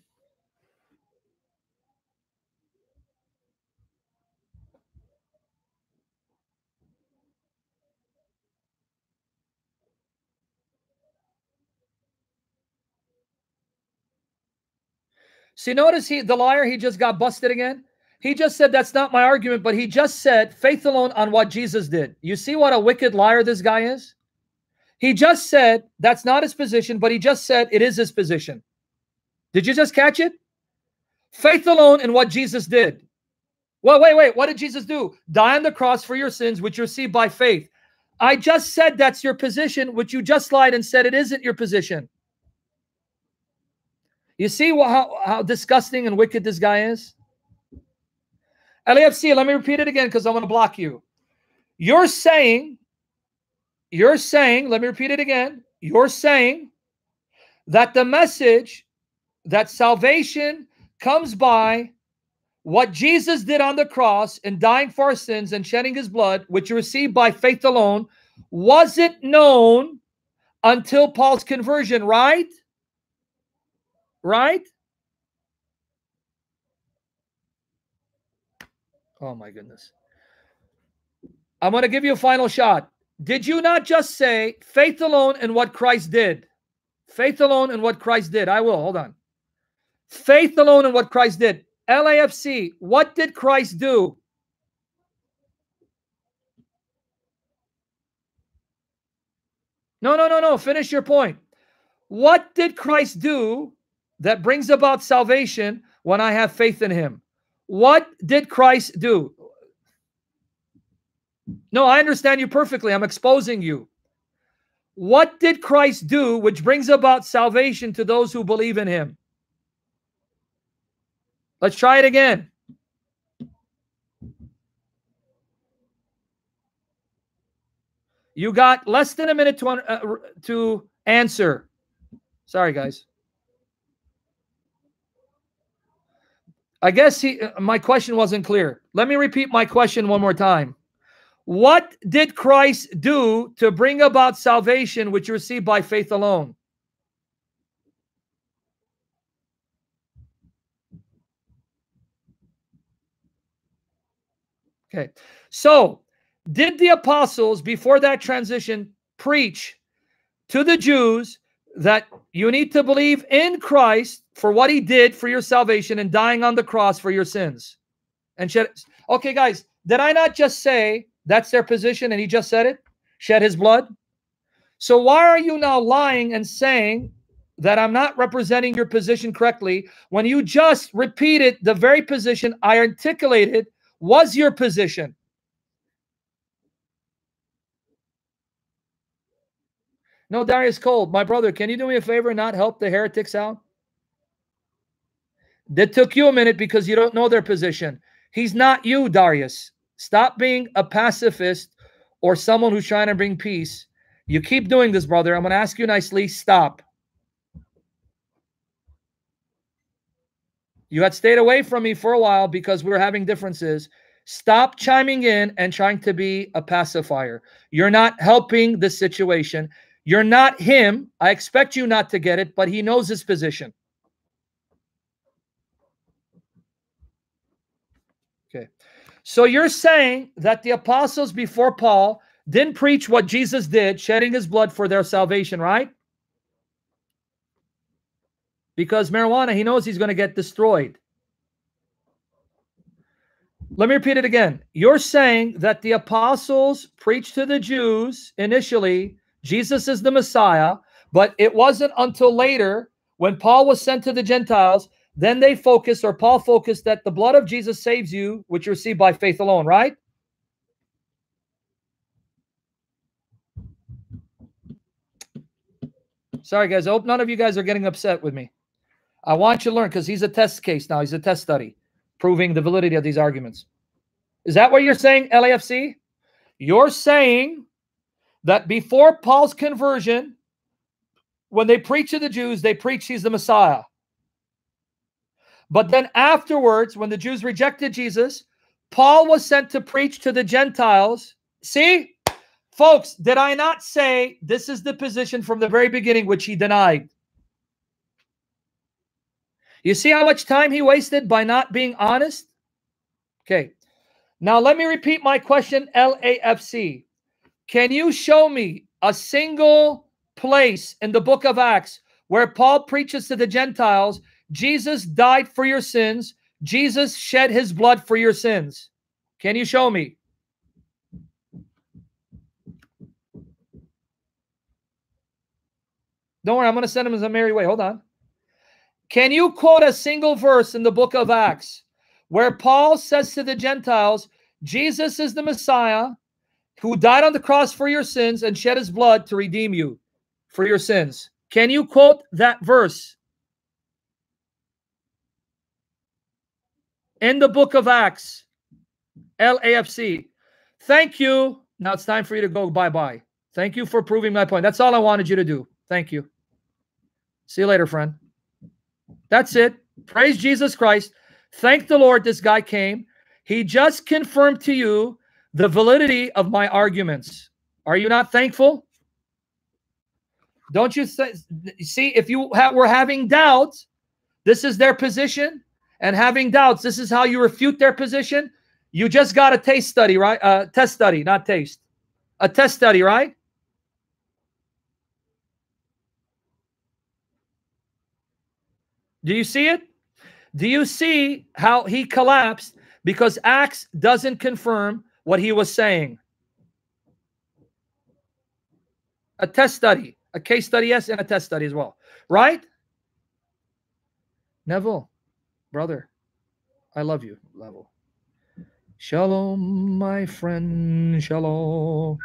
See, notice he the liar, he just got busted again. He just said that's not my argument, but he just said faith alone on what Jesus did. You see what a wicked liar this guy is? He just said that's not his position, but he just said it is his position. Did you just catch it? Faith alone in what Jesus did. Well, wait, wait. What did Jesus do? Die on the cross for your sins, which you receive by faith. I just said that's your position, which you just lied and said it isn't your position. You see what, how, how disgusting and wicked this guy is? LAFC, let me repeat it again because I want to block you. You're saying, you're saying, let me repeat it again. You're saying that the message that salvation comes by what Jesus did on the cross and dying for our sins and shedding his blood, which you received by faith alone, wasn't known until Paul's conversion, right? Right? Oh my goodness. I'm going to give you a final shot. Did you not just say faith alone and what Christ did? Faith alone and what Christ did. I will. Hold on. Faith alone and what Christ did. LAFC, what did Christ do? No, no, no, no. Finish your point. What did Christ do that brings about salvation when I have faith in him? What did Christ do? No, I understand you perfectly. I'm exposing you. What did Christ do which brings about salvation to those who believe in him? Let's try it again. You got less than a minute to, uh, to answer. Sorry, guys. I guess he, uh, my question wasn't clear. Let me repeat my question one more time. What did Christ do to bring about salvation which you receive by faith alone? Okay. So, did the apostles before that transition preach to the Jews that you need to believe in Christ for what he did for your salvation and dying on the cross for your sins? And shed Okay, guys, did I not just say that's their position and he just said it? Shed his blood? So why are you now lying and saying that I'm not representing your position correctly when you just repeated the very position I articulated was your position. No, Darius Cole, my brother, can you do me a favor and not help the heretics out? That took you a minute because you don't know their position. He's not you, Darius. Stop being a pacifist or someone who's trying to bring peace. You keep doing this, brother. I'm going to ask you nicely. Stop. You had stayed away from me for a while because we were having differences. Stop chiming in and trying to be a pacifier. You're not helping the situation. You're not him. I expect you not to get it, but he knows his position. Okay. So you're saying that the apostles before Paul didn't preach what Jesus did, shedding his blood for their salvation, right? because marijuana, he knows he's going to get destroyed. Let me repeat it again. You're saying that the apostles preached to the Jews initially, Jesus is the Messiah, but it wasn't until later when Paul was sent to the Gentiles, then they focus, or Paul focused, that the blood of Jesus saves you, which you receive by faith alone, right? Sorry, guys. I hope none of you guys are getting upset with me. I want you to learn because he's a test case now. He's a test study proving the validity of these arguments. Is that what you're saying, LAFC? You're saying that before Paul's conversion, when they preach to the Jews, they preach he's the Messiah. But then afterwards, when the Jews rejected Jesus, Paul was sent to preach to the Gentiles. See, folks, did I not say this is the position from the very beginning, which he denied? You see how much time he wasted by not being honest? Okay. Now let me repeat my question, LAFC. Can you show me a single place in the book of Acts where Paul preaches to the Gentiles, Jesus died for your sins, Jesus shed his blood for your sins? Can you show me? Don't worry, I'm going to send him as a merry way. Hold on. Can you quote a single verse in the book of Acts where Paul says to the Gentiles, Jesus is the Messiah who died on the cross for your sins and shed his blood to redeem you for your sins? Can you quote that verse? In the book of Acts. LAFC. Thank you. Now it's time for you to go bye bye. Thank you for proving my point. That's all I wanted you to do. Thank you. See you later, friend. That's it. Praise Jesus Christ. Thank the Lord this guy came. He just confirmed to you the validity of my arguments. Are you not thankful? Don't you see if you ha were having doubts, this is their position, and having doubts, this is how you refute their position. You just got a taste study, right? Uh, test study, not taste. A test study, right? Do you see it? Do you see how he collapsed because Acts doesn't confirm what he was saying? A test study, a case study, yes, and a test study as well, right? Neville, brother, I love you, Level. Shalom, my friend, shalom.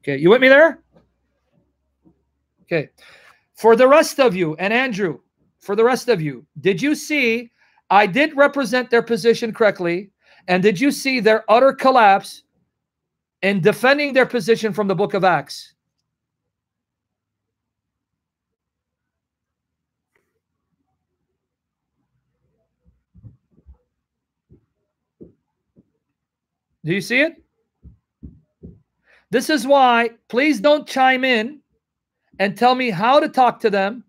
Okay, you with me there? Okay. For the rest of you, and Andrew, for the rest of you, did you see I did represent their position correctly? And did you see their utter collapse in defending their position from the book of Acts? Do you see it? This is why, please don't chime in and tell me how to talk to them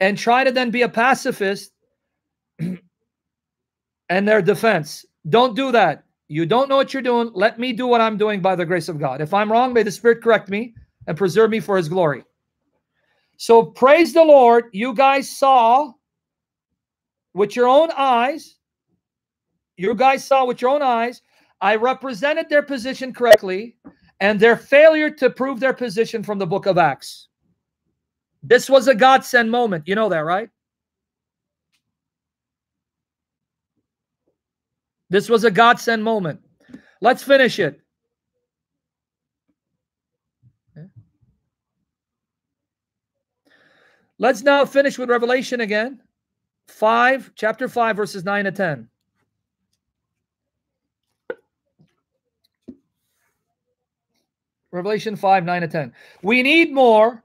and try to then be a pacifist and their defense. Don't do that. You don't know what you're doing. Let me do what I'm doing by the grace of God. If I'm wrong, may the Spirit correct me and preserve me for his glory. So praise the Lord. You guys saw with your own eyes. You guys saw with your own eyes I represented their position correctly and their failure to prove their position from the book of Acts. This was a godsend moment. You know that, right? This was a godsend moment. Let's finish it. Let's now finish with Revelation again. 5, chapter 5, verses 9 to 10. Revelation 5, 9 to 10. We need more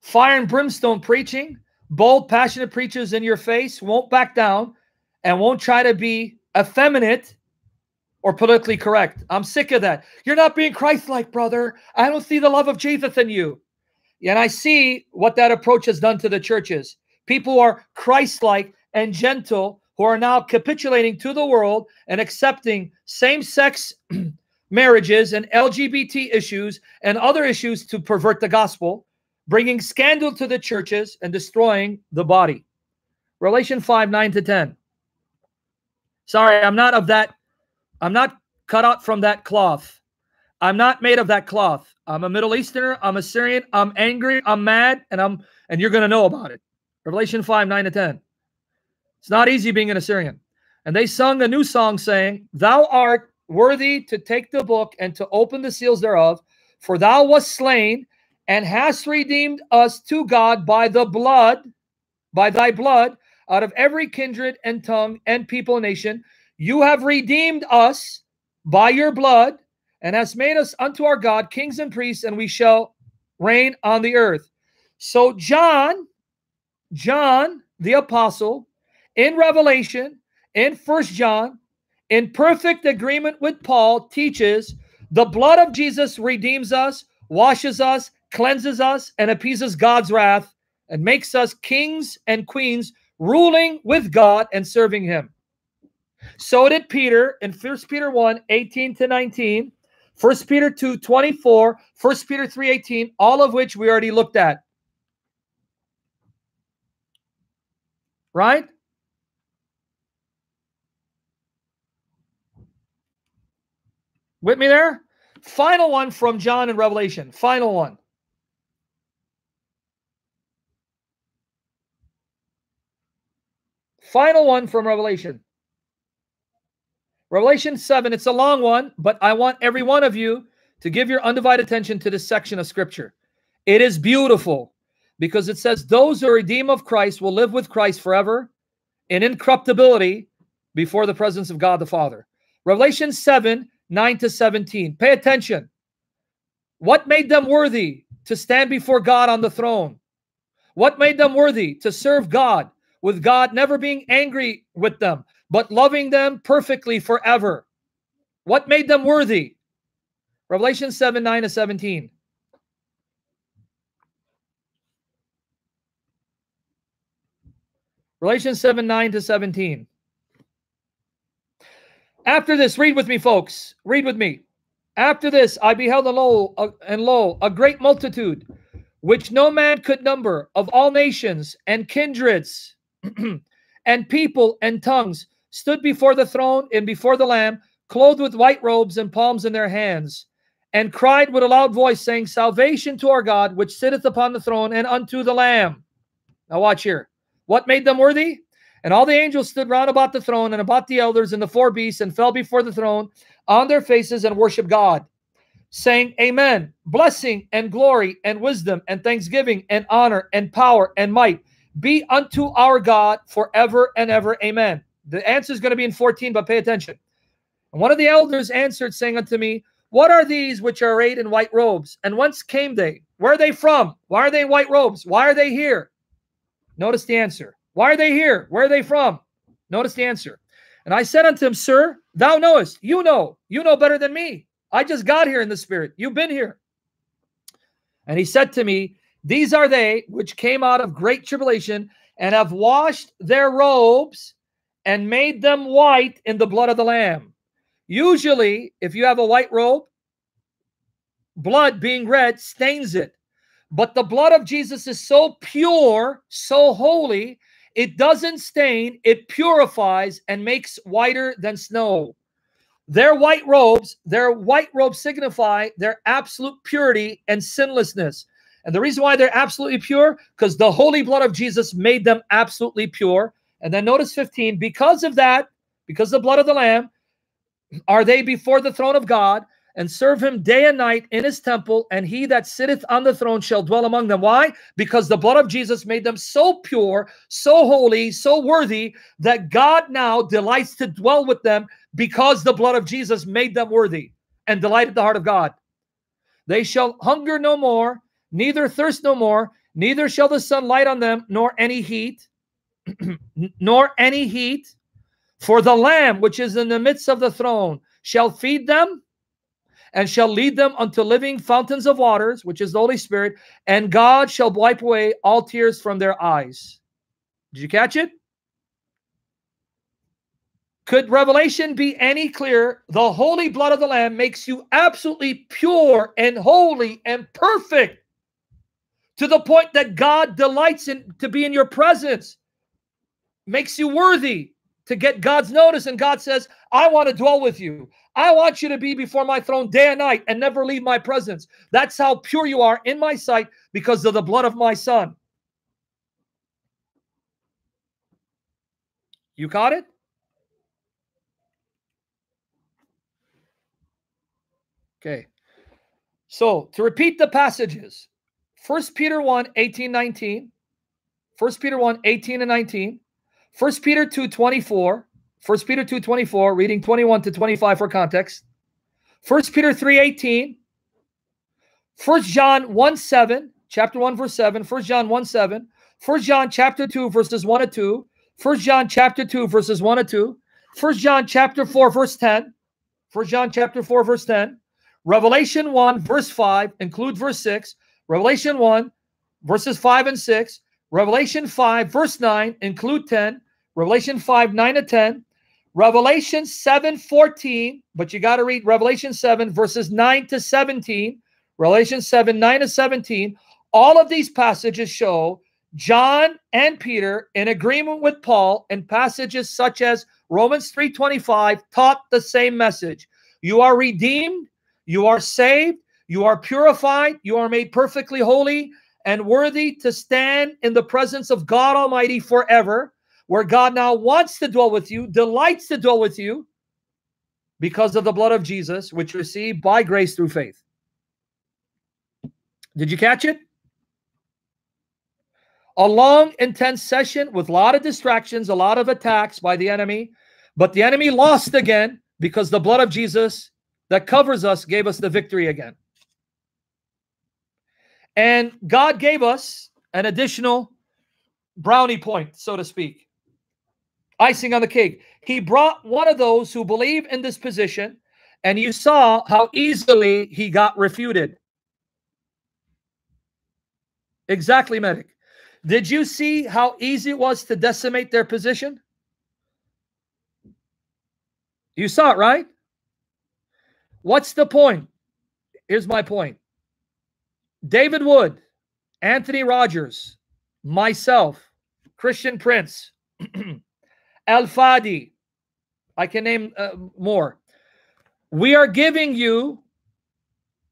fire and brimstone preaching, bold, passionate preachers in your face, won't back down, and won't try to be effeminate or politically correct. I'm sick of that. You're not being Christ like, brother. I don't see the love of Jesus in you. And I see what that approach has done to the churches. People who are Christ like and gentle, who are now capitulating to the world and accepting same sex marriages and LGBT issues and other issues to pervert the gospel, bringing scandal to the churches and destroying the body. Revelation 5 9 to 10. Sorry, I'm not of that. I'm not cut out from that cloth. I'm not made of that cloth. I'm a Middle Easterner. I'm a Syrian. I'm angry. I'm mad, and I'm and you're going to know about it. Revelation 5 9 to 10. It's not easy being an Assyrian. And they sung a new song saying, Thou art worthy to take the book and to open the seals thereof. For thou wast slain and hast redeemed us to God by the blood, by thy blood, out of every kindred and tongue and people and nation. You have redeemed us by your blood and hast made us unto our God kings and priests, and we shall reign on the earth. So, John, John the apostle, in Revelation, in First John, in perfect agreement with Paul, teaches the blood of Jesus redeems us, washes us, cleanses us, and appeases God's wrath, and makes us kings and queens, ruling with God and serving Him. So did Peter in 1 Peter 1 18 to 19, 1 Peter 2 24, 1 Peter 3 18, all of which we already looked at. Right? With me there? Final one from John in Revelation. Final one. Final one from Revelation. Revelation 7, it's a long one, but I want every one of you to give your undivided attention to this section of scripture. It is beautiful. because it says those who redeem of Christ will live with Christ forever in incorruptibility before the presence of God the Father. Revelation 7 9 to 17. Pay attention. What made them worthy to stand before God on the throne? What made them worthy to serve God, with God never being angry with them, but loving them perfectly forever? What made them worthy? Revelation 7 9 to 17. Revelation 7 9 to 17. After this, read with me, folks. Read with me. After this, I beheld and lo, and lo, a great multitude, which no man could number, of all nations and kindreds, and people and tongues, stood before the throne and before the Lamb, clothed with white robes and palms in their hands, and cried with a loud voice, saying, Salvation to our God, which sitteth upon the throne, and unto the Lamb. Now, watch here. What made them worthy? And all the angels stood round about the throne and about the elders and the four beasts and fell before the throne on their faces and worshiped God, saying, Amen. Blessing and glory and wisdom and thanksgiving and honor and power and might be unto our God forever and ever. Amen. The answer is going to be in 14, but pay attention. And one of the elders answered, saying unto me, What are these which are arrayed in white robes? And whence came they? Where are they from? Why are they in white robes? Why are they here? Notice the answer. Why are they here? Where are they from? Notice the answer. And I said unto him, Sir, thou knowest, you know, you know better than me. I just got here in the spirit. You've been here. And he said to me, These are they which came out of great tribulation and have washed their robes and made them white in the blood of the Lamb. Usually, if you have a white robe, blood being red stains it. But the blood of Jesus is so pure, so holy, it doesn't stain, it purifies and makes whiter than snow. Their white robes, their white robes signify their absolute purity and sinlessness. And the reason why they're absolutely pure, because the holy blood of Jesus made them absolutely pure. And then notice 15, because of that, because the blood of the Lamb, are they before the throne of God and serve him day and night in his temple, and he that sitteth on the throne shall dwell among them. Why? Because the blood of Jesus made them so pure, so holy, so worthy that God now delights to dwell with them because the blood of Jesus made them worthy and delighted the heart of God. They shall hunger no more, neither thirst no more, neither shall the sun light on them, nor any heat, nor any heat. For the Lamb which is in the midst of the throne shall feed them and shall lead them unto living fountains of waters, which is the Holy Spirit, and God shall wipe away all tears from their eyes. Did you catch it? Could Revelation be any clearer? The holy blood of the Lamb makes you absolutely pure and holy and perfect to the point that God delights in to be in your presence, makes you worthy to get God's notice. And God says, I want to dwell with you. I want you to be before my throne day and night and never leave my presence. That's how pure you are in my sight because of the blood of my son. You caught it? Okay. So to repeat the passages, 1 Peter 1, 18, 19, 1 Peter 1, 18 and 19, 1 Peter 2, 24, First Peter 2:24, reading 21 to 25 for context. First Peter 3:18. First John 1 7, chapter 1, verse 7, First John 1 7, First John chapter 2, verses 1 to 2, First John chapter 2, verses 1 to 2, First John chapter 4, verse 10, First John chapter 4, verse 10, Revelation 1, verse 5, include verse 6, Revelation 1, verses 5 and 6, Revelation 5, verse 9, include 10, Revelation 5, 9 to 10, Revelation 7 14, but you got to read Revelation 7, verses 9 to 17. Revelation 7, 9 to 17. All of these passages show John and Peter, in agreement with Paul, in passages such as Romans 3:25, taught the same message. You are redeemed, you are saved, you are purified, you are made perfectly holy and worthy to stand in the presence of God Almighty forever where God now wants to dwell with you, delights to dwell with you because of the blood of Jesus, which you receive by grace through faith. Did you catch it? A long, intense session with a lot of distractions, a lot of attacks by the enemy. But the enemy lost again because the blood of Jesus that covers us gave us the victory again. And God gave us an additional brownie point, so to speak, icing on the cake. He brought one of those who believe in this position, and you saw how easily he got refuted. Exactly, medic. Did you see how easy it was to decimate their position? You saw it, right? What's the point? Here's my point. David Wood, Anthony Rogers, myself, Christian Prince, Al Fadi, I can name uh, more. We are giving you,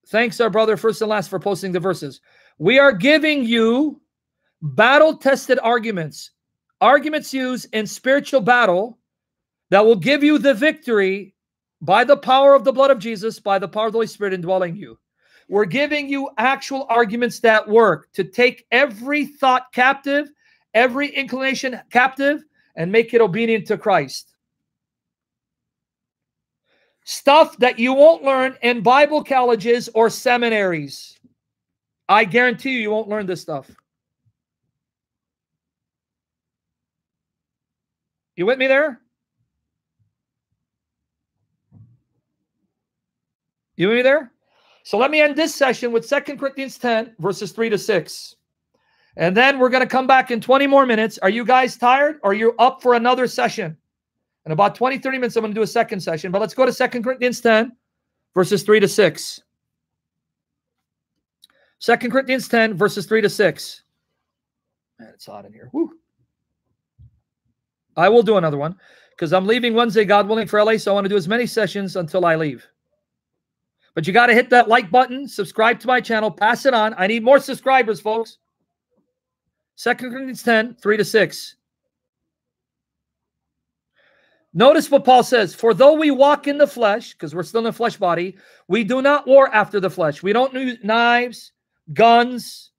thanks our brother first and last for posting the verses. We are giving you battle tested arguments, arguments used in spiritual battle that will give you the victory by the power of the blood of Jesus, by the power of the Holy Spirit indwelling you. We're giving you actual arguments that work to take every thought captive, every inclination captive, and make it obedient to Christ. Stuff that you won't learn in Bible colleges or seminaries. I guarantee you, you won't learn this stuff. You with me there? You with me there? So let me end this session with Second Corinthians 10, verses 3 to 6. And then we're going to come back in 20 more minutes. Are you guys tired? Or are you up for another session? In about 20, 30 minutes, I'm going to do a second session. But let's go to Second Corinthians 10, verses 3 to 6. Second Corinthians 10, verses 3 to 6. Man, it's hot in here. Woo. I will do another one because I'm leaving Wednesday, God willing, for LA. So I want to do as many sessions until I leave. But you got to hit that like button, subscribe to my channel, pass it on. I need more subscribers, folks. Second Corinthians 10, 3 to 6. Notice what Paul says. For though we walk in the flesh, because we're still in the flesh body, we do not war after the flesh. We don't use knives, guns,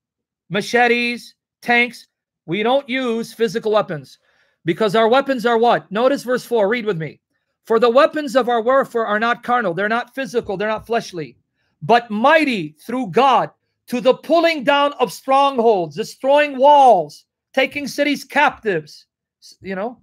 machetes, tanks. We don't use physical weapons because our weapons are what? Notice verse 4. Read with me. For the weapons of our warfare are not carnal, they're not physical, they're not fleshly, but mighty through God to the pulling down of strongholds, destroying walls, taking cities captives, you know,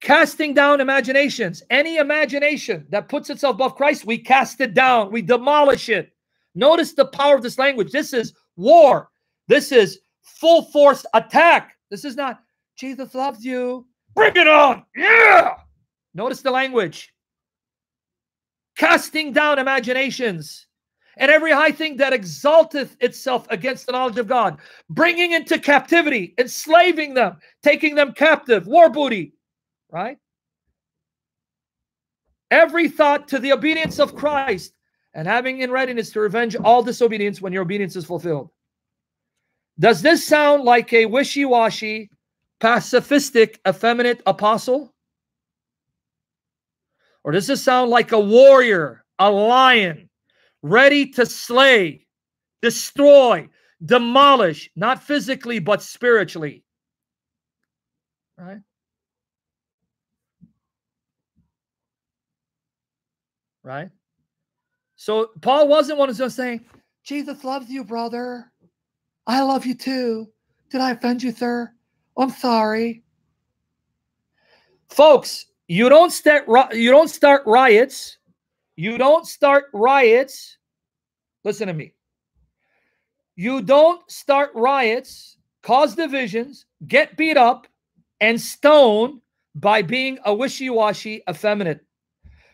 casting down imaginations. Any imagination that puts itself above Christ, we cast it down, we demolish it. Notice the power of this language. This is war. This is full force attack. This is not, Jesus loves you. Bring it on. Yeah. Notice the language. Casting down imaginations and every high thing that exalteth itself against the knowledge of God, bringing into captivity, enslaving them, taking them captive, war booty, right? Every thought to the obedience of Christ and having in readiness to revenge all disobedience when your obedience is fulfilled. Does this sound like a wishy washy, pacifistic, effeminate apostle? Or does this sound like a warrior, a lion, ready to slay, destroy, demolish, not physically, but spiritually? Right? Right? So Paul wasn't one who's going to say, Jesus loves you, brother. I love you too. Did I offend you, sir? I'm sorry. Folks, you don't start you don't start riots. You don't start riots. Listen to me. You don't start riots, cause divisions, get beat up, and stone by being a wishy-washy effeminate.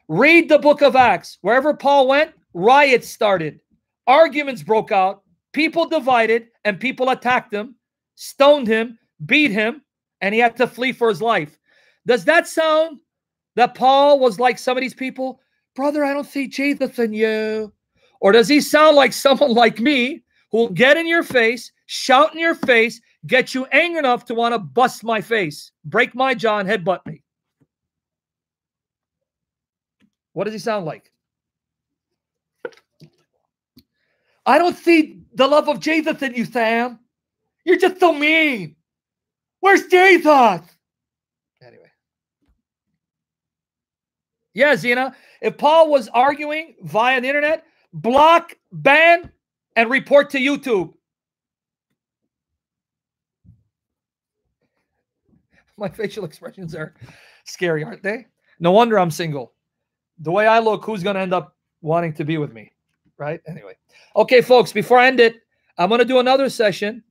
Read the book of Acts. Wherever Paul went, riots started, arguments broke out, people divided, and people attacked him, stoned him, beat him, and he had to flee for his life. Does that sound that Paul was like some of these people? Brother, I don't see Jesus in you. Or does he sound like someone like me who'll get in your face, shout in your face, get you angry enough to want to bust my face, break my jaw, and headbutt me? What does he sound like? I don't see the love of Jesus in you, Sam. You're just so mean. Where's Jesus? Anyway. Yeah, Zena. If Paul was arguing via the internet, block, ban, and report to YouTube. My facial expressions are scary, aren't they? No wonder I'm single. The way I look, who's going to end up wanting to be with me? Right? Anyway. Okay, folks, before I end it, I'm going to do another session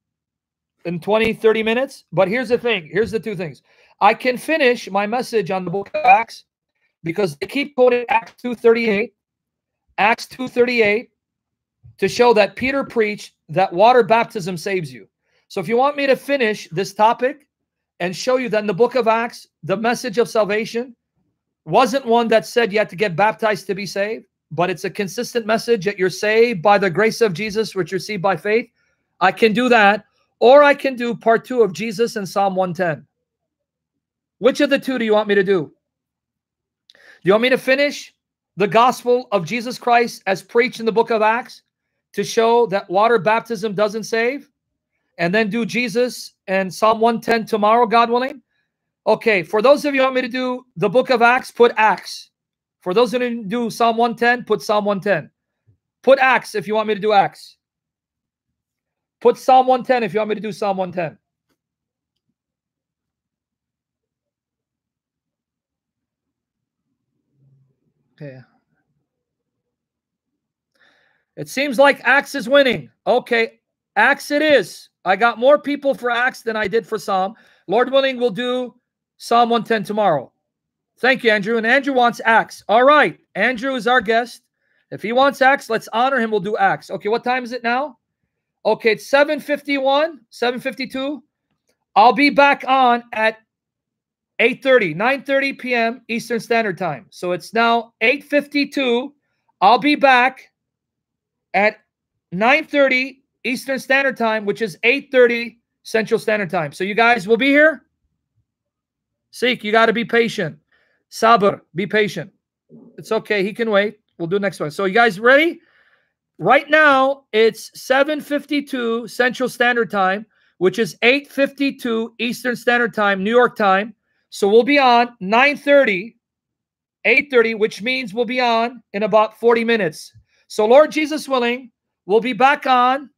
in 20, 30 minutes. But here's the thing here's the two things. I can finish my message on the book of Acts because they keep quoting Acts 238, Acts 238 to show that Peter preached that water baptism saves you. So if you want me to finish this topic and show you that in the book of Acts, the message of salvation wasn't one that said you had to get baptized to be saved, but it's a consistent message that you're saved by the grace of Jesus, which you receive by faith. I can do that, or I can do part two of Jesus and Psalm 110. Which of the two do you want me to do? Do you want me to finish the gospel of Jesus Christ as preached in the book of Acts to show that water baptism doesn't save? And then do Jesus and Psalm 110 tomorrow, God willing? Okay, for those of you who want me to do the book of Acts, put Acts. For those who do Psalm 110, put Psalm 110. Put Acts if you want me to do Acts. Put Psalm 110 if you want me to do Psalm 110. Okay. It seems like Acts is winning. Okay, Acts it is. I got more people for Acts than I did for Psalm. Lord willing, we'll do Psalm 110 tomorrow. Thank you, Andrew. And Andrew wants Acts. All right. Andrew is our guest. If he wants Acts, let's honor him. We'll do Acts. Okay, what time is it now? Okay, it's 751, 752. I'll be back on at 8:30, 9:30 p.m. Eastern Standard Time. So it's now 8:52. I'll be back at 9:30 Eastern Standard Time, which is 8:30 Central Standard Time. So you guys will be here. Seek, you got to be patient. Sabr, be patient. It's okay. He can wait. We'll do next one. So you guys ready? Right now, it's 7.52 Central Standard Time, which is 8.52 Eastern Standard Time, New York time. So we'll be on 9.30, 8.30, which means we'll be on in about 40 minutes. So Lord Jesus willing, we'll be back on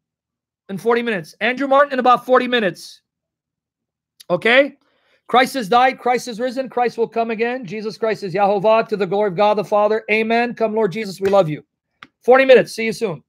in 40 minutes. Andrew Martin in about 40 minutes. Okay? Christ has died, Christ has risen, Christ will come again. Jesus Christ is Yahovah to the glory of God the Father. Amen. Come, Lord Jesus, we love you. 40 minutes. See you soon.